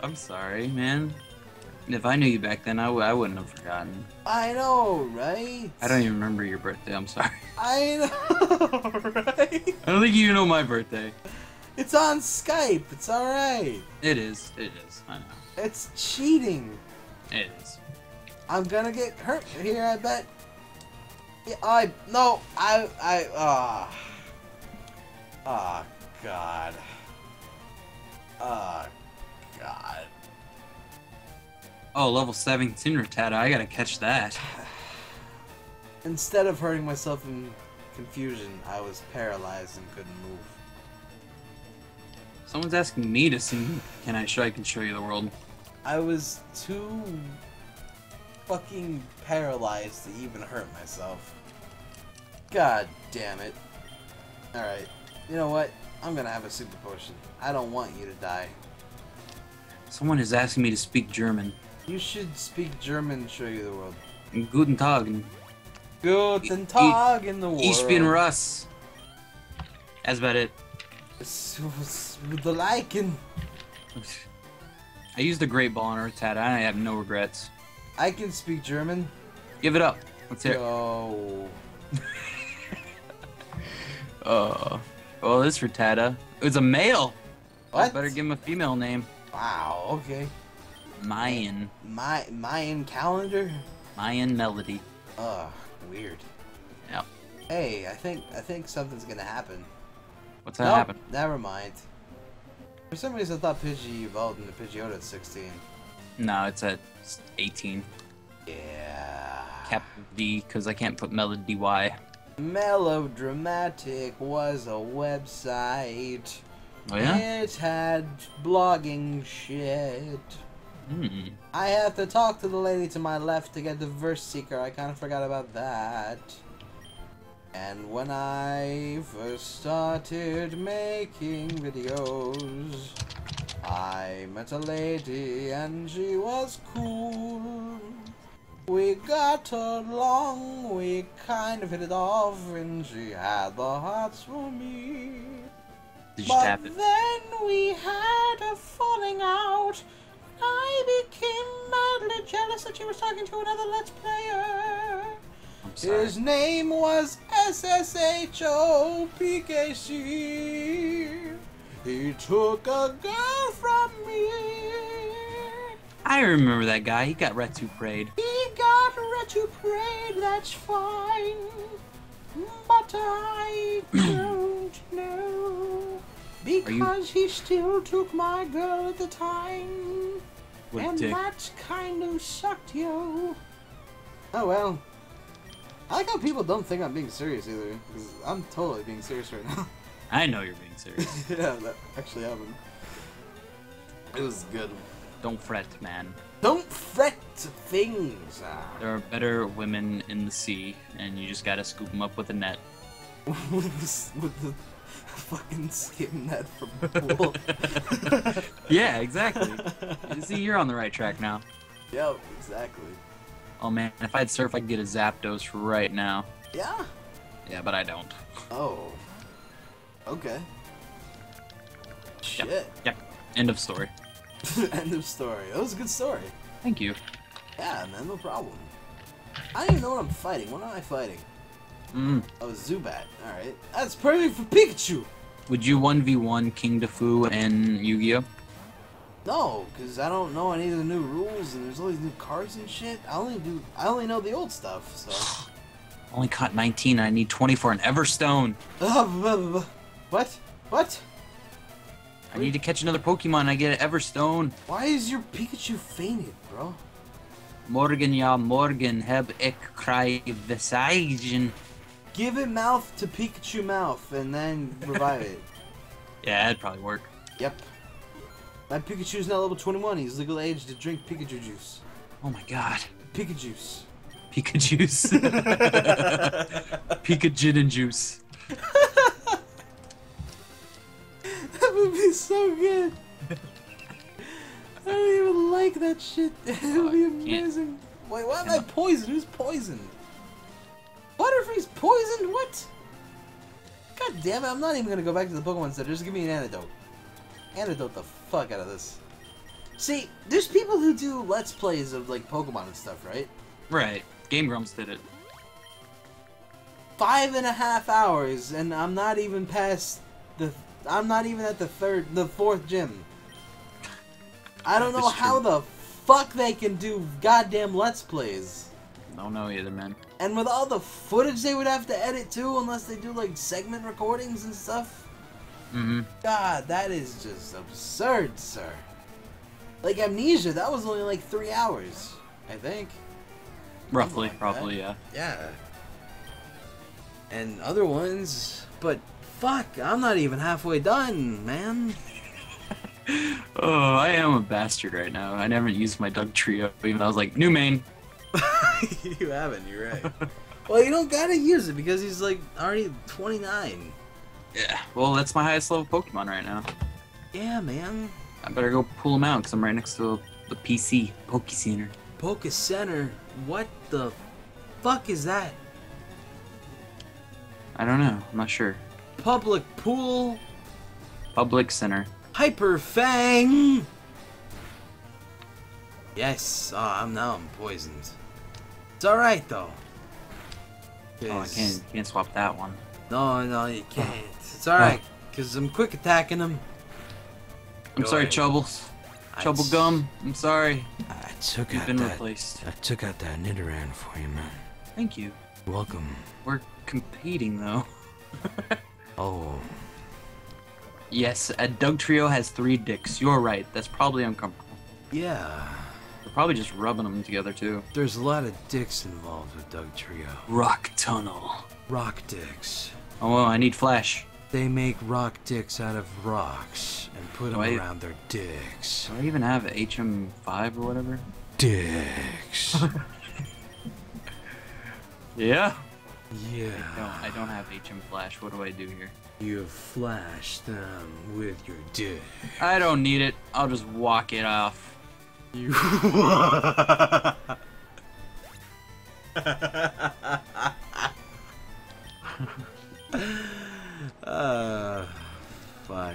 [SPEAKER 1] I'm sorry, man. If I knew you back then, I, w- I wouldn't have forgotten.
[SPEAKER 2] I know, right?
[SPEAKER 1] I don't even remember your birthday. I'm sorry.
[SPEAKER 2] I know, right?
[SPEAKER 1] I don't think you know my birthday.
[SPEAKER 2] It's on Skype. It's alright.
[SPEAKER 1] It is. It is. I know.
[SPEAKER 2] It's cheating.
[SPEAKER 1] It is.
[SPEAKER 2] I'm gonna get hurt here, I bet. Yeah, I no, I I ah. Oh, God. Oh, God.
[SPEAKER 1] Oh, level 17 Rattata. I gotta catch that.
[SPEAKER 2] Instead of hurting myself in confusion, I was paralyzed and couldn't move.
[SPEAKER 1] Someone's asking me to sing. Can I show? I can show you the world.
[SPEAKER 2] I was too fucking paralyzed to even hurt myself. God damn it. Alright, you know what? I'm gonna have a super potion. I don't want you to die.
[SPEAKER 1] Someone is asking me to speak German.
[SPEAKER 2] You should speak German and show you the world.
[SPEAKER 1] Guten Tag.
[SPEAKER 2] Guten Tag in the world.
[SPEAKER 1] Ich bin Russ. That's about it.
[SPEAKER 2] The Lycan.
[SPEAKER 1] I used a great ball on Rattata. I have no regrets.
[SPEAKER 2] I can speak German.
[SPEAKER 1] Give it up. Let's hear it.
[SPEAKER 2] Yo.
[SPEAKER 1] Uh, well, this Rattata. It was a male. I
[SPEAKER 2] What?
[SPEAKER 1] better give him a female name.
[SPEAKER 2] Wow, okay.
[SPEAKER 1] Mayan.
[SPEAKER 2] My Mayan calendar?
[SPEAKER 1] Mayan Melody.
[SPEAKER 2] Ugh, weird.
[SPEAKER 1] Yep.
[SPEAKER 2] Hey, I think I think something's gonna happen.
[SPEAKER 1] What's that
[SPEAKER 2] Nope,
[SPEAKER 1] happen?
[SPEAKER 2] Never mind. For some reason, I thought Pidgey evolved into Pidgeotto at 16.
[SPEAKER 1] No, it's at 18.
[SPEAKER 2] Yeah.
[SPEAKER 1] Cap D, because I can't put Melody Y.
[SPEAKER 2] Melodramatic was a website.
[SPEAKER 1] Oh, yeah?
[SPEAKER 2] It had blogging shit.
[SPEAKER 1] Hmm.
[SPEAKER 2] I have to talk to the lady to my left to get the verse seeker. I kind of forgot about that. And when I first started making videos, I met a lady and she was cool. We got along, we kind of hit it off, and she had the hearts for me.
[SPEAKER 1] Did you
[SPEAKER 2] But
[SPEAKER 1] tap it?
[SPEAKER 2] then we had a falling out. I became madly jealous that she was talking to another Let's Player. His name was SSoHPKC. He took a girl from me.
[SPEAKER 1] I remember that guy. He got Retu prayed.
[SPEAKER 2] He got retrograde, that's fine. But I don't know. Because he still took my girl at the time.
[SPEAKER 1] What
[SPEAKER 2] and
[SPEAKER 1] dick.
[SPEAKER 2] that kind of sucked, yo. Oh well. I like how people don't think I'm being serious either. Cause I'm totally being serious right now.
[SPEAKER 1] I know you're being serious.
[SPEAKER 2] yeah, that actually happened. It was good.
[SPEAKER 1] Don't fret, man.
[SPEAKER 2] Don't fret things. Ah.
[SPEAKER 1] There are better women in the sea, and you just gotta scoop them up with a net.
[SPEAKER 2] with, the, with the fucking skin that from the.
[SPEAKER 1] Yeah, exactly. You See, you're on the right track now.
[SPEAKER 2] yep, exactly.
[SPEAKER 1] Oh man, if I had surf, I could get a Zapdos right now.
[SPEAKER 2] Yeah?
[SPEAKER 1] Yeah, but I don't.
[SPEAKER 2] Oh. Okay. Shit.
[SPEAKER 1] Yep. End of story.
[SPEAKER 2] End of story. That was a good story.
[SPEAKER 1] Thank you.
[SPEAKER 2] Yeah, man, no problem. I don't even know what I'm fighting. What am I fighting?
[SPEAKER 1] Mm.
[SPEAKER 2] Oh, Zubat. Alright. That's perfect for Pikachu!
[SPEAKER 1] Would you 1v1 King Defu and Yu-Gi-Oh?
[SPEAKER 2] No, because I don't know any of the new rules and there's all these new cards and shit. I only do I only know the old stuff, so
[SPEAKER 1] Only caught 19, I need 20 for an Everstone.
[SPEAKER 2] What? What?
[SPEAKER 1] I need to catch another Pokemon, I get an Everstone.
[SPEAKER 2] Why is your Pikachu fainted, bro?
[SPEAKER 1] Morgen ja morgen heb ik cry visagen.
[SPEAKER 2] Give it mouth to Pikachu mouth and then revive it.
[SPEAKER 1] Yeah, that'd probably work.
[SPEAKER 2] Yep. My Pikachu's now level 21. He's legal age to drink Pikachu juice.
[SPEAKER 1] Oh my god.
[SPEAKER 2] Pika juice.
[SPEAKER 1] Pikachu's. Pikachu and juice.
[SPEAKER 2] That would be so good. I don't even like that shit. It would be
[SPEAKER 1] oh,
[SPEAKER 2] amazing. Wait, why am I poisoned? Who's poisoned? Butterfree's poisoned? What? God damn it, I'm not even gonna go back to the Pokemon Center. Just give me an antidote. Antidote the fuck out of this. See, there's people who do Let's Plays of, like, Pokemon and stuff, right?
[SPEAKER 1] Right. Game Grumps did it.
[SPEAKER 2] Five and a half hours, and I'm not even past the... I'm not even at the third, the fourth gym. I don't know how
[SPEAKER 1] true.
[SPEAKER 2] the fuck they can do goddamn Let's Plays.
[SPEAKER 1] Don't know either, man.
[SPEAKER 2] And with all the footage they would have to edit too, unless they do like segment recordings and stuff.
[SPEAKER 1] Mm-hmm.
[SPEAKER 2] God, that is just absurd, sir. Like Amnesia, that was only like three hours, I think.
[SPEAKER 1] Roughly,
[SPEAKER 2] like
[SPEAKER 1] probably, yeah.
[SPEAKER 2] Yeah. And other ones, but fuck, I'm not even halfway done, man.
[SPEAKER 1] Oh, I am a bastard right now. I never used my Dugtrio, even though I was like, new main.
[SPEAKER 2] you haven't, you're right. well, you don't gotta use it because he's like already 29.
[SPEAKER 1] Yeah. Well, that's my highest level Pokemon right now.
[SPEAKER 2] Yeah, man.
[SPEAKER 1] I better go pull him out because I'm right next to the PC, Poke Center.
[SPEAKER 2] Poke Center. What the fuck is that?
[SPEAKER 1] I don't know. I'm not sure.
[SPEAKER 2] Public pool.
[SPEAKER 1] Public Center.
[SPEAKER 2] Hyper Fang. Yes. Oh, I'm now I'm poisoned. It's all right though.
[SPEAKER 1] Oh, I
[SPEAKER 2] 'Cause-
[SPEAKER 1] can't, can't swap that one.
[SPEAKER 2] No, no, you oh. can't. It's all right. Cause I'm quick attacking him.
[SPEAKER 1] I'm
[SPEAKER 2] Go
[SPEAKER 1] sorry,
[SPEAKER 2] ahead.
[SPEAKER 1] Chubbles.
[SPEAKER 2] I
[SPEAKER 1] Chubble
[SPEAKER 2] s-
[SPEAKER 1] Gum. I'm sorry.
[SPEAKER 3] I took
[SPEAKER 1] You've
[SPEAKER 3] out
[SPEAKER 1] been
[SPEAKER 3] that.
[SPEAKER 1] replaced.
[SPEAKER 3] I took out that Nidoran for you, man.
[SPEAKER 1] Thank you.
[SPEAKER 3] Welcome.
[SPEAKER 1] We're competing though.
[SPEAKER 3] Oh,
[SPEAKER 1] Yes, a Dugtrio has three dicks. You're right. That's probably uncomfortable.
[SPEAKER 3] yeah.
[SPEAKER 1] They're probably just rubbing them together too.
[SPEAKER 3] There's a lot of dicks involved with Dugtrio.
[SPEAKER 1] Rock Tunnel.
[SPEAKER 3] Rock dicks.
[SPEAKER 1] Oh, well, I need Flash.
[SPEAKER 3] They make rock dicks out of rocks and put them
[SPEAKER 1] Wait.
[SPEAKER 3] around their dicks.
[SPEAKER 1] Do I even have HM5 or whatever?
[SPEAKER 3] Dicks.
[SPEAKER 1] Yeah.
[SPEAKER 3] yeah.
[SPEAKER 1] No, I don't have HM Flash. What do I do here?
[SPEAKER 3] You flash them with your dick.
[SPEAKER 1] I don't need it. I'll just walk it off.
[SPEAKER 3] You. uh, fuck.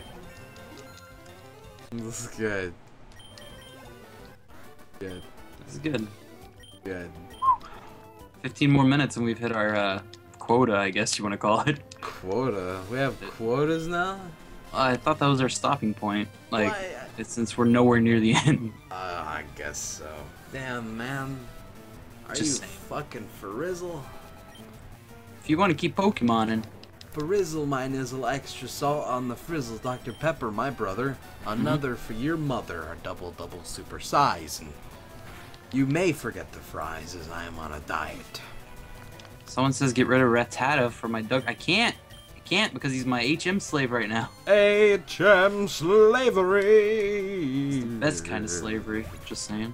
[SPEAKER 3] This is good. Good.
[SPEAKER 1] This is good.
[SPEAKER 3] Good.
[SPEAKER 1] 15 more minutes and we've hit our uh, quota, I guess you want to call it.
[SPEAKER 3] Quota. We have quotas now.
[SPEAKER 1] I thought that was our stopping point. Like,
[SPEAKER 2] Why,
[SPEAKER 1] it's, since we're nowhere near the end.
[SPEAKER 3] Uh, I guess so. Damn, man. Are
[SPEAKER 1] Just
[SPEAKER 3] you
[SPEAKER 1] saying.
[SPEAKER 3] fucking for rizzle?
[SPEAKER 1] if you want to keep Pokemon Pokemoning.
[SPEAKER 2] Frizzle my nizzle, extra salt on the frizzle, Dr. Pepper, my brother. Mm-hmm. Another for your mother, a double double super size. And you may forget the fries as I am on a diet.
[SPEAKER 1] Someone says get rid of Rattata for my dog. I can't. Can't because he's my HM slave right now.
[SPEAKER 2] HM slavery.
[SPEAKER 1] Best kind of slavery. Just saying.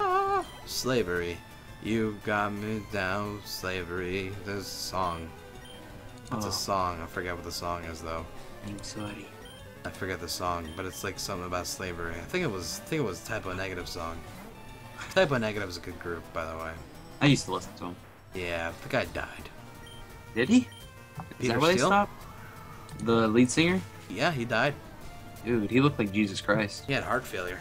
[SPEAKER 2] Ah, slavery. You got me down, slavery. There's a song. It's
[SPEAKER 1] Oh.
[SPEAKER 2] a song. I forget what the song is though.
[SPEAKER 1] I'm sorry.
[SPEAKER 2] I forget the song, but it's like something about slavery. I think it was I think it was Type O Negative song. Type O Negative is a good group, by the way.
[SPEAKER 1] I used to listen to him.
[SPEAKER 2] Yeah, the guy died.
[SPEAKER 1] Did he? Is
[SPEAKER 2] Peter
[SPEAKER 1] that why they stopped? The lead singer?
[SPEAKER 2] Yeah, he died.
[SPEAKER 1] Dude, he looked like Jesus Christ.
[SPEAKER 2] He had heart failure.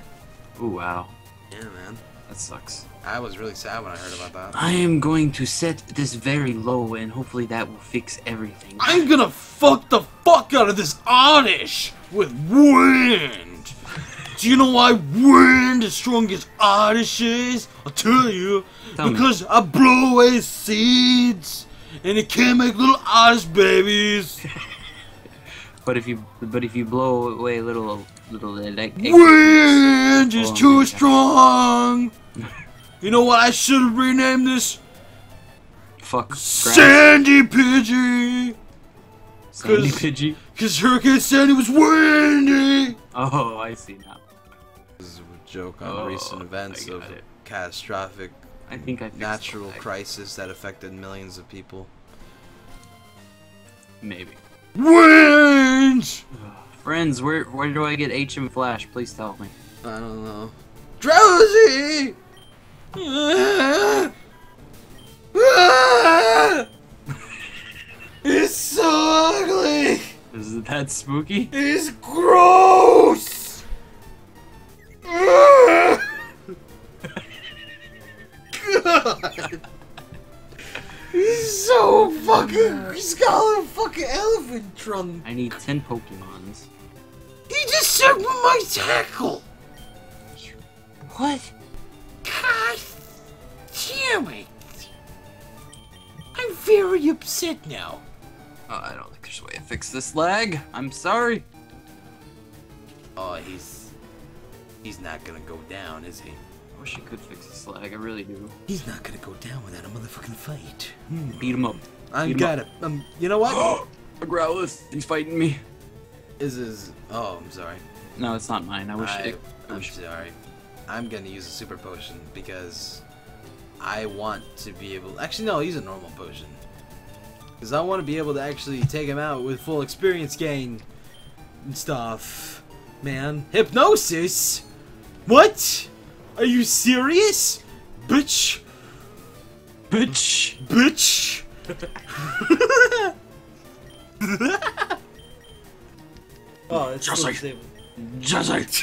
[SPEAKER 1] Ooh, wow.
[SPEAKER 2] Yeah, man.
[SPEAKER 1] That sucks.
[SPEAKER 2] I was really sad when I heard about that.
[SPEAKER 1] I am going to set this very low and hopefully that will fix everything.
[SPEAKER 2] I'm gonna fuck the fuck out of this Oddish with wind. Do you know why wind is strong as Oddish is? I'll tell you.
[SPEAKER 1] Tell me.
[SPEAKER 2] because I blow away seeds and it can't make little Oddish babies.
[SPEAKER 1] But if you but if you blow away a little little uh, like
[SPEAKER 2] Wind is
[SPEAKER 1] Oh,
[SPEAKER 2] too
[SPEAKER 1] man.
[SPEAKER 2] strong. You know what? I should have renamed this
[SPEAKER 1] fuck grass,
[SPEAKER 2] Sandy Pidgey.
[SPEAKER 1] sandy
[SPEAKER 2] 'cause-
[SPEAKER 1] Pidgey.
[SPEAKER 2] Because Hurricane Sandy was windy.
[SPEAKER 1] Oh, I see now.
[SPEAKER 2] This is a joke on
[SPEAKER 1] Oh,
[SPEAKER 2] recent events of
[SPEAKER 1] it.
[SPEAKER 2] catastrophic
[SPEAKER 1] I think I
[SPEAKER 2] natural crisis that affected millions of people.
[SPEAKER 1] Maybe.
[SPEAKER 2] Winds!
[SPEAKER 1] Friends, where where do I get HM Flash? Please tell me.
[SPEAKER 2] I don't know. Drowzee! It's so ugly!
[SPEAKER 1] Is it that spooky?
[SPEAKER 2] It's gross! God! He's so fucking. He's got a fucking elephant trunk.
[SPEAKER 1] I need ten Pokemons.
[SPEAKER 2] He just took my tackle!
[SPEAKER 1] What?
[SPEAKER 2] God damn it! I'm very upset now.
[SPEAKER 1] Oh, I don't think there's a way to fix this lag. I'm sorry.
[SPEAKER 2] Oh, he's. He's not gonna go down, is he?
[SPEAKER 1] I wish I could fix this lag. I really do.
[SPEAKER 2] He's not gonna go down without a motherfucking fight.
[SPEAKER 1] Beat him up.
[SPEAKER 2] I got it. Um, you know what?
[SPEAKER 1] A Growlithe. He's fighting me.
[SPEAKER 2] Is his. Oh, I'm sorry.
[SPEAKER 1] No, it's not mine. I wish
[SPEAKER 2] I,
[SPEAKER 1] it. I
[SPEAKER 2] I'm
[SPEAKER 1] wish
[SPEAKER 2] sorry. I'm gonna use a super potion because I want to be able. Actually, no, use a normal potion. Because I want to be able to actually take him out with full experience gain and stuff. Man, hypnosis? What? Are you serious? Bitch!
[SPEAKER 1] Bitch.
[SPEAKER 2] Bitch! oh, it's
[SPEAKER 1] Just like-
[SPEAKER 2] stable.
[SPEAKER 1] Just like.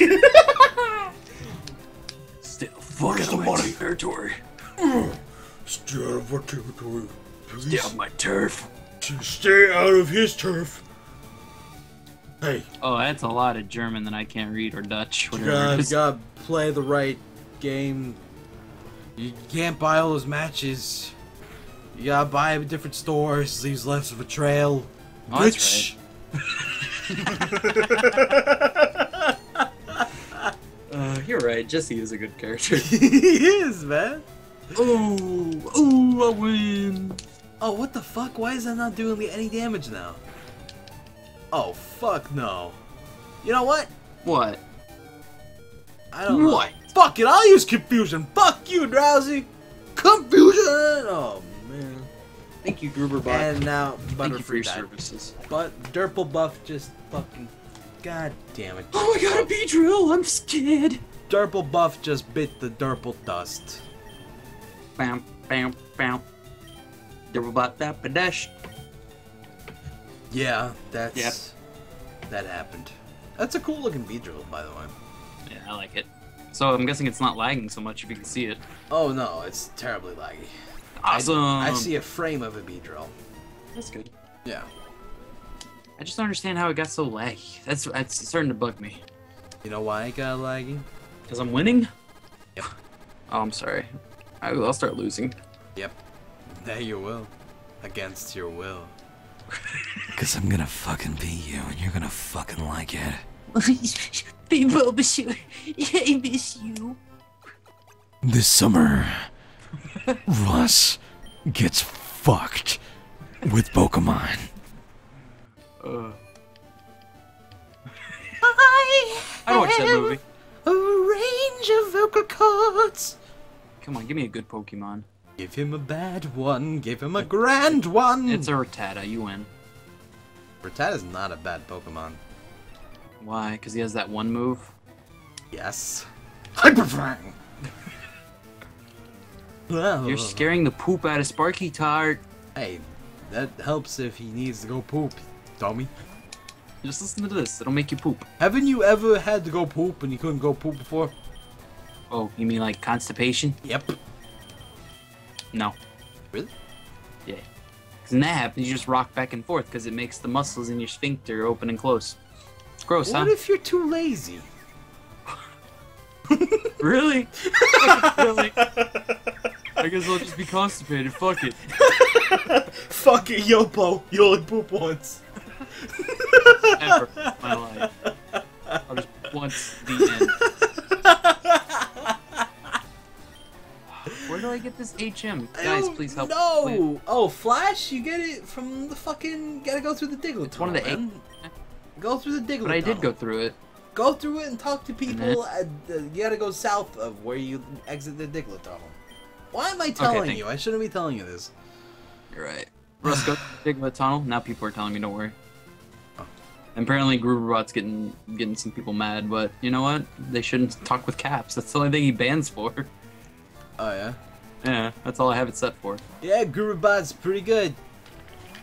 [SPEAKER 1] Still fuck out of my territory.
[SPEAKER 2] Stay out of our territory.
[SPEAKER 1] Stay off my turf.
[SPEAKER 2] to stay out of his turf. Hey,
[SPEAKER 1] Oh, that's a lot of German that I can't read or Dutch.
[SPEAKER 2] you
[SPEAKER 1] Whatever. it
[SPEAKER 2] gotta,
[SPEAKER 1] is.
[SPEAKER 2] gotta play the right game. You can't buy all those matches. You gotta buy them at different stores. Leaves less of a trail.
[SPEAKER 1] Oh,
[SPEAKER 2] Bitch.
[SPEAKER 1] Uh, you're right. Jesse is a good character.
[SPEAKER 2] he is, man.
[SPEAKER 1] oh, oh, I win.
[SPEAKER 2] Oh, what the fuck? Why is that not doing me any damage now? Oh, fuck no. You know what?
[SPEAKER 1] What?
[SPEAKER 2] I don't know.
[SPEAKER 1] What?
[SPEAKER 2] Fuck it, I'll use confusion. Fuck you, Drowzee. Confusion! Oh, man.
[SPEAKER 1] Thank you, Gruberbot.
[SPEAKER 2] And now,
[SPEAKER 1] Thank you for your
[SPEAKER 2] Butterfree died.
[SPEAKER 1] services.
[SPEAKER 2] But Durple Buff just fucking. God damn it.
[SPEAKER 1] Oh, I got a Beedrill. I'm scared.
[SPEAKER 2] Durple Buff just bit the Durple dust.
[SPEAKER 1] Bam, bam, bam. Gruberbot, that pedesh.
[SPEAKER 2] Yeah, that's.
[SPEAKER 1] Yep.
[SPEAKER 2] That happened. That's a cool looking Beedrill, by the way.
[SPEAKER 1] Yeah, I like it. So I'm guessing it's not lagging so much if you can see it.
[SPEAKER 2] Oh no, it's terribly laggy. I-
[SPEAKER 1] Awesome.
[SPEAKER 2] I, see a frame of a Beedrill.
[SPEAKER 1] That's good.
[SPEAKER 2] Yeah.
[SPEAKER 1] I just don't understand how it got so laggy. That's that's starting to bug me.
[SPEAKER 2] You know why it got laggy?
[SPEAKER 1] Cause I'm winning.
[SPEAKER 2] Yep.
[SPEAKER 1] Oh, I'm sorry. I, I'll start losing.
[SPEAKER 2] Yep. There you will. against your will.
[SPEAKER 3] Cause I'm gonna fucking beat you and you're gonna fucking like it.
[SPEAKER 1] Big you. I miss you.
[SPEAKER 3] This summer, Russ gets fucked with Pokemon.
[SPEAKER 1] Uh,
[SPEAKER 2] I
[SPEAKER 1] I watched that movie.
[SPEAKER 2] a range of vocal cords.
[SPEAKER 1] Come on, give me a good Pokemon.
[SPEAKER 2] Give him a bad one, give him a grand one.
[SPEAKER 1] It's a Rattata, you win.
[SPEAKER 2] Rattata's not a bad Pokemon.
[SPEAKER 1] Why? Because he has that one move?
[SPEAKER 2] Yes. Hyper Fang!
[SPEAKER 1] You're scaring the poop out of Sparky Tart.
[SPEAKER 2] Hey, that helps if he needs to go poop, dummy.
[SPEAKER 1] Just listen to this, it'll make you poop.
[SPEAKER 2] Haven't you ever had to go poop and you couldn't go poop before?
[SPEAKER 1] Oh, you mean like constipation?
[SPEAKER 2] Yep.
[SPEAKER 1] No.
[SPEAKER 2] Really?
[SPEAKER 1] Yeah. Because when that happens, you just rock back and forth because it makes the muscles in your sphincter open and close. Gross,
[SPEAKER 2] What
[SPEAKER 1] huh?
[SPEAKER 2] if you're too lazy?
[SPEAKER 1] Really? really? I guess I'll just be constipated. Fuck it.
[SPEAKER 2] Fuck it, Yopo. You only poop once.
[SPEAKER 1] Ever in my life. I'll just once the end. Where do I get this HM? Guys, oh, please help.
[SPEAKER 2] No! Oh, Flash? You get it from the fucking. Gotta go through the Diglett.
[SPEAKER 1] It's one of the eight.
[SPEAKER 2] Go through the Diglett.
[SPEAKER 1] But I did go through it.
[SPEAKER 2] Go through it and talk to people.
[SPEAKER 1] then-
[SPEAKER 2] At the, you gotta go south of where you exit the Diglett tunnel. Why am I telling
[SPEAKER 1] thank
[SPEAKER 2] you? I shouldn't be telling you this.
[SPEAKER 1] You're right. Russ, go dig the tunnel. Now people are telling me don't worry.
[SPEAKER 2] Oh.
[SPEAKER 1] Apparently, Grooverbot's getting getting some people mad, but you know what? They shouldn't talk with caps. That's the only thing he bans for.
[SPEAKER 2] Oh yeah.
[SPEAKER 1] Yeah, that's all I have it set for.
[SPEAKER 2] Yeah, Grooverbot's pretty good.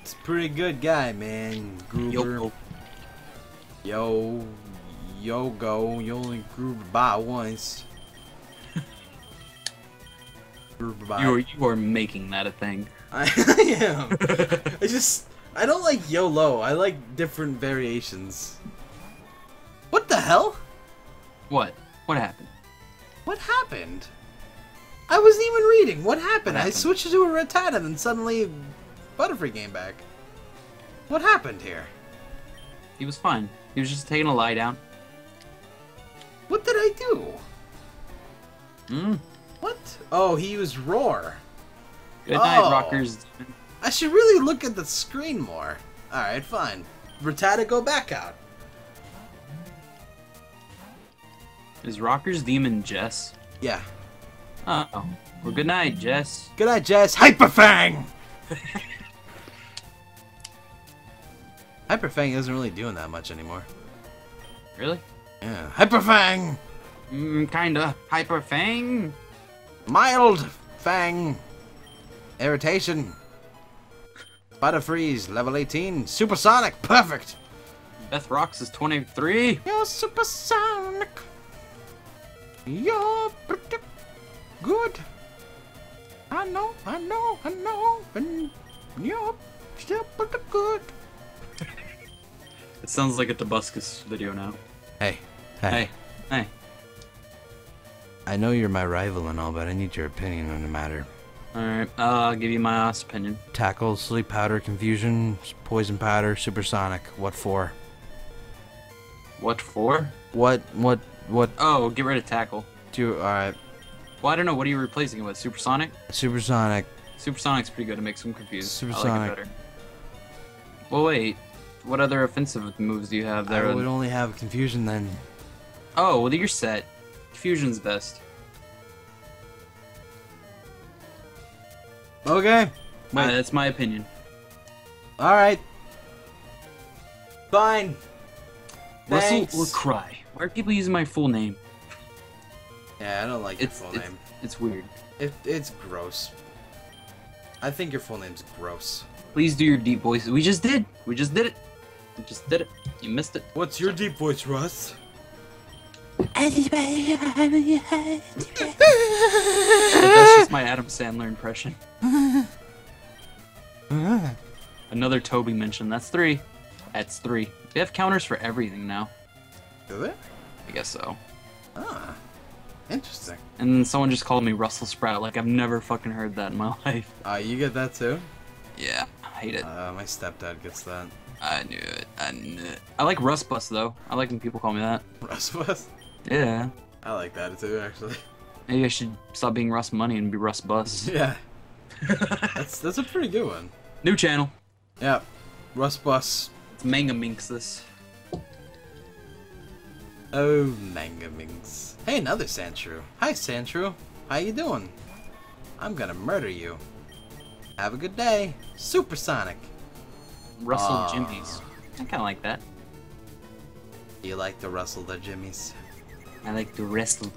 [SPEAKER 2] It's a pretty good guy, man. Groover.
[SPEAKER 1] Yo,
[SPEAKER 2] Yo, yo, go. You only Grooverbot once. Grooverbot.
[SPEAKER 1] you are you are making that a thing.
[SPEAKER 2] I am. I just I don't like YOLO. I like different variations. What the hell?
[SPEAKER 1] What? What happened?
[SPEAKER 2] What happened? I wasn't even reading. What happened?
[SPEAKER 1] What
[SPEAKER 2] I switched to a Rattata and suddenly Butterfree came back. What happened here?
[SPEAKER 1] He was fine. He was just taking a lie down.
[SPEAKER 2] What did I do?
[SPEAKER 1] Mm.
[SPEAKER 2] What? Oh, he used Roar.
[SPEAKER 1] Good night,
[SPEAKER 2] Oh.
[SPEAKER 1] rockers.
[SPEAKER 2] I should really look at the screen more. Alright, fine. Rattata, go back out.
[SPEAKER 1] Is rockers demon Jess?
[SPEAKER 2] Yeah.
[SPEAKER 1] Uh oh. well, good night, Jess.
[SPEAKER 2] Good night, Jess. Hyperfang! Hyperfang isn't really doing that much anymore.
[SPEAKER 1] Really?
[SPEAKER 2] Yeah. Hyperfang!
[SPEAKER 1] Mm, kinda. Hyper Fang.
[SPEAKER 2] Mild Fang! Irritation. Butterfreeze, level 18. Supersonic, perfect!
[SPEAKER 1] Beth Rocks is 23.
[SPEAKER 2] You're supersonic. You're pretty good. I know, I know, I know. And you're still pretty good.
[SPEAKER 1] It sounds like a Tobuscus video now.
[SPEAKER 2] Hey,
[SPEAKER 1] Hey, hey.
[SPEAKER 2] I know you're my rival and all, but I need your opinion on the matter.
[SPEAKER 1] Alright, uh, I'll give you my honest opinion.
[SPEAKER 2] Tackle, sleep powder, confusion, poison powder, supersonic. What for?
[SPEAKER 1] What for?
[SPEAKER 2] What, what, what
[SPEAKER 1] Oh, get rid of tackle.
[SPEAKER 2] do, alright.
[SPEAKER 1] Well, I don't know. What are you replacing it with? Supersonic?
[SPEAKER 2] Supersonic.
[SPEAKER 1] Supersonic's pretty good. It makes them confused. I like
[SPEAKER 2] Supersonic.
[SPEAKER 1] it better. Well, wait. What other offensive moves do you have there?
[SPEAKER 2] I would only have confusion then.
[SPEAKER 1] Oh, well, you're set. Fusion's best.
[SPEAKER 2] Okay.
[SPEAKER 1] Uh, that's my opinion.
[SPEAKER 2] Alright. Fine.
[SPEAKER 1] Russell
[SPEAKER 2] Thanks.
[SPEAKER 1] or Cry. Why are people using my full name?
[SPEAKER 2] Yeah, I don't like
[SPEAKER 1] It's
[SPEAKER 2] your full
[SPEAKER 1] it's,
[SPEAKER 2] name.
[SPEAKER 1] it's weird.
[SPEAKER 2] It, it's gross. I think your full name's gross.
[SPEAKER 1] Please do your deep voices. We just did. We just did it. We just did it. You missed it.
[SPEAKER 2] What's your deep voice, Russ?
[SPEAKER 1] That's just my Adam Sandler impression. Another Toby mention. That's three. That's three. They have counters for everything now.
[SPEAKER 2] Do it?
[SPEAKER 1] I guess so.
[SPEAKER 2] Ah, interesting.
[SPEAKER 1] And then someone just called me Russell Sprout. Like I've never fucking heard that in my life.
[SPEAKER 2] Uh, you get that too?
[SPEAKER 1] Yeah, I hate it.
[SPEAKER 2] Uh, my stepdad gets that.
[SPEAKER 1] I knew it. I knew it. I like Rust Bus though. I like when people call me that.
[SPEAKER 2] Rust Bus?
[SPEAKER 1] Yeah.
[SPEAKER 2] I like that too, actually.
[SPEAKER 1] Maybe I should stop being Russ Money and be Rust Bus.
[SPEAKER 2] Yeah, that's that's a pretty good one.
[SPEAKER 1] New channel.
[SPEAKER 2] Yeah, Rust Bus.
[SPEAKER 1] It's Manga Minx this.
[SPEAKER 2] Oh, Manga Minx. Hey, another Sandshrew. Hi, Sandshrew. How you doing? I'm gonna murder you. Have a good day. Supersonic.
[SPEAKER 1] Russell ah.
[SPEAKER 2] Aw.
[SPEAKER 1] Jimmy's. I kind of like that.
[SPEAKER 2] Do you like to rustle the jimmies?
[SPEAKER 1] I like to wrestle